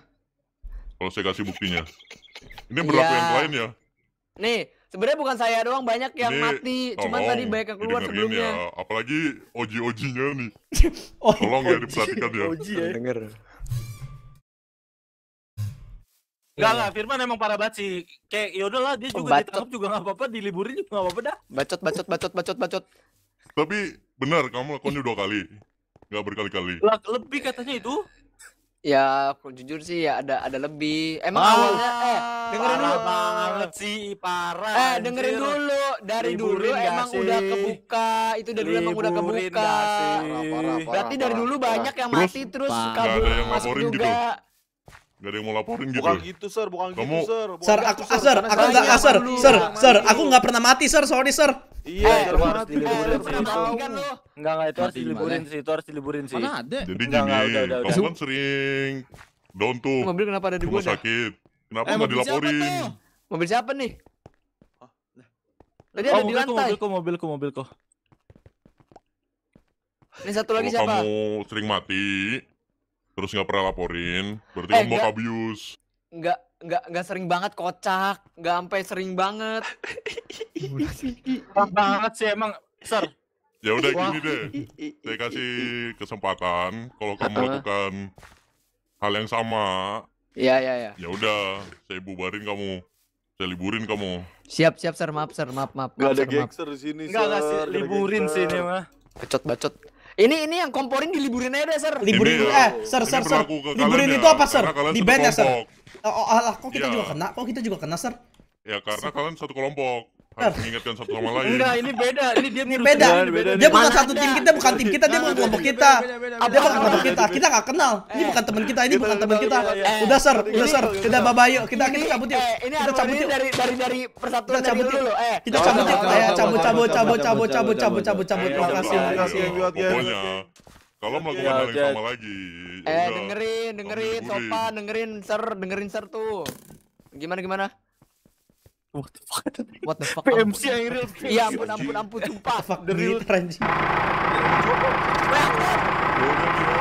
Kalau saya kasih buktinya. Ini berlaku Iya. yang lain ya. Nih, sebenarnya bukan saya doang banyak yang Ini mati, cuman tolong tadi banyak yang keluar sebelumnya. Ya. Apalagi oji-ojinya nih. Oh, Tolong ya diperhatikan ya. Denger. Enggak, enggak, Firman emang parah banget sih. Kayak ya udahlah dia Oh, juga bacot. ditangkap juga enggak apa-apa, diliburin juga enggak apa-apa dah. Bacot, bacot, bacot, bacot, bacot. Tapi benar kamu lakukannya dua kali. Nggak berkali-kali. Lah, lebih katanya itu. Ya, aku jujur sih ya ada ada lebih. Emang Ah, awalnya eh dengerin parah dulu. banget sih, parah. Eh, dengerin anjir. dulu. Dari dulu Liburin nggak emang sih? udah kebuka. Itu dari dulu emang udah kebuka. sih? Parah, parah, Berarti dari parah, dulu parah. banyak yang Terus, mati terus kabur ada yang masuk laporin gitu? juga. Nggak ada yang mau laporin gitu. Bukan gitu, sir. Bukan Kamu- gitu, sir. Bukan Sir, gitu, aku, ah, sir, Karena aku enggak, sir, sir, sir, mati. aku nggak pernah mati, sir, sorry, sir. Iya, Eh. Eh, lu Sir. pernah mati kan? Enggak, enggak itu harus Mati di diliburin sih, itu harus diliburin sih. Mana ada? Jadi Enggak, gini, enggak, udah, udah, kamu udah. kan sering down tuh Mobil kenapa ada di gua dah? sakit. Kenapa Eh, nggak mobil siapa dilaporin? Mobil siapa nih? Tadi Oh, ada di mobilku, lantai. mobilku, mobilku, mobilku. Ini satu lagi siapa? kamu sering mati, terus nggak pernah laporin, berarti Eh, kamu mau enggak. abuse. Enggak enggak enggak sering banget kocak, enggak sampai sering banget. Parah banget sih emang, Sir. Ya udah gini deh, saya kasih kesempatan kalau kamu lakukan hal yang sama, Iya iya iya. ya udah saya bubarin kamu, saya liburin kamu. Siap siap sir, maaf sir, maaf maaf. Gak maaf, ada gangster di sini, sih. Nggak liburin sih ini gangster. mah. Bacot bacot. Ini ini yang komporin diliburin aja deh sir. Liburin Ini ya, eh, sir, sir, sir. Liburin itu ya, apa, sir? Di band ya, sir? Oh, oh, alah, kok kita Iya. juga kena? Kok kita juga kena, sir? Ya karena kalian satu kelompok, harus mengingatkan satu sama lain. Enggak, ini beda. Ini dia Ini beda. beda, beda. Dia bukan Mana satu ada? tim kita, bukan tim kita, dia bukan kelompok kita. Dia bukan kelompok kita, kita nggak kenal. Ini Eh. bukan teman kita, ini bukan teman kita. iya, iya. Udah, sir, udah, sir. Kita bye yuk, kita kita cabut yuk. Eh, ini Kita cabut yuk. dari dari dari persatuan Kita dari cabut dulu yuk. Eh, Kita cabut yuk. Ayo, cabut, cabut, cabut, cabut, cabut, cabut, cabut, cabut. Makasih, makasih. Pokoknya kalau melakukan Iya, hal yang sama lagi, ya Eh, udah. dengerin, dengerin, sopan, dengerin, sir, dengerin sir tuh. Gimana gimana? What the fuck? What the fuck? PMC yang real. Iya, ampun, ampun, ampun, sumpah. Fuck, The real- anjing. Ya udah, dia.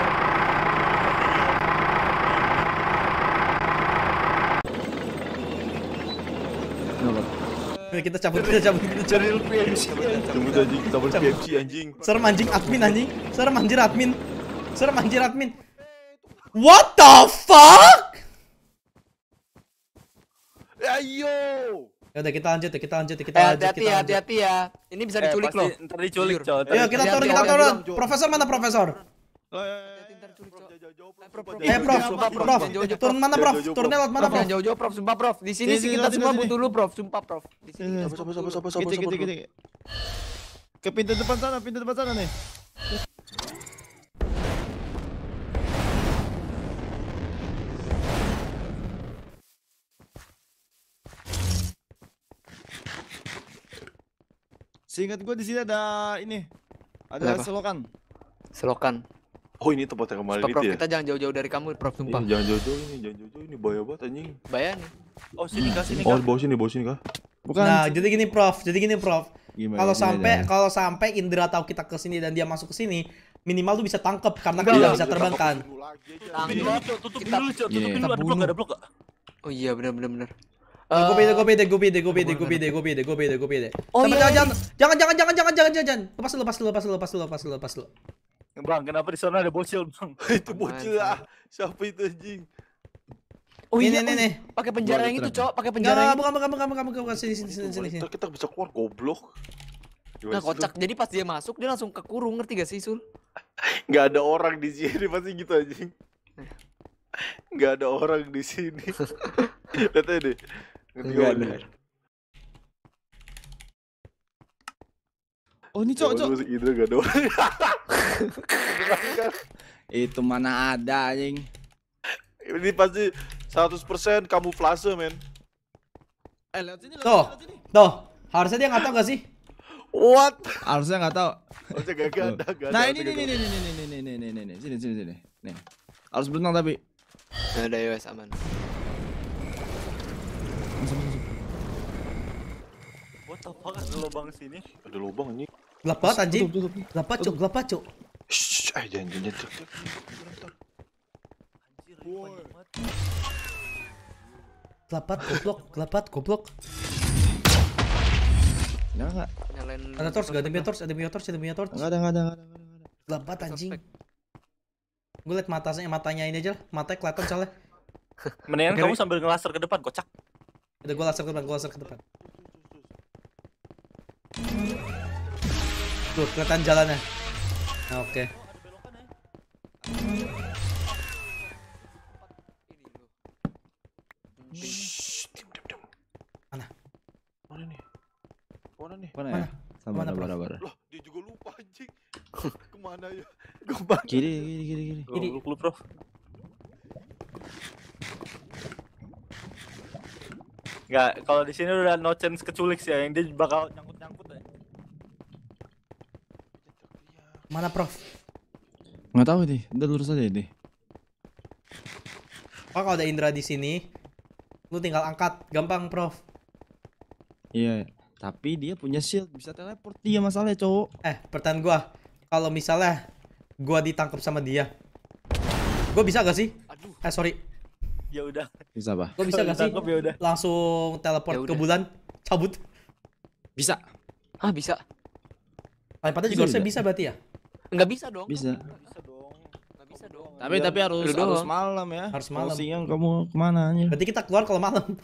Ayo, Kita cabut, kita cabut, kita cabut. Cabut anjing, cabut PMC anjing. Ser manjing admin anjing. Ser manjir admin. Ser manjir admin. What the fuck? Ayo. Ya udah kita lanjut ya, kita lanjut ya, kita Eh, lanjut, hati-hati kita ya, hati-hati ya. Ini bisa diculik loh. Ntar diculik, coy. Ayo kita turun, kita turun. Profesor mana profesor? Hati-hati ntar culik, Cok. Eh, Prof, Prof. Eh, turun mana, Prof? Turunnya lewat mana, Prof, jauh-jauh, Prof. Sumpah, Prof. Di sini sih kita semua butuh lu, Prof. Sumpah, Prof. Di sini kita Sabar, butuh sabar, lu. sabar, sabar, Gitu, sabar, gitu, sabar. gitu. Ke pintu depan sana, pintu depan sana nih. Seingat gue di sini ada ini. Ada selokan. Selokan. Oh ini tempat yang kemarin Prof. itu ya? Kita jangan jauh-jauh dari kamu, Prof. Sumpah. Iya, jangan jauh-jauh ini, jangan jauh-jauh ini bahaya banget anjing. Bayar nih. Oh sini kah sini Oh, kah? bawa sini, bawa sini kah? Bukan. Nah, jadi gini, Prof. Jadi gini, Prof. Gimana, Kalau sampai kalau sampai Indra tahu kita ke sini dan dia masuk ke sini, minimal lu bisa tangkep karena enggak, bisa terbang kan. Tutupin dulu, dulu, dulu. Ada blok? Ada blok? Oh iya, benar benar benar. Nah, gue Eh, pede, gue pede, gue pede, gue pede, gue pede, gue pede, gue pede, gue pede. Oh Sama iya, jangan, jangan, jangan, jangan, jangan, jangan, jangan, jangan. Lepas dulu, lepas dulu, lepas dulu, lepas dulu, lepas dulu, lepas dulu. Bang, kenapa di sana ada bocil, Bang? itu bocil ah. Siapa itu anjing? Oh Nih, iya, nih, nih, nih. pakai penjara yang itu, Cok. Pakai Enggak, penjara yang itu. bukan, bukan, bukan, bukan, bukan, bukan, sini, sini, sini, sini, kita bisa keluar goblok. Nah, kocak. Jadi pas dia masuk, dia langsung kekurung, ngerti gak sih, Sul? Nggak ada orang di sini pasti gitu anjing. Nggak ada orang di sini. Lihat aja deh. Ngerti Nggak gak ada. lu? Oh, ini cok, Zaman cok. dulu si Indra nggak ada orang. Itu mana ada anjing. Ini pasti 100% kamuflase men. Eh, lewat sini, lewat Tuh. sini. Tuh, harusnya dia nggak tahu gak sih? What? Harusnya nggak tahu. Harusnya gak gak ada, gak ada. Nah, ini nggak nih nih nih nih nih nih nih nih nih sini sini sini. Nih. Harus berenang tapi. Nah, ada iOS aman. Masuk, masuk. What the fuck? Ada lubang sini. ada. Lubang anjing. Gelap banget anjing. Gelap banget, Cuk. Gelap banget, Cuk. Shh, eh jangan jangan jangan. jangan, jangan, jangan. Anjir, ini banyak banget. Gelap banget, goblok. Gelap banget, goblok. Enggak enggak. Nyalain Ada torch, gak ada torch, ada torch, ada torch. Enggak ada enggak ada enggak ada. nggak ada. Gelap banget anjing. Gue liat matanya, matanya ini aja, lah. matanya kelihatan soalnya. Mendingan kamu sambil ngelaser ke depan, kocak. Udah gue laser ke depan, gue laser ke depan. Tuh, kelihatan jalannya. Nah, Oke. Shh, diam diam diam. Mana? Mana nih? Mana nih? Mana Mana? ya? Mana. Loh, dia juga lupa anjing. Ke mana ya? Ke mana? Kiri kiri kiri kiri. Ini. Lu, lu, Prof. Enggak, kalau di sini udah no chance keculik sih ya, yang dia bakal nyangkut-nyangkut ya. Mana, Prof? Enggak tahu nih. Udah lurus aja ini. Oh, kalau ada Indra di sini, lu tinggal angkat, gampang, Prof. Iya. Tapi dia punya shield, bisa teleport dia masalahnya, cowok. Eh, pertanyaan gua, kalau misalnya gua ditangkap sama dia, gua bisa gak sih? Aduh. Eh, sorry, Ya udah. Bisa, Pak? gua bisa gak sih? ya udah. Langsung teleport Ya ke bulan, cabut. Bisa. Ah, bisa. Bisa, juga harusnya bisa berarti ya? Enggak bisa dong. Bisa. Bisa dong. Enggak bisa dong. Tapi tapi harus harus malam ya. Harus Kalau malam. siang kamu ke mana aja? Berarti kita keluar kalau malam.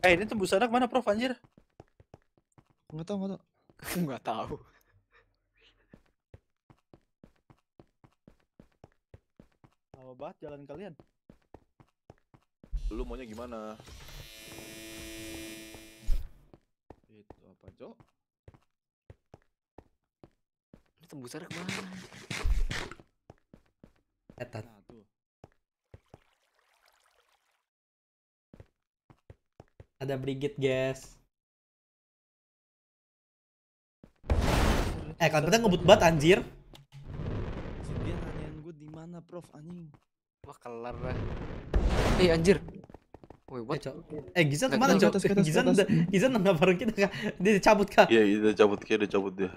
Eh, ini tembusannya ke mana, Prof, anjir? Enggak tahu enggak tahu. Enggak tahu. Lama banget jalan kalian. Lu maunya gimana? Itu apa, Cok? Ini tembusannya ke mana? Etat. Nah, tuh. Ada Brigit, guys. Eh, kalian ngebut banget anjir. Dia nanyain gue di mana, Prof, anjing. Wah, kelar lah. Eh, anjir. Woi, Eh, what? Cok. Eh, Gizan ke mana, ke Cok? Gizan Gizan nggak bareng kita kah? Dia dicabut kah? Iya, iya, udah cabut kayak udah cabut dia.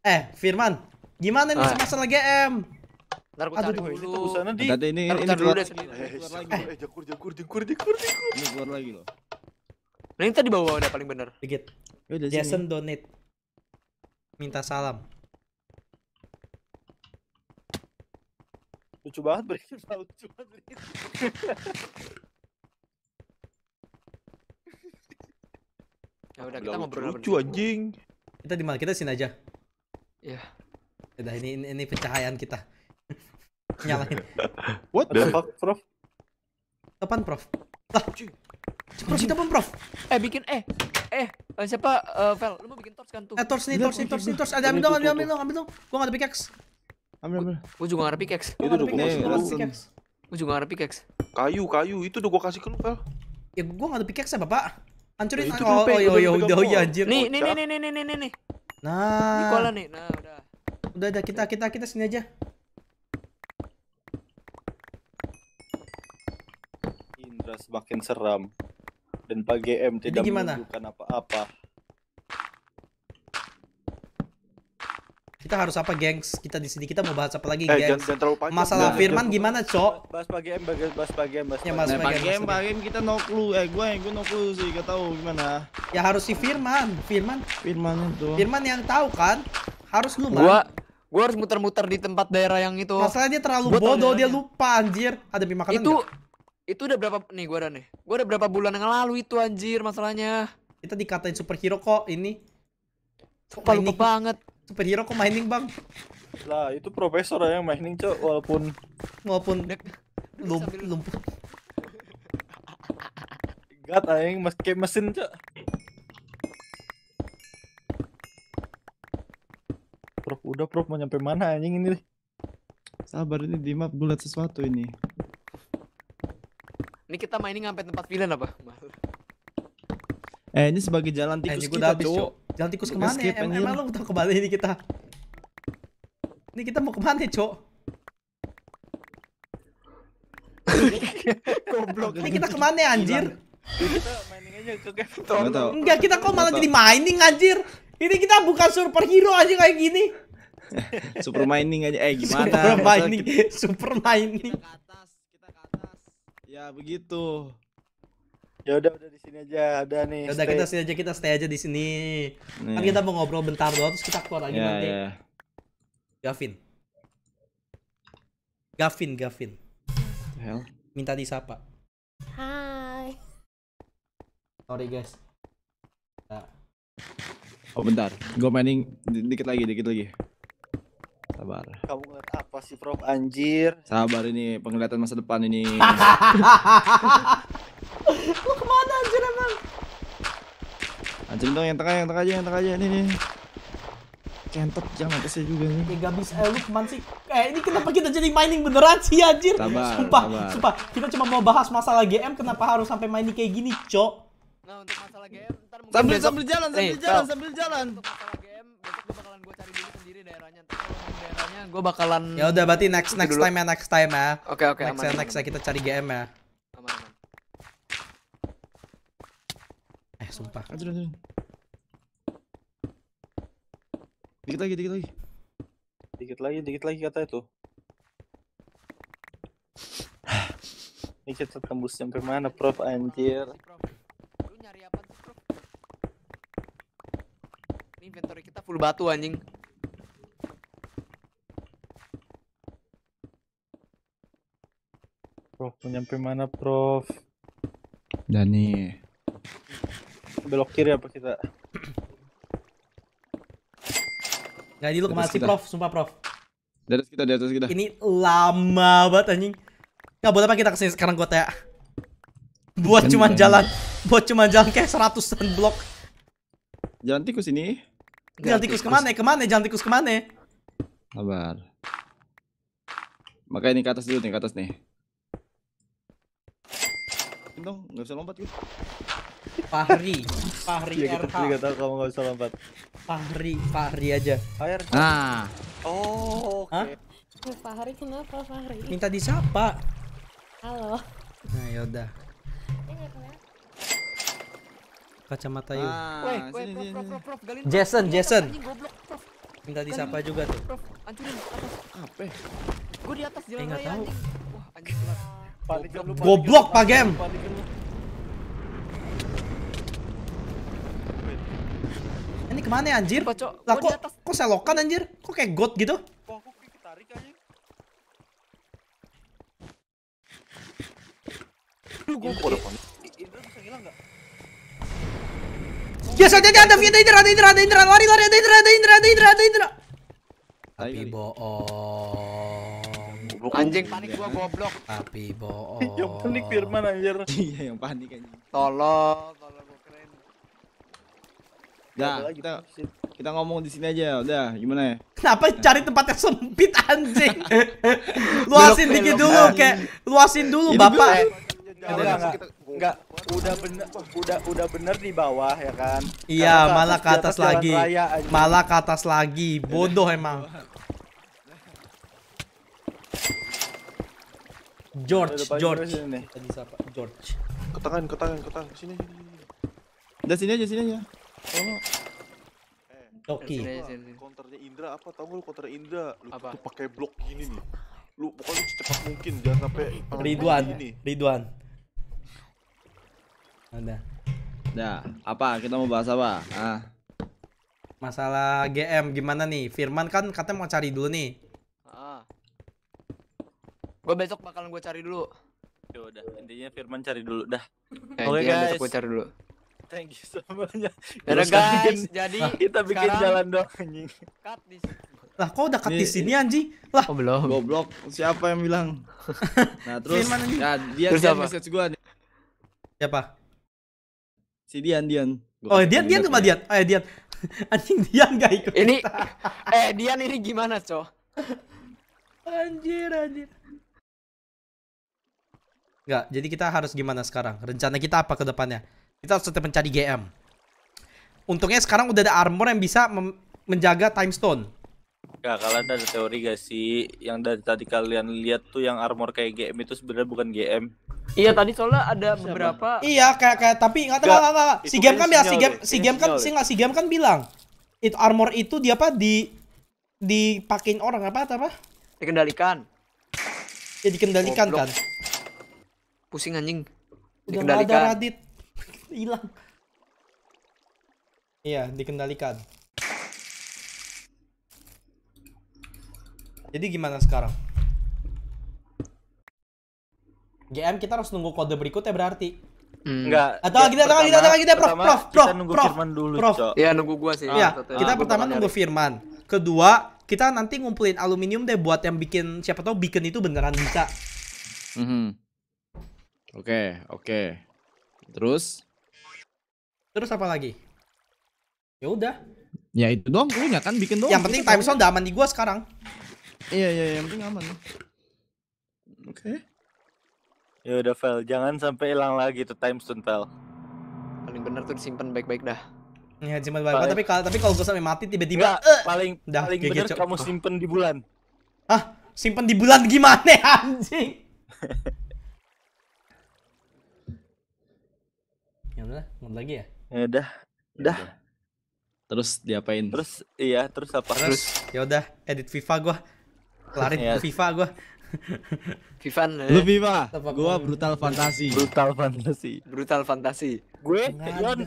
Eh, Firman, gimana nih Ah. masalah GM? Ntar aku Aduh, cari Ini dulu. tembusannya di Tadi ini ini dulu deh, Eh, eh, jakur, jakur, jakur, jakur, jakur. Ini keluar lagi loh. Ini tadi bawa udah paling bener. Ya udah sini. Jason donate. Minta salam. lucu banget berikan lucu banget. Ya udah kita ngobrol lucu, lucu anjing. Kita di mana? Kita sini aja. Ya. Udah ini ini, ini pencahayaan kita. Nyalain. What The fuck, Prof? Depan, Prof. Lah. Kita pun, Prof. Eh bikin eh eh eh, siapa eh, Vel, lu mau bikin torch kan tuh? Eh, torch nih, torch nih, torch nih, torch. Ada ambil dong, ambil, ambil dong, ambil dong. Gua enggak ada pickaxe. Ambil ambil. Gua juga gak ada pickaxe. Itu udah gua pickaxe, kasih gua pickaxe. Juga gak ada pickaxe. Kayu, kayu. Itu udah gua kasih ke lu, Pel. Ya gua enggak ada pickaxe ya, Bapak. Hancurin. Ya, itu oh, oh, iya, iya, oh, iya, gua. anjir. Nih nih nih Bocah. nih nih nih nih nih nih. Ini Nah, koala nih. Nah, udah. udah, udah kita kita kita sini aja. Indra semakin seram dan Pak GM Jadi tidak gimana? menunjukkan apa-apa. Kita harus apa, gengs? Kita di sini kita mau bahas apa lagi, Eh, jangan, gengs? jangan terlalu panjang. Masalah Jangan- Firman jangan- gimana, Cok? Bahas Pak GM, bahas bahas Pak GM, bahas Ya, game, maksudnya. pak game kita no clue. Eh, gue gue no clue sih, gak tahu gimana. Ya harus si Firman. Firman, Firman itu. Firman yang tahu kan? Harus lu, Gua man. gua harus muter-muter di tempat daerah yang itu. Masalahnya dia terlalu Gua bodoh, dia lupa anjir. Ada mie makanan itu nggak? itu udah berapa nih gua ada nih. Gua udah berapa bulan yang lalu itu anjir masalahnya. Kita dikatain superhero kok ini. Lupa lupa banget. Superhero kok mining, Bang? Lah, itu profesor yang mining, Cok, walaupun Walaupun Dek, lump, sambil- lumpuh. gat aing mas kayak mesin, Cok. Prof, udah Prof mau nyampe mana anjing ini? Sabar ini di map bulat sesuatu ini. Ini kita mining sampai tempat villain apa? Eh, ini sebagai jalan Eh, tikus udah kita. Cok. Jalan tikus ke mana skip, ya? Em- anjir. Emang lu tahu ke mana ini kita? Ini kita mau ke mana, Cok? Goblok. Ini kita ke mana ya, anjir? Kita mining aja ke. Enggak, kita kok malah jadi mining, anjir? Ini kita bukan superhero aja kayak gini. Super mining aja. Eh, gimana? Super mining, super mining. Kita ke atas, kita ke atas. Ya, begitu. Ya udah udah di sini aja ada nih. Ya udah stay. kita stay aja, kita stay aja di sini. Nih. Kan kita mau ngobrol bentar doang terus kita keluar lagi ya, nanti. ya. Gavin. Gavin, Gavin. Hell. Minta disapa. Hai. Sorry guys. Nah, Oh, bentar. Gue mining di- dikit lagi, dikit lagi. Sabar. Kamu ngeliat apa sih Prof anjir? Sabar ini penglihatan masa depan ini. Lu ke mana anjir emang? Anjing dong yang tengah, yang tengah aja, yang tengah aja. Nih, nih. Kentot jangan atasnya juga nih. Ya gak bisa, eh, lu ke mana sih? Eh ini kenapa kita jadi mining beneran sih anjir? Sabar, sumpah, sabar. sumpah. Kita cuma mau bahas masalah GM kenapa harus sampai mining kayak gini, Cok? Nah, untuk masalah game ntar mungkin Sambil besok sambil jalan, sambil Nih, jalan, sambil jalan. untuk masalah game besok gue bakalan gue cari dulu sendiri daerahnya. Daerahnya gue bakalan Ya udah berarti next next time ya, next time ya. Oke oke Next aman. ya, aman, next ya kita cari GM ya. aman, aman. Eh sumpah. Anjir, anjir. Dikit lagi, dikit lagi. Dikit lagi, dikit lagi kata itu. Ini kita tembus sampai mana Prof anjir? Lu nyari apa sih, Prof? Ini inventory kita full batu anjing. Prof mau nyampe mana Prof? Dan nih. Belok kiri apa kita? Nggak di lu ke mana sih. Prof? Sumpah, Prof. Di atas kita, di atas kita. Ini lama banget anjing. Nggak buat apa kita ke sini sekarang gua tanya. Buat cuman banyak. jalan, buat cuman jalan kayak seratusan blok. Jalan tikus ini. Jalan tikus ke mana? Ke mana? Jalan tikus ke mana? Sabar. Makanya ini ke atas dulu nih, ke atas nih. Dong, nggak bisa lompat gue. Fahri, Fahri Iya kita RH, juga tahu kamu nggak bisa lompat. Fahri, Fahri aja. Air. Nah, Oh, oke. Hah? Fahri kenapa Fahri? Minta disapa. Halo. Nah yaudah. Eh. Kacamata yuk. ah, Weh, weh, Prof, Prof. Prof, Prof, galin. Jason, Prof. Jason. Anjing goblok, Prof. Minta disapa juga tuh. Prof, hancurin atas. Apa? ya? Gue di atas jalan Eh, raya tahu. anjing. Wah, anjing gelap. Goblok, Pak Gem. panikan lu. Ini ke mana ya anjir? Lah kok, kok selokan anjir? Kok kayak god gitu? Wah, ketarik gue kok ada Indra bisa? Yes, ada ada ada Indra, ada Indra, ada Indra, lari lari ada Indra, ada Indra, ada Indra, ada Indra. Tapi bohong. Anjing panik gua goblok. Tapi bohong. Yang panik Firman anjir. Iya yang panik anjing. Tolong, tolong Dah, kita kita ngomong di sini aja. Udah, gimana ya? Kenapa cari tempat yang sempit anjing? luasin Belok, dikit belok. dulu kayak luasin dulu Ini Bapak. Enggak, enggak, udah bener, udah udah bener di bawah ya kan. Iya, Karena malah ke atas jalan lagi. raya. Malah ke atas lagi. Bodoh emang. George, George. George. Ke tangan, ke tangan, ke tangan. Sini, sini, sini. Udah sini aja, sini aja. Toki. Sini, sini, sini. Counternya Indra apa? Tahu nggak lu counter Indra? Lu Apa? tuh pakai blok gini nih. Lu pokoknya secepat mungkin jangan sampai Ridwan, gini. Ridwan. Ada. Dah, apa? Kita mau bahas apa? Ah, Masalah GM gimana nih? Firman kan katanya mau cari dulu nih. Ah. Gua besok bakalan gua cari dulu. Ya udah, intinya Firman cari dulu dah. Eh, Oke, dia guys. besok gua cari dulu. Thank you so much. Ya Terus udah, kita guys, bikin- jadi kita bikin sekarang- jalan dong anjing. cut di sini. Lah kok udah cut di Nih, sini anjing? Lah, Oh, belum. goblok. Siapa yang bilang? Nah, terus Firman ya dia Terus dia apa? message gua nih. siapa? Si Dian, Dian. Gua Oh, Dian, Dian sama. Dian. Ya Dian. Anjing Dian gak ikut. Ini eh Dian ini gimana, Cok? Anjir, anjir. Enggak, jadi kita harus gimana sekarang? Rencana kita apa ke depannya? Kita harus tetap mencari GM. Untungnya sekarang udah ada armor yang bisa menjaga time stone. Gak, kalian ada teori gak sih yang dari tadi kalian lihat tuh yang armor kayak GM itu sebenarnya bukan GM. Iya, tadi soalnya ada beberapa Iya, kayak kayak tapi enggak tahu Nggak, enggak enggak. Si itu game kayaknya kan bilang si game si game kan si nggak si game kan bilang itu armor itu dia apa di dipakein orang apa apa? dikendalikan. Ya dikendalikan kan. Pusing anjing. Udah nggak ada Dikendalikan. Radit. Hilang. Iya, dikendalikan. Jadi gimana sekarang? GM kita harus nunggu kode berikutnya berarti. Hmm. Enggak. Atau lagi, atau lagi, atau lagi, Prof, pertama Prof, kita Prof, nunggu Prof, Firman dulu, Prof. Iya, nunggu gua sih. Iya, Satu- kita ah, pertama nunggu nyari. Firman. Kedua, kita nanti ngumpulin aluminium deh buat yang bikin siapa tahu beacon itu beneran bisa. Mhm. Oke, oke. Terus? Terus apa lagi? Ya udah. Ya itu doang punya kan bikin doang. Yang penting time zone udah aman di gua sekarang. Iya, iya, yang penting aman. Oke. Ya udah Vel, jangan sampai hilang lagi tuh time stone Vel. Paling bener tuh disimpan baik-baik dah. Ya cuma baik Paling- tapi kalau tapi kalau gua sampai mati tiba-tiba eh, paling Dah, paling bener Cok. kamu simpen di bulan. Hah? Simpen di bulan gimana anjing? ya udah, mau lagi ya? Ya udah. Dah. Terus diapain? Terus iya, terus apa? Terus ya udah edit FIFA gua. Kelarin Ya. FIFA gua. Lu eh, Viva, Apa gua gua- brutal fantasi. Brutal fantasi. brutal fantasi. Gue Yon.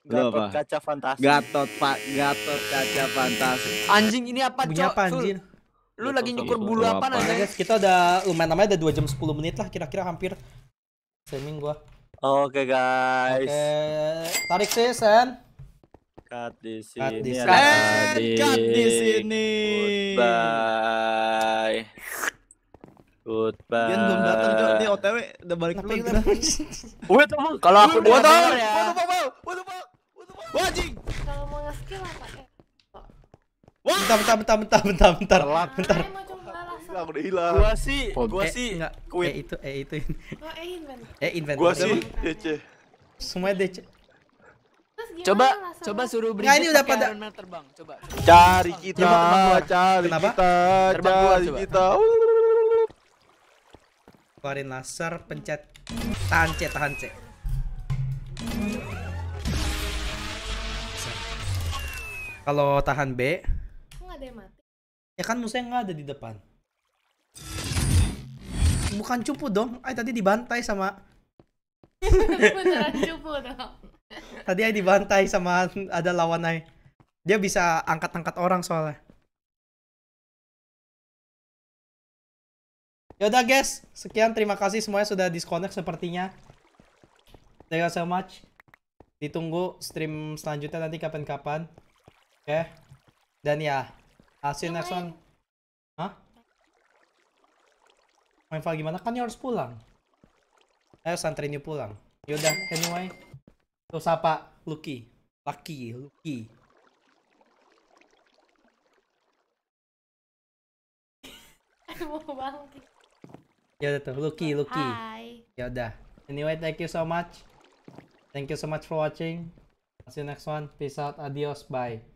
Lu Gatot apa? kaca fantasi. Gatot Pak, Gatot kaca fantasi. Anjing ini apa, Cok? apa anjir? Lu lagi nyukur bulu apa apa? Nah, aja? guys, kita udah lumayan namanya udah 2 jam 10 menit lah kira-kira hampir. Streaming gua. Oke guys. Oke, tarik sih Sen. Cut di Cut di sini. sini. cut di sini. Goodbye. Goodbye. Dian belum datang. Dia OTW udah balik kita. Wait. Kalau aku Gua tahu. ya. Wajing. Kalau mau nge-skill apa? Eh, Bentar, bentar, bentar, bentar, bentar, bentar. Bentar. Hilang, udah hilang. Gua sih, Oh, gua Eh, sih enggak. quit. Eh itu, eh itu. Oh, eh, invent. Eh invent. Gua sih DC. Semuanya DC. Coba langsung coba suruh Nggak, ini Bridget udah pada- terbang. Coba. Cari kita, cari Kenapa? kita, Terbang cari coba. kita. Keluarin laser, pencet tahan C, tahan C. Kalau tahan B, Kok nggak ada yang mati? ya kan musuhnya nggak ada di depan. Bukan cupu dong, ay tadi dibantai sama Beneran cupu dong. tadi ay dibantai sama ada lawan ay. Dia bisa angkat-angkat orang soalnya. Yaudah guys, sekian terima kasih semuanya sudah disconnect sepertinya. Thank you so much. Ditunggu stream selanjutnya nanti kapan-kapan. Oke. Dan ya, I'll see you next one. Hah? Main file gimana? Kan you harus pulang. Ayo santerin you pulang. Yaudah, anyway. Tuh sapa Lucky. Lucky, Lucky. Mau. Ya udah tuh, Lucky, Lucky. Ya udah. Anyway, thank you so much. Thank you so much for watching. See you next one. Peace out. Adios. Bye.